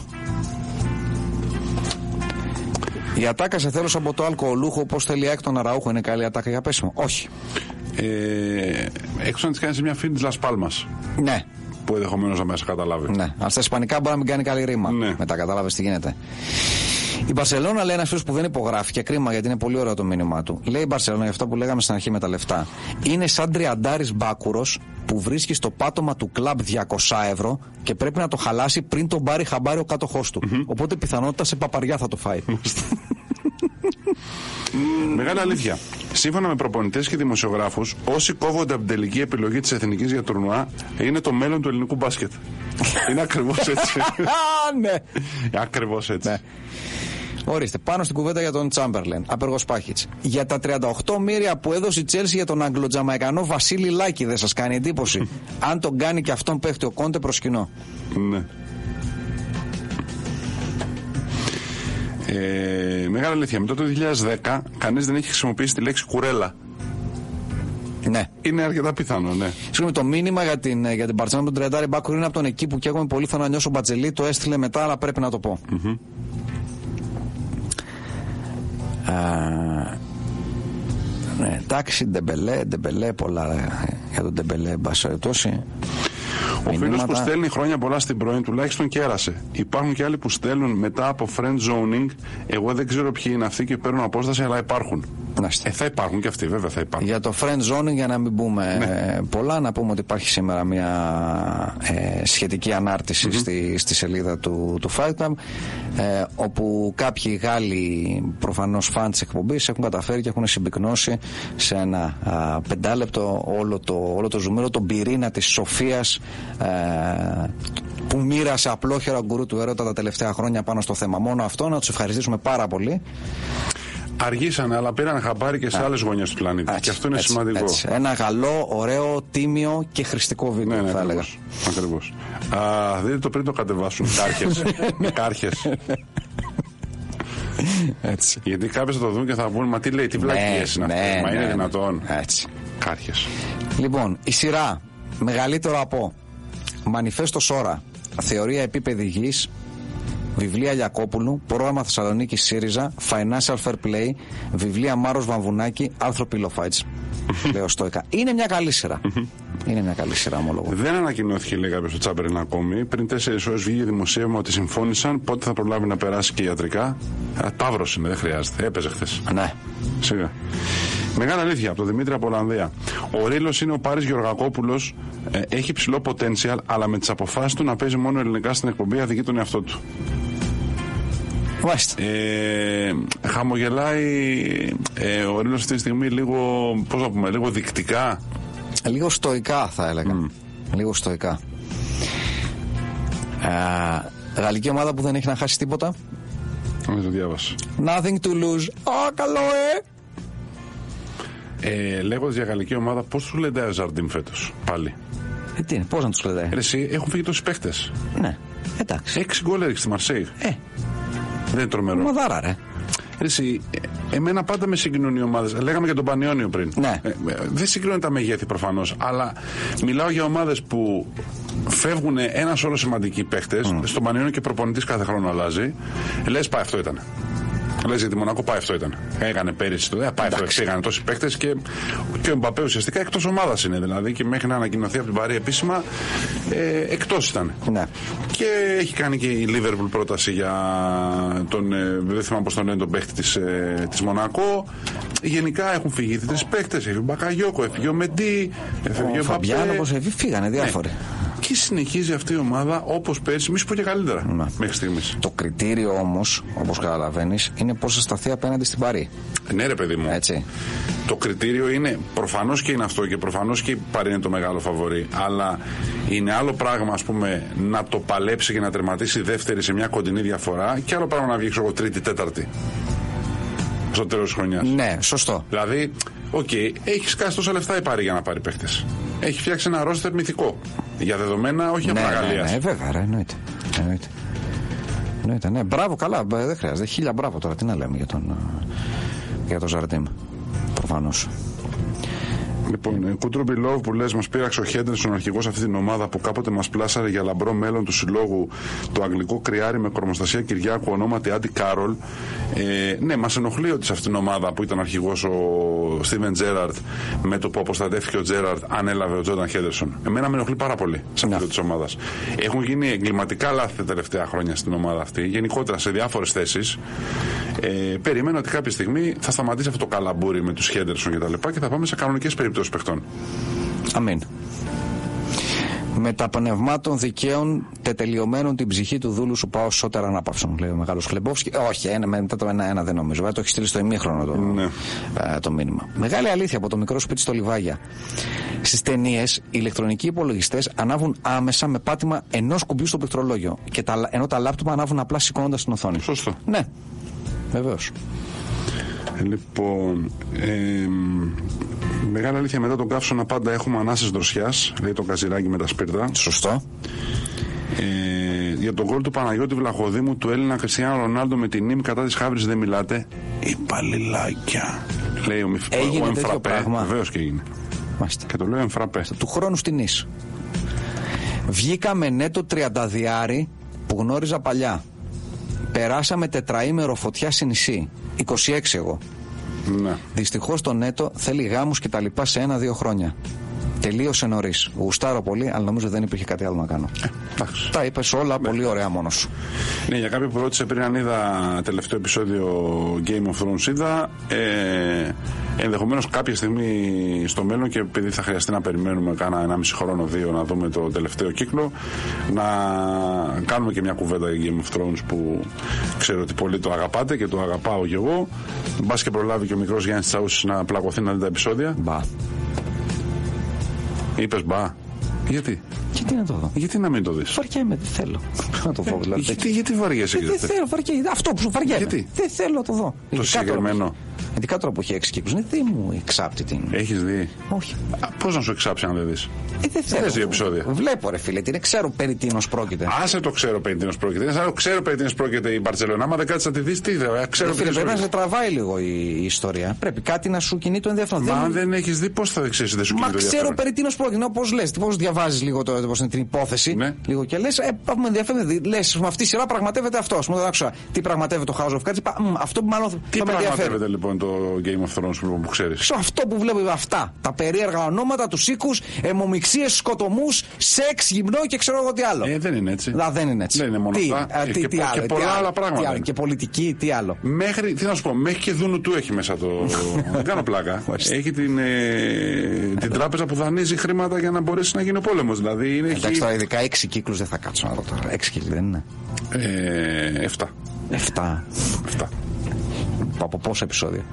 Η ατάκα σε θέλω από το αλκοολούχο, πώ θέλει έκτον αραούχο, είναι καλή ατάκα για πέσιμο; Όχι. Ε, έξω να της κάνεις σε μια φίλη τη Λασπάλμα, Ναι, που ενδεχομένως να μέσα καταλάβει. ναι. Αν στα Ισπανικά μπορεί να μην κάνει καλή ρήμα. Ναι. Μετά κατάλαβε τι γίνεται. Η Μπαρσελόνα λέει ένα φίλος που δεν υπογράφει και κρίμα γιατί είναι πολύ ωραίο το μήνυμά του. Λέει η Μπαρσελόνα, για αυτό που λέγαμε στην αρχή με τα λεφτά. Είναι σαν τριαντάρης μπάκουρος που βρίσκει στο πάτωμα του κλαμπ 200 ευρώ και πρέπει να το χαλάσει πριν τον πάρει χαμπάρι ο κάτοχός του. Οπότε πιθανότητα σε παπαριά θα το φάει. Μεγάλη αλήθεια. Σύμφωνα με προπονητές και δημοσιογράφους, όσοι κόβονται από την τελική επιλογή της εθνικής για τουρνουά είναι το μέλλον του ελληνικού μπάσκετ. είναι ακριβώς έτσι. Α, ναι. ακριβώς έτσι. Ναι. Ορίστε, πάνω στην κουβέντα για τον Τσάμπερλεν, απεργό Πάχιτ. Για τα 38 μοίρια που έδωσε η Τσέλση για τον Αγγλοτζαμαϊκανό Βασίλη Λάκη, δεν σας κάνει εντύπωση. Αν τον κάνει και αυτόν παίχτη ο Κόντε προσκυνώ. Ναι. Ε, μεγάλη αλήθεια. Μετά το 2010, κανείς δεν έχει χρησιμοποιήσει τη λέξη κουρέλα. Ναι. Είναι αρκετά πιθανό, ναι. Συγγνώμη, το μήνυμα για την, για την Παρτσένα με τον Τρεντάρη Μπάκουρ είναι από τον εκεί που και εγώ πολύ θέλω να νιώσω μπατζελί. Το έστειλε μετά, αλλά πρέπει να το πω. Α, ναι, εντάξει, ντεμπελέ, ντεμπελέ, πολλά ε, για τον ντεμπελέ, εν πάση περιπτώσει. Ο φίλος που Μηνύματα. στέλνει χρόνια πολλά στην πρώην τουλάχιστον κέρασε. Υπάρχουν και άλλοι που στέλνουν μετά από friend zoning. Εγώ δεν ξέρω ποιοι είναι αυτοί και παίρνουν απόσταση, αλλά υπάρχουν. Να είστε. Ε, θα υπάρχουν και αυτοί, βέβαια θα υπάρχουν. Για το friend zoning, για να μην πούμε Ναι. ε, πολλά, να πούμε ότι υπάρχει σήμερα μια ε, σχετική ανάρτηση στη, στη σελίδα του, του Fight Club, ε, όπου κάποιοι Γάλλοι, προφανώς φαν της εκπομπής, έχουν καταφέρει και έχουν συμπυκνώσει σε ένα α, πεντάλεπτο όλο το, όλο το ζουμίρο, τον πυρήνα της σοφίας ε, που μοίρασε απλόχερα ο γκουρού του έρωτα τα τελευταία χρόνια πάνω στο θέμα. Μόνο αυτό, να τους ευχαριστήσουμε πάρα πολύ. Αργήσανε, αλλά πήραν χαμπάρι και σε άλλες γωνιές του πλανήτη. Έτσι, και αυτό είναι έτσι, σημαντικό. έτσι. Ένα καλό, ωραίο, τίμιο και χρηστικό βίντεο, Ναι, ναι, θα έλεγα. ακριβώς. Ακριβώς. Α, δείτε το πριν το κατεβάσουν. Κάρχες. Κάρχες. Έτσι. Γιατί κάποιοι θα το δουν και θα πούν, μα τι λέει, τι βλακίες είναι αυτό. Μα είναι δυνατόν. Έτσι. Κάρχες. Λοιπόν, η σειρά μεγαλύτερο από Μανιφέστο Σόρα, Θεωρία επίπεδη γης, Βιβλία Λιακόπουλου, Πρόγραμμα Θεσσαλονίκης ΣΥΡΙΖΑ, Financial Fair Play, Βιβλία Μάρος Βαμβουνάκη, Άρθρο Πιλοφάιτς. Λέω στόικα. Είναι μια καλή σειρά. Είναι μια καλή σειρά, ομολογώ. Δεν ανακοινώθηκε, λέει κάποιος στο Τσάμπεριν ακόμη. Πριν τέσσερις ώρες βγήκε δημοσίευμα ότι συμφώνησαν πότε θα προλάβει να περάσει και ιατρικά. Ταύρος είναι, δεν χρειάζεται. Έπαιζε χθες. Ναι. Σιγά. Μεγάλη αλήθεια από τον Δημήτρη από Ολλανδία. Ο Ρήλο είναι ο Πάρης Γεωργακόπουλος. Ε, έχει ψηλό potential, αλλά με τις αποφάσεις του να παίζει μόνο ελληνικά στην εκπομπή αδικεί τον εαυτό του. Μάλιστα. Ε, χαμογελάει ε, ο Ρήλο αυτή τη στιγμή λίγο, πώς να πούμε, λίγο δεικτικά. Λίγο στοικά θα έλεγα. Λίγο στοικά. Ε, γαλλική ομάδα που δεν έχει να χάσει τίποτα. Δεν το διάβασα. Nothing to lose. Α, καλό, ε! Ε, Λέγοντας για γαλλική ομάδα, πώς του λένε ο Ζαρντίν φέτος πάλι; Ε, τι είναι, πώς να τους λέτε. Ρε, εσύ, έχουν φύγει τόσοι παίχτε. Ναι, εντάξει. Έξι γκολ έριξε στη Μαρσέη. Ε, Δεν είναι τρομερό. μαδάρα, ρε. Ρε, εσύ, ε, εμένα πάντα με συγκινούν οι ομάδες. Λέγαμε για τον Πανιόνιο πριν. Ναι. Ε, ε, δεν συγκρίνουν τα μεγέθη προφανώς. Αλλά μιλάω για ομάδες που φεύγουν ένα σώρο σημαντικοί παίχτε. Στον Πανιόνιο και προπονητής κάθε χρόνο αλλάζει. Λες, πάει αυτό ήταν. Λες για τη Μονακό πάει αυτό ήταν. Έκανε πέρυσι το. Ε, πάει αυτό. Πήγανε τόσοι παίχτε και, και ο Μπαπέ ουσιαστικά εκτός ομάδας είναι. Δηλαδή και μέχρι να ανακοινωθεί από την Παρή επίσημα ε, εκτός ήταν. Ναι. Και έχει κάνει και η Λίβερπουλ πρόταση για τον. Ε, δεν θυμάμαι πώς τον λένε τον παίχτη της ε, της Μονακό. Γενικά έχουν φύγει τρεις παίχτε. Έφυγε ο Μπακαγιώκο, έφυγε ο Μεντί, έφυγε Ο ο Φαμπιάνο, Μπαπέ. όπω φύγανε διάφοροι. Και συνεχίζει αυτή η ομάδα όπως πέρσι, μη σου πω και καλύτερα Ναι. μέχρι στιγμής. Το κριτήριο όμως, όπως καταλαβαίνεις, είναι πώς θα σταθεί απέναντι στην Παρί. Ναι, ρε παιδί μου. Έτσι. Το κριτήριο είναι προφανώς και είναι αυτό και προφανώς και η Παρί είναι το μεγάλο φαβορή. Αλλά είναι άλλο πράγμα, ας πούμε, να το παλέψει και να τερματίσει δεύτερη σε μια κοντινή διαφορά και άλλο πράγμα να βγει, ξέρω εγώ, τρίτη, τέταρτη. Στο τέλος της χρονιάς. Ναι, σωστό. Δηλαδή, οκ, έχει σκάσει τόσα λεφτά η Παρή για να πάρει παίχτες. Έχει φτιάξει ένα ρόστερ μυθικό. Για δεδομένα, όχι Ναι, απλά ναι, Γαλλίας. ναι, βέβαια, ρε, εννοείται. εννοείται. Εννοείται, ναι. Μπράβο, καλά, ε, δεν χρειάζεται. Χίλια μπράβο τώρα, τι να λέμε για τον, ε, για τον Ζαρτίμ. Προφανώς. Λοιπόν, ε, Κούτρουμπι Λόβ που λες, μας πήραξε ο Χέντερσον αρχηγό αυτή την ομάδα που κάποτε μας πλάσαρε για λαμπρό μέλλον του συλλόγου το αγγλικό κρυάρι με κορμοστασία Κυριάκου ονόματι Άντι Κάρολ. Ε, ναι, μας ενοχλεί ότι σε αυτήν την ομάδα που ήταν αρχηγός ο Στίβεν Τζέραρντ με το που αποστρατεύτηκε ο Τζέραρντ ανέλαβε ο Τζόρνταν Χέντερσον. Εμένα με ενοχλεί πάρα πολύ σε αυτή της ομάδας. Έχουν γίνει εγκληματικά λάθη τα τελευταία χρόνια στην ομάδα αυτή, γενικότερα σε διάφορες θέσεις. Ε, περιμένω ότι κάποια στιγμή θα σταματήσει αυτό το καλαμπούρι με τους Χέντερσον και τα λοιπά και θα πάμε σε κανονικές περιπτώσεις παιχτών. Αμήν. Μετά πνευμάτων δικαίων τετελειωμένων την ψυχή του δούλου σου σου σώτερ ανάπαυσον, λέει ο μεγάλος Χλεμπόφσκι. Όχι, ένα, μετά το ένα-ένα δεν νομίζω. Ε, το έχεις στείλει στο ημίχρονο το, Ναι. ε, το μήνυμα. Μεγάλη αλήθεια από το μικρό σπίτι στο Λιβάγια. Στις ταινίες, οι ηλεκτρονικοί υπολογιστές ανάβουν άμεσα με πάτημα ενός κουμπιού στο πληκτρολόγιο. Και τα, ενώ τα λάπτοπα ανάβουν απλά σηκώνοντας την οθόνη. Σωστό. Ναι, βεβαίως. Ε, Λοιπόν, ε, μεγάλη αλήθεια μετά τον καύσωνα πάντα έχουμε ανάσες δροσιάς, λέει το καζιράκι με τα σπίρτα. Σωστό. Ε, για τον γκολ του Παναγιώτη Βλαχοδήμου του Έλληνα Κριστιανό Ρονάλντο με την νήμη κατά της Χάβρης δεν μιλάτε. Η παλιλάκια. Λέει ο, Μιφ... Έγινε ο τέτοιο Εμφραπέ. πράγμα. Βεβαίως και έγινε. Μάλιστα. Και το λέω Εμφραπέ. του χρόνου στην Ις. Βγήκαμε νέτο τριανταδιάρι που γνώριζα παλιά. Περάσαμε τετραήμερο φωτιά σε νησί. 26 εγώ. Ναι. Δυστυχώς το νέτο θέλει γάμους και τα λοιπά σε ένα-δύο χρόνια. Τελείωσε νωρίς. Γουστάρω πολύ, αλλά νομίζω δεν υπήρχε κάτι άλλο να κάνω. Εντάξει. Τα είπες όλα πολύ ωραία μόνος σου. Ναι, για κάποιον που ρώτησε πριν αν είδα τελευταίο επεισόδιο Game of Thrones είδα ε, ενδεχομένως κάποια στιγμή στο μέλλον και επειδή θα χρειαστεί να περιμένουμε κάνα 1,5 χρόνο, δύο να δούμε το τελευταίο κύκλο να κάνουμε και μια κουβέντα για Game of Thrones που ξέρω ότι πολλοί το αγαπάτε και το αγαπάω κι εγώ Μπας και προλάβει και ο μικρός Γιάννης Τσαούσης να πλακωθεί να δει τα επεισόδια Μπα. Είπες μπα. Γιατί, Γιατί να το δω. γιατί να μην το δεις; Βαριέμαι, δεν θέλω. να το δω, δηλαδή. γιατί, γιατί βαριέσαι Ε, και Δεν δεν θέλω, βαριέμαι. Αυτό που σου βαριέμαι. Γιατί; Δεν θέλω να το δω. Το Ειδικά τώρα. συγκεκριμένο. Ειδικά τώρα που έχει έξι κύκλους. Ναι, δεν μου εξάπτει την. Έχεις δει; Όχι. Πώς να σου εξάψει αν δεν δεις; Ε, δεν θέλω. δες δύο επεισόδια. Βλέπω, ρε φίλε, τι είναι, ξέρω περί τίνος πρόκειται. Άσε το ξέρω περί τίνος πρόκειται. Είναι σαν να το ξέρω περί τίνος πρόκειται η Μπαρσελόνα. Άμα δεν κάτσεις να τη δεις, τι δεν ξέρω Ρε περί φίλε, τίνος πρέπει να σε πρόκειται. τραβάει λίγο η, η ιστορία. Πρέπει κάτι να σου κινεί το ενδιαφέρον. Μα αν δεν έχεις δει, πώς θα ξέρει δεν σου Μα κινεί το ξέρω ενδιαφέρον; περί τίνος πρόκειται. Πώ λες, πώς διαβάζεις λίγο το, πώς είναι την υπόθεση. Ναι. Λίγο και λες, ε, με ενδιαφέρει. Λες, αυτή η σειρά πραγματεύεται αυτός. Α πούμε, δεν άκουσα τι πραγματεύεται το House of Cards. Είπα, «Μμ, αυτό που μάλλον Τι θα με ενδιαφέρει. πραγματεύεται λοιπόν το Game of Thrones που ξέρεις; Σε αυτό που βλέπω αυτά. Τα περίεργα ονόματα, τους οίκους, αιμομηξίε, σκοτωμούς, σεξ, γυμνό και ξέρω εγώ τι άλλο. Ε, δεν είναι έτσι. Να, δεν είναι έτσι. Δεν είναι μόνο τι, αυτά. α, Ε, τι, και τι πο- άλλο, και τι πολλά άλλο, άλλα τι πράγματα άλλο, είναι. Και πολιτική, τι άλλο. Μέχρι, τι να σου πω, μέχρι και δούνου του έχει μέσα το. δεν κάνω πλάκα. Μάλιστα. έχει την, ε, την τράπεζα που δανείζει χρήματα για να μπορέσει να γίνει ο πόλεμος. Δηλαδή είναι. Εντάξει, έχει, τώρα ειδικά έξι κύκλους δεν θα κάτσω να δω τώρα. Έξι κύκλου δεν είναι. ε, 7. Εφτά. 7. Από πόσα επεισόδια;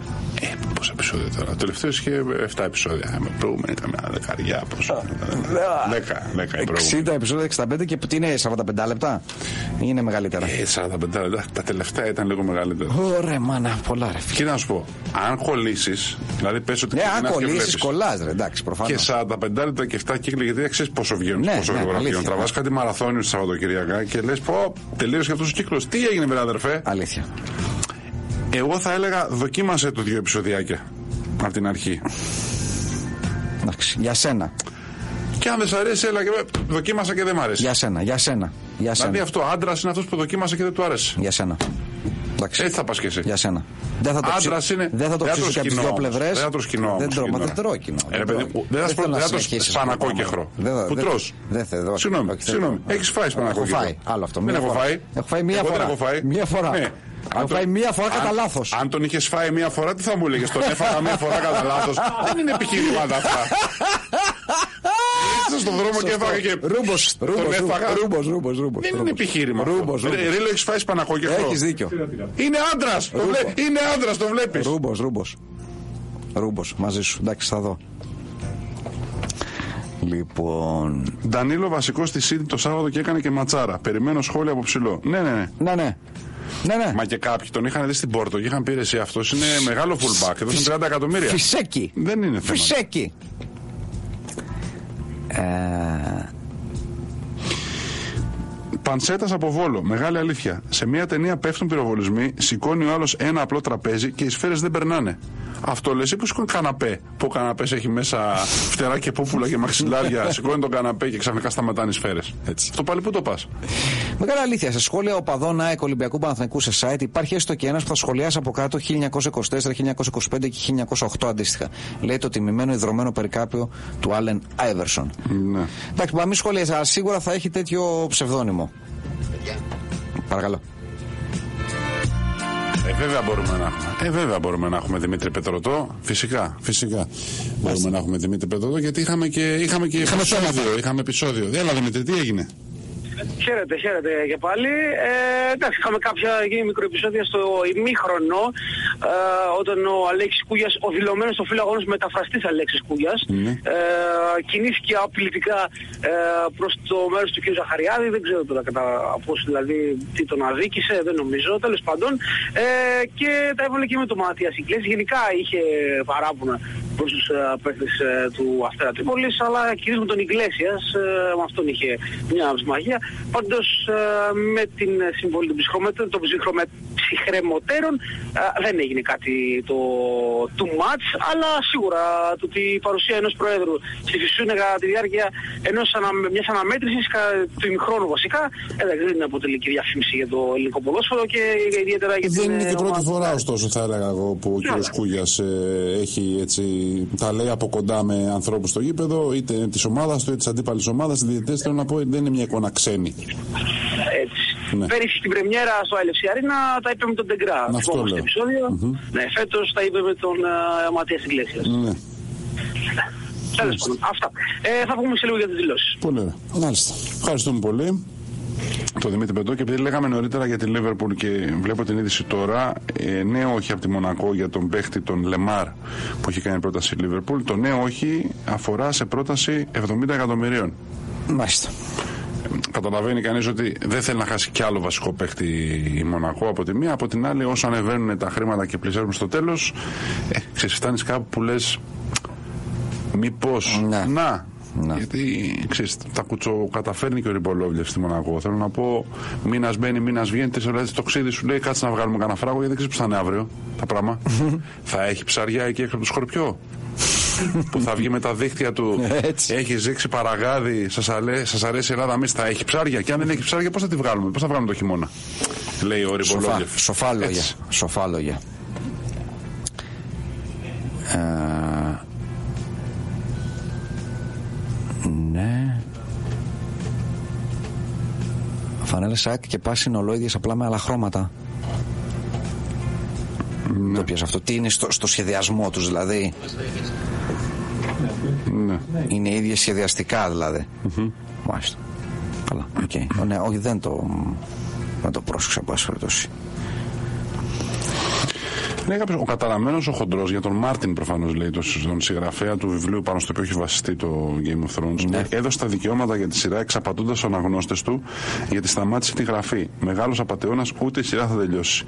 Ε, πόσα επεισόδια τώρα. Το τελευταίος είχε 7 επεισόδια. Με προηγούμενη ήταν μια δεκαριά. Πόσο. 10, 10 η προηγούμενη. 60 επεισόδια, 65 και τι είναι 45 λεπτά; Ή είναι μεγαλύτερα. Ε, 45 λεπτά. Τα τελευταία ήταν λίγο μεγαλύτερα. Ωραία, μάνα, πολλά ρε φίλε. Και να σου πω, αν κολλήσεις, δηλαδή πες ότι Ναι, αν ξεκινάς και κολλήσεις, βλέπεις κολλάς, ρε. Εντάξει, προφανώς. Και 45 λεπτά και 7 κύκλοι, γιατί δεν ξέρεις πόσο βγαίνουν, Ναι, πόσο ναι, γρήγορα αλήθεια, βγαίνουν. Τραβάς ναι. κάτι μαραθώνιο Σαββατοκυριακά και λες, πω, τελείωσε αυτός ο κύκλος. Τι έγινε, με αδερφέ; Αλήθεια. Εγώ θα έλεγα, δοκίμασε το δύο επεισοδιάκια από την αρχή. Εντάξει, για σένα. Και αν δεν σ' αρέσει, έλα και δοκίμασα και δεν μ' αρέσει. Για σένα, για σένα. Για Δηλαδή σένα. αυτό, άντρα είναι αυτός που δοκίμασε και δεν του άρεσε. Για σένα. Εντάξει. Έτσι θα πας και εσύ. Για σένα. Δεν θα το Άντρας ψήσω- είναι- Δεν θα το δεν θα ψήσω το και από τις σκηνώ δύο όμως. πλευρές. Δεν θα το σκηνώ όμως, Δεν τρώω, μα σκηνώ. δεν τρώω κοινό. Ε, ρε παιδί μου, δεν θα σπα- θέλω να δεν θα το συνεχίσεις σπανακό αυτό το και πράγμα. χρό. Δεν θα- Που δεν- τρως. Δεν θέλω. όχι, Συγγνώμη, όχι, θέλω. συγγνώμη. Έχεις φάει σπανακό Έχω και φάει. εγώ. Άλλο αυτό. Δεν μία έχω φορά. φάει. Έχω φάει μία Εγώ δεν φορά. έχω φάει. Μία φορά. Ναι. Έχω Αν το- φάει μία φορά κατά αν- λάθος. Αν τον είχες φάει μία φορά, τι θα μου έλεγες. Τον έφαγα μία φορά κατά λάθος. Δεν είναι επιχειρήματα αυτά. Ήρθα στον δρόμο και έφαγα και. Ρούμπος. Τον έφαγα. Ρούμπος, ρούμπος, ρούμπος. Δεν είναι επιχείρημα. αυτό. Ρούμπος, ρούμπος. Ρε, Ρίλο, έχεις φάει σπανακό και χρό. Έχει δίκιο. Είναι άντρας. Είναι άντρας, το βλέπεις. Ρούμπος, ρούμπος. Ρούμπος, μαζί σου. Εντάξει, θα δω. Λοιπόν. Ντανίλο βασικός στη Σίδη το Σάββατο και έκανε και ματσάρα. Περιμένω σχόλια από ψηλό. Ναι, ναι, ναι. Ναι, ναι. Ναι, ναι. Μα και κάποιοι τον είχαν δει στην Πόρτο και είχαν πει εσύ αυτός είναι μεγάλο fullback. Εδώ είναι 30 εκατομμύρια. Φυσέκι. Δεν είναι θέμα. Φυσέκι. Ε, Πανσέτα από βόλο. Μεγάλη αλήθεια. Σε μια ταινία πέφτουν πυροβολισμοί, σηκώνει ο άλλος ένα απλό τραπέζι και οι σφαίρες δεν περνάνε. Αυτό λες, ή που σηκώνει καναπέ; Που ο καναπές έχει μέσα φτερά και πούπουλα και μαξιλάρια. σηκώνει τον καναπέ και ξαφνικά σταματάνε οι σφαίρες. Αυτό πάλι πού το πας; Μεγάλη αλήθεια. Σε σχόλια οπαδών ΑΕΚ Ολυμπιακού Παναθηναϊκού σε site υπάρχει έστω και ένας που θα σχολιάσει από κάτω 1924, 1925 και 1908 αντίστοιχα. Λέει το τιμημένο ιδρωμένο περικάπιο του Άλεν Άιβερσον. Ναι. Εντάξει, μα μη σχολιάζει, αλλά σίγουρα θα έχει τέτοιο ψευδόνυμο. Παρακαλώ. Ε, βέβαια μπορούμε να έχουμε. Ε, βέβαια μπορούμε να έχουμε Δημήτρη Πετρωτό. Φυσικά, φυσικά. Μπορούμε να έχουμε Δημήτρη Πετρωτό γιατί είχαμε και, είχαμε και επεισόδιο. Είχαμε επεισόδιο. Έλα Δημήτρη, τι έγινε; Χαίρετε, χαίρετε και πάλι. Ε, εντάξει, είχαμε κάποια γίνει μικροεπισόδια στο ημίχρονο ε, όταν ο Αλέξης Κούγιας, ο δηλωμένος στο φύλλο αγώνος μεταφραστής Αλέξης Κούγιας, Ναι. ε, κινήθηκε απειλητικά ε, προς το μέρος του κ. Ζαχαριάδη. Δεν ξέρω τώρα κατά πώς δηλαδή τι τον αδίκησε, δεν νομίζω, τέλος πάντων. Ε, και τα έβαλε και με το Ματίας Ιγκλές. Γενικά είχε παράπονα προς τους ε, παίκτες ε, του Αστέρα Τρίπολης, αλλά κυρίως με τον Ιγκλέσιας, ε, με αυτόν είχε μια ψυχαγία. Πάντως ε, με την συμβολή των ψυχρομετέρων, των ψυχρομε- ψυχρεμοτέρων ε, δεν έγινε κάτι το too much, αλλά σίγουρα το ότι η παρουσία ενός Προέδρου στη Φυσούνα κατά τη διάρκεια ενός ανα, μιας αναμέτρησης κατά του ημιχρόνου βασικά, εντάξει, δεν αποτελεί και διαφήμιση για το ελληνικό ποδόσφαιρο και ιδιαίτερα για την Δεν είναι και ε, πρώτη ομάδα. φορά, ωστόσο, θα έλεγα εγώ, που ο κ. Ναι. Κούγιας έχει έτσι. Τα λέει από κοντά με ανθρώπους στο γήπεδο, είτε της ομάδας του, είτε της αντίπαλης ομάδας. Οι διαιτητές θέλω να πω δεν είναι μια εικόνα ξένη. Έτσι. Ναι. Πέρυσι στην πρεμιέρα στο LFC Arena τα είπε με τον Τεγκρά. Αυτό Θυμόμαστε λέω. επεισόδιο. Ναι, φέτος τα είπε με τον uh, Ματίας Ιγκλέσιας. Ναι. Τέλος πάντων, αυτά. Ε, θα πούμε σε λίγο για τις δηλώσεις. Πολύ ωραία. Μάλιστα. Ευχαριστούμε πολύ. Το Δημήτρη Πετώ και επειδή λέγαμε νωρίτερα για τη Λίβερπουλ και βλέπω την είδηση τώρα, ε, νέο όχι από τη Μονακό για τον παίχτη τον Λεμάρ που έχει κάνει πρόταση η Λίβερπουλ. Το νέο όχι αφορά σε πρόταση 70 εκατομμυρίων. Μάλιστα. καταλαβαίνει κανείς ότι δεν θέλει να χάσει κι άλλο βασικό παίχτη η Μονακό από τη μία. Από την άλλη, όσο ανεβαίνουν τα χρήματα και πλησιάζουμε στο τέλος, ε, ξεσυστάνει κάπου που λες. Μήπως. Ναι. Να, Ναι. Γιατί ξέρεις, τα κουτσοκαταφέρνει και ο Ριμπολόβλεφ στη Μονακό. Θέλω να πω, μήνας μπαίνει, μήνας βγαίνει. Τέσσερα ώρες το ξύδι σου λέει κάτσε να βγάλουμε κανένα φράγκο γιατί δεν ξέρεις που θα είναι αύριο τα πράγμα. θα έχει ψαριά εκεί έξω από το σκορπιό. που θα βγει με τα δίχτυα του. Έτσι. Έχει ζήξει παραγάδι, σας σας αρέσει η Ελλάδα, εμείς θα έχει ψάρια. Και αν δεν έχει ψάρια, πώς θα τη βγάλουμε, πώς θα βγάλουμε το χειμώνα. Λέει ο Σοφά, Ριμπολόβλεφ. σοφά λόγια. Έτσι. Σοφά λόγια. Ε, Φανέλα σάκ και πάσινο ολόιδιες απλά με άλλα χρώματα. Το πιάσα αυτό. Τι είναι στο, στο σχεδιασμό τους δηλαδή; Ναι. Είναι ίδια σχεδιαστικά δηλαδή. Μάλιστα. Καλά. οκ. Ναι, όχι, δεν το, δεν το πρόσεξα, εν πάση περιπτώσει. Ναι, κάποιος, ο καταραμένος ο χοντρός για τον Μάρτιν προφανώς λέει, τον, τον συγγραφέα του βιβλίου πάνω στο οποίο έχει βασιστεί το Game of Thrones. Ναι. Έδωσε τα δικαιώματα για τη σειρά εξαπατώντα τους αναγνώστες του γιατί σταμάτησε τη γραφή. Μεγάλος απατεώνας, ούτε η σειρά θα τελειώσει.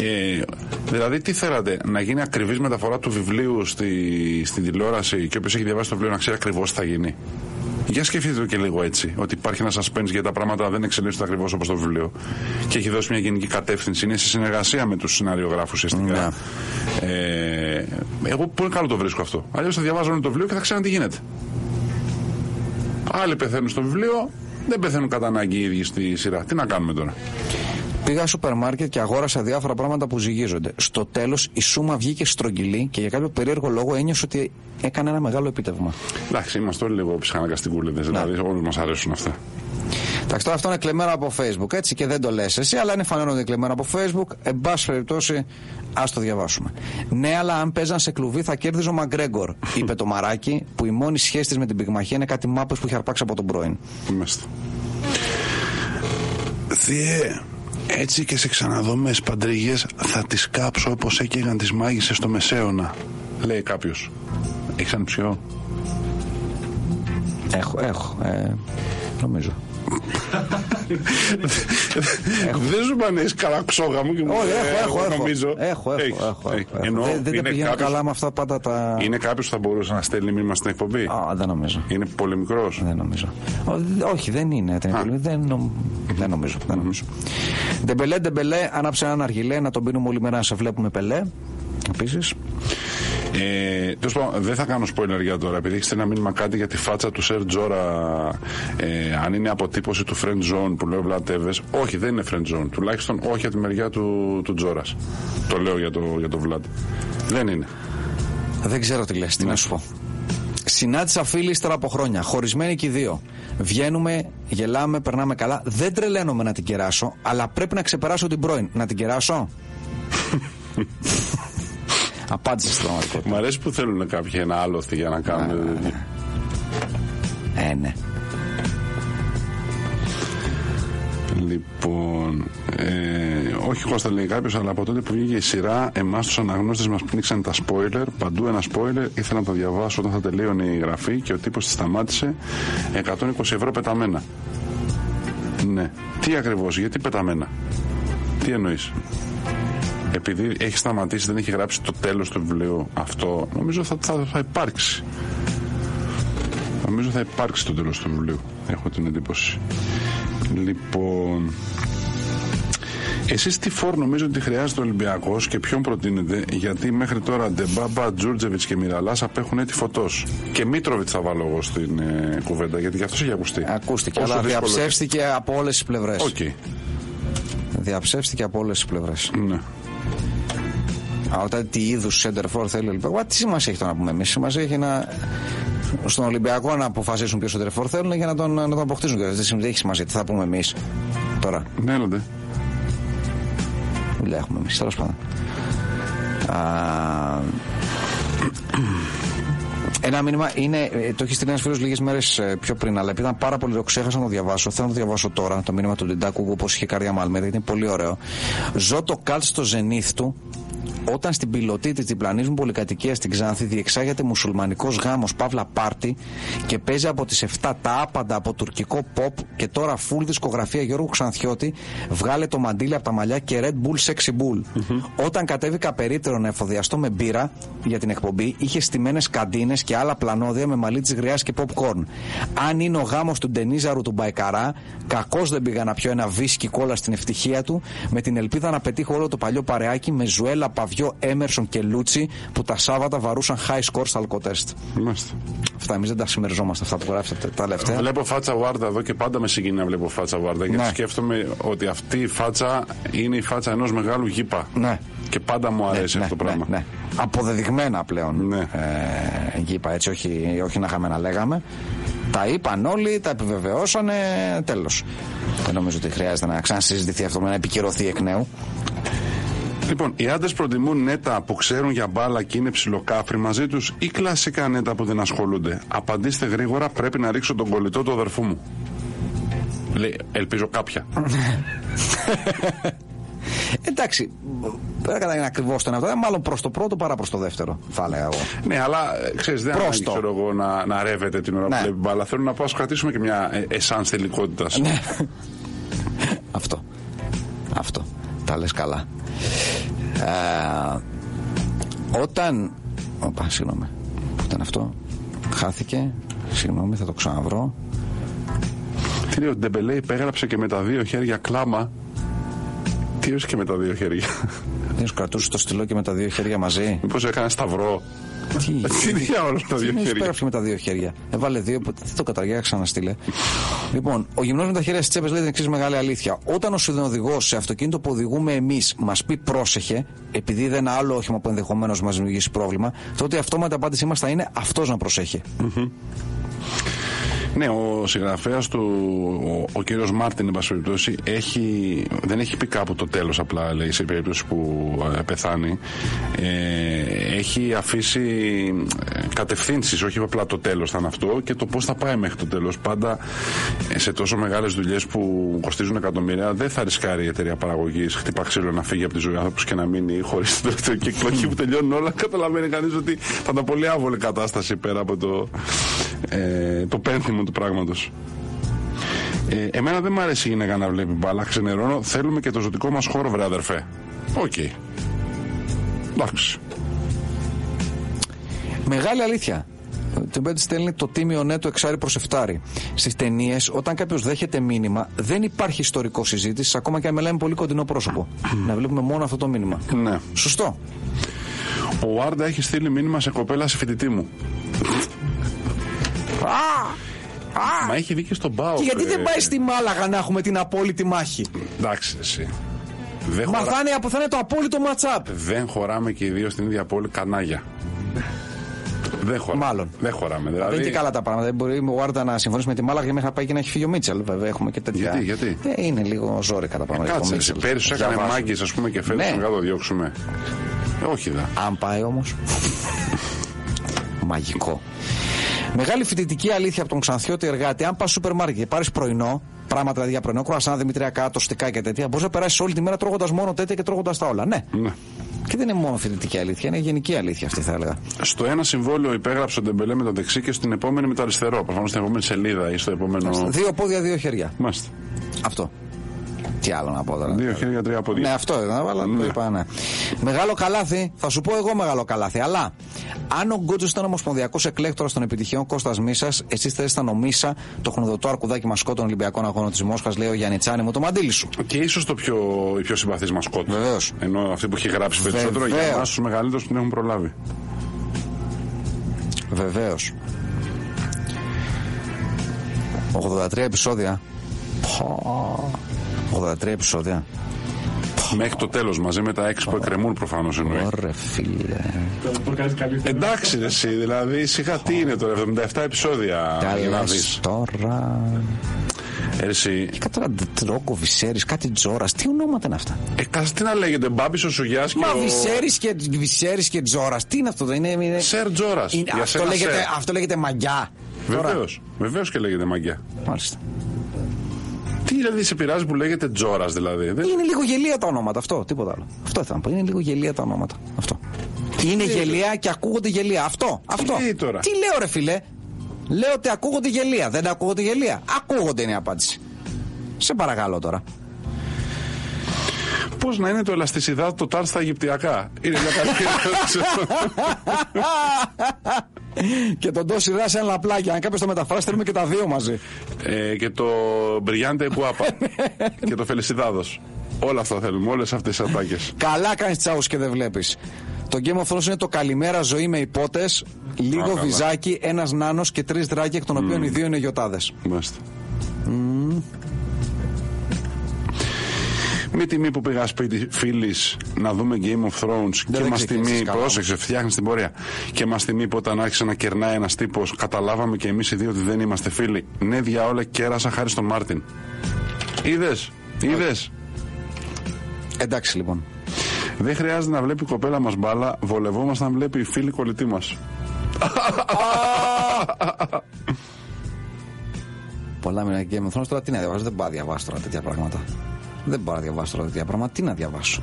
Ε, δηλαδή, τι θέλατε, να γίνει ακριβής μεταφορά του βιβλίου στη, στην τηλεόραση και όποιος έχει διαβάσει το βιβλίο να ξέρει ακριβώς τι θα γίνει; Για σκεφτείτε το και λίγο έτσι, ότι υπάρχει ένα suspense γιατί τα πράγματα δεν εξελίσσονται ακριβώς όπως το βιβλίο. Και έχει δώσει μια γενική κατεύθυνση. Είναι σε συνεργασία με τους σενάριογράφους ουσιαστικά. Ε, εγώ πολύ καλό το βρίσκω αυτό. Αλλιώς θα διαβάζω όλο το βιβλίο και θα ξέρουν τι γίνεται. Άλλοι πεθαίνουν στο βιβλίο, δεν πεθαίνουν κατά ανάγκη οι ίδιοι στη σειρά. Τι να κάνουμε τώρα. Πήγα στο σούπερ μάρκετ και αγόρασα διάφορα πράγματα που ζυγίζονται. Στο τέλος η σούμα βγήκε στρογγυλή και για κάποιο περίεργο λόγο ένιωσε ότι έκανε ένα μεγάλο επίτευγμα. Εντάξει, είμαστε όλοι λίγο ψυχαναγκαστικούλιδε. Δηλαδή, όλοι μας αρέσουν αυτά. Εντάξει, τώρα αυτό είναι κλεμμένο από Facebook έτσι και δεν το λες εσύ, αλλά είναι φανερό ότι είναι κλεμμένο από Facebook. Εν πάση περιπτώσει, ας το διαβάσουμε. Ναι, αλλά αν παίζαν σε κλουβί θα κέρδιζε ο Μαγκρέγκορ, είπε το μαράκι, που η μόνη σχέση της με την πυγμαχία είναι κάτι μάπες που είχε αρπάξει από τον πρώην. Μάλιστα. Θεέ, έτσι και σε ξαναδώ με σπαντριγές θα τις κάψω όπως έκαιγαν τις μάγισσες στο Μεσαίωνα. Λέει κάποιος. Έχεις ανιψιό. Έχω, έχω. Ε, νομίζω. Δεν σου πανείς καλά ξόγα μου και μου Όχι, ε, έχω, έχω, εγώ έχω. νομίζω. Έχω, έχω, Έχεις, έχω, έχεις. έχω. Εννοώ, Δεν, δεν τα είναι πηγαίνω κάποιος- καλά με αυτά πάντα τα. Είναι κάποιος που θα μπορούσε να στέλνει μήνυμα στην εκπομπή; Α, δεν νομίζω. Είναι πολύ μικρός; Δεν νομίζω. Ό, δε- όχι, δεν είναι. Δεν, είναι πολύ- δεν, νομ- δεν νομίζω. Δεν νομίζω. Ντεμπελέ, ντεμπελέ, άναψε έναν αργιλέ να τον πίνουμε όλη μέρα να σε βλέπουμε πελέ. Επίσης. Ε, τέλος πάντων, δεν θα κάνω spoiler για τώρα, επειδή έχετε ένα μήνυμα κάτι για τη φάτσα του Σερ Τζόρα, ε, αν είναι αποτύπωση του friend zone που λέει ο Vlad Tevez. Όχι, δεν είναι friend zone. Τουλάχιστον όχι από τη μεριά του, του Τζόρας. Το λέω για το, για το Vlad. Δεν είναι. Δεν ξέρω τι λες, τι να σου πω. Συνάντησα φίλη ύστερα από χρόνια, χωρισμένοι και οι δύο. Βγαίνουμε, γελάμε, περνάμε καλά. Δεν τρελαίνομαι να την κεράσω, αλλά πρέπει να ξεπεράσω την πρώην. Να την κεράσω. Απάντησε στην πραγματικότητα. Μ' αρέσει που θέλουν κάποιοι ένα άλλο για να κάνουν. Ε, ναι. Λοιπόν, ε, όχι Κώστα λέει κάποιος, αλλά από τότε που βγήκε η σειρά, εμάς τους αναγνώστες μας πνίξαν τα spoiler. Παντού ένα spoiler. Ήθελα να το διαβάσω όταν θα τελείωνε η γραφή και ο τύπος της σταμάτησε. 120 ευρώ πεταμένα. Ναι. Τι ακριβώς, γιατί πεταμένα; Τι εννοείς; Επειδή έχει σταματήσει, δεν έχει γράψει το τέλος του βιβλίου. Αυτό νομίζω θα, θα, θα υπάρξει. Νομίζω θα υπάρξει το τέλος του βιβλίου. Έχω την εντύπωση. Λοιπόν. Εσείς τι φόρ νομίζω ότι χρειάζεται ο Ολυμπιακός και ποιον προτείνετε, γιατί μέχρι τώρα Ντεμπάμπα, Τζούρτζεβιτς και Μιραλάς απέχουν έτη φωτός. Και Μίτροβιτς θα βάλω εγώ στην ε, κουβέντα, γιατί γι' αυτό έχει ακουστεί. Ακούστηκε, Όσο αλλά δύσκολο και- διαψεύστηκε από όλες τις πλευρές. Οκ. Διαψεύστηκε από όλες τις πλευρές. Ναι. Α, Όταν τι είδους center for θέλει ο Ολυμπιακός. Τι σημασία έχει το να πούμε εμείς. Σημασία έχει να. Στον Ολυμπιακό να αποφασίσουν ποιο center for θέλουν για να τον, να τον αποκτήσουν. Και Δεν έχει σημασία τι θα πούμε εμείς. Τώρα. Ναι, έλατε. Δουλειά έχουμε εμείς. Τέλος πάντων. Α, Ένα μήνυμα είναι, ε, το έχει στείλει ένας φίλος λίγες μέρες πιο πριν, αλλά επειδή ήταν πάρα πολύ, το ξέχασα να το διαβάσω. Θέλω να το διαβάσω τώρα, το μήνυμα του Ντιντάκου, όπως είχε η καρδιά μου Αλμέδα, γιατί είναι πολύ ωραίο. Ζω το καλτ στο ζενήθ του, Όταν στην πιλωτή της διπλανής μου πολυκατοικίας στην Ξάνθη διεξάγεται μουσουλμανικός γάμος Παύλα Πάρτι και παίζει από τις 7 τα άπαντα από τουρκικό pop και τώρα full δισκογραφία Γιώργου Ξανθιώτη, βγάλε το μαντίλι από τα μαλλιά και Red Bull Sexy Bull. Όταν κατέβηκα περίπτερο να εφοδιαστώ με μπύρα για την εκπομπή, είχε στημένες καντίνες και άλλα πλανόδια με μαλλί της γριάς και popcorn. Αν είναι ο γάμος του Ντενίζαρου του Μπαϊκαρά, κακώς δεν πήγα να πιω ένα βίσκι κόλλα στην ευτυχία του, με την ελπίδα να πετύχω όλο το παλιό παρεάκι με Ζουέλα, Παβιό, Έμερσον και Λούτσι που τα Σάββατα βαρούσαν high score στα αλκοτέστ. Μάλιστα. Αυτά εμείς δεν τα συμμεριζόμαστε αυτά που γράφετε τα τελευταία. Βλέπω φάτσα Βάρντα εδώ και πάντα με συγκινεί να βλέπω φάτσα Βάρντα. Γιατί Ναι. σκέφτομαι ότι αυτή η φάτσα είναι η φάτσα ενός μεγάλου γήπα. Ναι. Και πάντα μου αρέσει αυτό το πράγμα. Ναι, ναι. Αποδεδειγμένα πλέον. Ναι. Ε, γήπα, έτσι, όχι, όχι να είχαμε να λέγαμε. Τα είπαν όλοι, τα επιβεβαιώσανε. Τέλος. Δεν νομίζω ότι χρειάζεται να ξανασυζητηθεί αυτό, να επικυρωθεί εκ νέου. Λοιπόν, οι άντρες προτιμούν νέτα που ξέρουν για μπάλα και είναι ψιλοκάφροι μαζί τους ή κλασικά νέτα που δεν ασχολούνται; Απαντήστε γρήγορα, πρέπει να ρίξω τον κολλητό του αδερφού μου. Λέει, ελπίζω κάποια. Εντάξει, δεν είναι ακριβώς το ένα αυτό. Μάλλον προς το πρώτο παρά προς το δεύτερο, θα έλεγα εγώ. ναι, αλλά ξέρεις, δεν ανάγκη Πρόστο. ξέρω εγώ, να, να ρεύεται την ώρα Ναι. που βλέπει μπάλα. Θέλω να πω, ας κρατήσουμε και μια ε, εσάνς θελικότητα. Ναι. Αυτό. Αυτό. Τα λες καλά. Ε, όταν... Οπα, συγγνώμη. Πού ήταν αυτό. Χάθηκε. Συγγνώμη, θα το ξαναβρω. Τι λέει, ο Ντεμπελέ υπέγραψε και με τα δύο χέρια κλάμα. Τι και με τα δύο χέρια. Δεν σου κρατούσε το στυλό και με τα δύο χέρια μαζί; Μήπως έκανες σταυρό; Τι, Τι διάολο τα τι δύο εννοείς χέρια; υπέγραψε με τα δύο χέρια. Έβαλε δύο, οπότε δεν το καταργία, ξαναστείλε. Λοιπόν, ο γυμνός με τα χέρια στις τσέπες λέει την εξής μεγάλη αλήθεια. Όταν ο συνοδηγό σε αυτοκίνητο που οδηγούμε εμείς μας πει πρόσεχε, επειδή δεν είναι άλλο όχημα που ενδεχομένως μας δημιουργήσει πρόβλημα, τότε η αυτόματη απάντησή μας θα είναι αυτός να προσέχει. Ναι, ο συγγραφέας του, ο, ο κύριος Μάρτιν, εν πάση περιπτώσει, έχει, δεν έχει πει κάπου το τέλος απλά, λέει, σε περίπτωση που ε, πεθάνει. Ε, έχει αφήσει ε, κατευθύνσεις, όχι απλά το τέλος θα είναι αυτό και το πώς θα πάει μέχρι το τέλος. Πάντα ε, σε τόσο μεγάλες δουλειές που κοστίζουν εκατομμύρια, δεν θα ρισκάρει η εταιρεία παραγωγής χτυπά ξύλο να φύγει από τη ζωή άνθρωπος και να μείνει χωρίς το τελευταίο κύκλο. Εκεί που τελειώνουν όλα, καταλαβαίνει κανείς ότι θα ήταν πολύ άβολη κατάσταση πέρα από το, ε, το πένθυμο του πράγματος. Ε, εμένα δεν μου αρέσει η γυναίκα να βλέπει μπάλα, ξενερώνω. Θέλουμε και το ζωτικό μας χώρο, βρε αδερφέ. Οκ. Εντάξει. Μεγάλη αλήθεια. Το Μπέντε στέλνει το τίμιο ναι του εξάρι προς εφτάρι. Στις ταινίες, όταν κάποιος δέχεται μήνυμα, δεν υπάρχει ιστορικό συζήτηση, ακόμα και αν μιλάμε πολύ κοντινό πρόσωπο. να βλέπουμε μόνο αυτό το μήνυμα. Ναι. Σωστό. Ο Βάρντα έχει στείλει μήνυμα σε κοπέλα σε φοιτητή μου. Μα έχει βγει και στον Πάο. Και γιατί δεν πάει στη Μάλαγα να έχουμε την απόλυτη μάχη; Εντάξει, εσύ. Δεν, Μα χωρα... θα είναι, θα είναι το απόλυτο match-up. δεν χωράμε και οι δύο στην ίδια πόλη κανάγια. Δεν χωράμε. Μάλλον. Δεν χωράμε. Δεν είναι και Δηλαδή, καλά τα πράγματα. Δεν μπορεί ο Βάρντα να συμφωνήσει με τη Μάλαγα μέχρι να πάει και να έχει φύγει ο Μίτσελ. Βέβαια, έχουμε και τέτοια. Γιατί, γιατί; Ε, είναι λίγο ζώρικα τα πράγματα. για τον κάτσε. εσύ. Μίτσελ. Πέρυσι σου έκανε Διαβάζω. μάγκες, ας πούμε, και φέτο Ναι. να το διώξουμε. Ε, όχι, δα. Αν πάει όμως. Μαγικό. Μεγάλη φοιτητική αλήθεια από τον Ξανθιώτη εργάτη. Αν πας στο σούπερ μάρκετ και πάρεις πρωινό, πράγματα δηλαδή για πρωινό, κουρασάν, δημητρία κάτω, στικά και τέτοια, μπορείς να περάσεις όλη τη μέρα τρώγοντας μόνο τέτοια και τρώγοντας τα όλα. Ναι. Ναι. Και δεν είναι μόνο φοιτητική αλήθεια, είναι γενική αλήθεια αυτή, θα έλεγα. Στο ένα συμβόλαιο υπέγραψε ο Ντεμπελέ με το δεξί και στην επόμενη με το αριστερό. Προφανώς στην επόμενη σελίδα ή στο επόμενο. Δύο πόδια, δύο χέρια. Μάλιστα. Αυτό. Τι άλλο να πω τώρα. Δύο χέρια, τρία πόδια. Ναι, αυτό ήταν, αλλά το Ναι. είπα, ναι. Μεγάλο καλάθι, θα σου πω εγώ μεγάλο καλάθι. Αλλά αν ο Γκότζο ήταν ομοσπονδιακός εκλέκτορας των επιτυχιών Κώστας Μίσας, εσείς θα ήσασταν ο Μίσα, το χρονοδοτό αρκουδάκι μασκό των Ολυμπιακών Αγώνων της Μόσχας, λέει ο Γιάννη με το μαντίλι σου. Και ίσως το πιο, η πιο συμπαθή μασκότ. Βεβαίως. Ενώ αυτή που έχει γράψει περισσότερο για Βεβαίως. εμάς τους μεγαλύτερους που την έχουν προλάβει. Βεβαίως. 83 επεισόδια. Πω. 83 επεισόδια. Μέχρι το τέλος μαζί με τα έξι που εκκρεμούν προφανώς εννοεί. Ωραία, φίλε. Το κάνει καλύτερα. Εντάξει, ρε, εσύ, δηλαδή σιγά τι είναι τώρα, 77 επεισόδια Τα για να δεις. λες τώρα. Εσύ, Και τώρα Τρόκο, Βυσέρης, κάτι Τζόρας. Τι ονόματα είναι αυτά; ε, κάτσε τι να λέγεται, Μπάμπης ο Σουγιάς και. Μα ο... Βυσέρης και, Βυσέρης και Τζόρας. Τι είναι αυτό, δεν είναι. είναι... Σερ Τζόρας. είναι- αυτό, λέγεται, αυτό λέγεται μαγιά. Τώρα. Βεβαίως. Βεβαίως και λέγεται μαγκιά. Μάλιστα. Τι δηλαδή σε πειράζει που λέγεται Τζόρα δηλαδή. Δεν... Είναι λίγο γελία τα ονόματα, αυτό, τίποτα άλλο. Αυτό ήθελα να πω. Είναι λίγο γελία τα ονόματα. Αυτό. Είναι γελία και ακούγονται γελία. Αυτό. Αυτό. Τι τώρα? Τι λέω, ρε φιλέ. Λέω ότι ακούγονται γελία. Δεν ακούγονται γελία. Ακούγονται είναι η απάντηση. Σε παρακαλώ τώρα. Πώ να είναι το ελαστισιδά το τάρ στα Αιγυπτιακά. Είναι μια καλή ερώτηση. Και τον τόση ράση ένα πλάγια. Αν κάποιος το μεταφράσει, θέλουμε και τα δύο μαζί. ε, και το Μπριάντε Κουάπα. και το Φελισιδάδος. Όλα αυτά θέλουμε, όλες αυτές τις ατάκες. Καλά κάνεις τσάους και δεν βλέπεις. Το Game of Thrones είναι το καλημέρα ζωή με υπότες, λίγο καλά. βυζάκι, ένας νάνος και τρεις δράκια, εκ των οποίων οι δύο είναι γιοτάδες. Μάλιστα. Με τιμή που πήγα σπίτι φίλης να δούμε Game of Thrones και δεν μας ξεκίνησες τιμή. καλά, Πρόσεξε, φτιάχνεις την πορεία. Και μας τιμή που όταν άρχισε να κερνάει ένας τύπος, καταλάβαμε και εμείς οι δύο ότι δεν είμαστε φίλοι. Ναι, διάολα, κέρασα χάρη στον Μάρτιν. Είδες, είδες. Εντάξει λοιπόν. Δεν χρειάζεται να βλέπει η κοπέλα μας μπάλα, βολευόμαστε να βλέπει η φίλη κολλητή μας. Πολλά μοιραία Game of Thrones τώρα τι να διαβάσω. Δεν πάω να διαβάσω τώρα τέτοια πράγματα. Δεν πάω να διαβάσω τώρα τέτοια πράγματα. Τι να διαβάσω;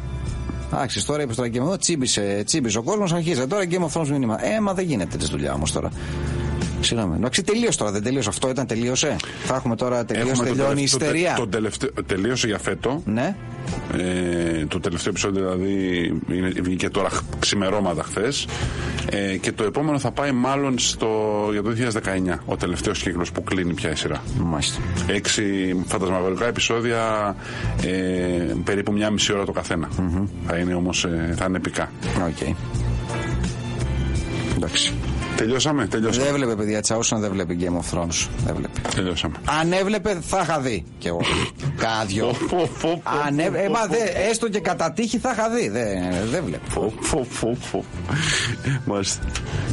Εντάξει, τώρα είπες τώρα Game of Thrones, τσίμπησε, τσίμπησε ο κόσμος, αρχίζει. Τώρα Game of Thrones μήνυμα. Ε, μα δεν γίνεται τη δουλειά όμως τώρα. Συγγνώμη. Εντάξει, τελείωσε τώρα, δεν τελείωσε. Αυτό ήταν, τελείωσε. Θα έχουμε τώρα τελείωσε, Έχουμε το τελειώνει η τελευταίο- ιστερία. το τελευταίο, τελείωσε για φέτο. Ναι. Ε, το τελευταίο επεισόδιο δηλαδή είναι, βγήκε τώρα χ- ξημερώματα χθες. Ε, και το επόμενο θα πάει μάλλον στο, για το 2019. Ο τελευταίος κύκλος που κλείνει πια η σειρά. Μάλιστα. Έξι φαντασμαγορικά επεισόδια, ε, περίπου μια μισή ώρα το καθενα Θα είναι όμως θα είναι επικά. Οκ. Εντάξει. Τελειώσαμε, τελειώσαμε. Δεν έβλεπε παιδιά Τσαούσον, δεν βλέπει Game of Thrones. Δεν βλέπει. τελειώσαμε. Αν έβλεπε, θα είχα δει κι εγώ. Κάδιο. Πω, πω, πω, Αν έβλεπε, ε, μα, δε, έστω και κατά τύχη θα είχα δει. Δεν, δεν βλέπει. Πω, πω, πω, πω. Μάλιστα.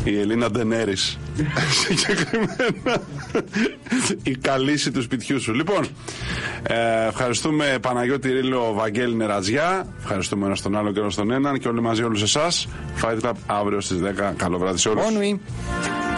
Η Ελίνα Ντενέρης. Συγκεκριμένα. Η καλύση του σπιτιού σου. Λοιπόν, ε, ευχαριστούμε Παναγιώτη Ρίλο, Βαγγέλη Νερατζιά. Ευχαριστούμε ένα τον άλλο και ένα τον έναν και όλοι μαζί όλους εσάς. Fight Club αύριο στις 10. Καλό βράδυ σε όλους. Bye.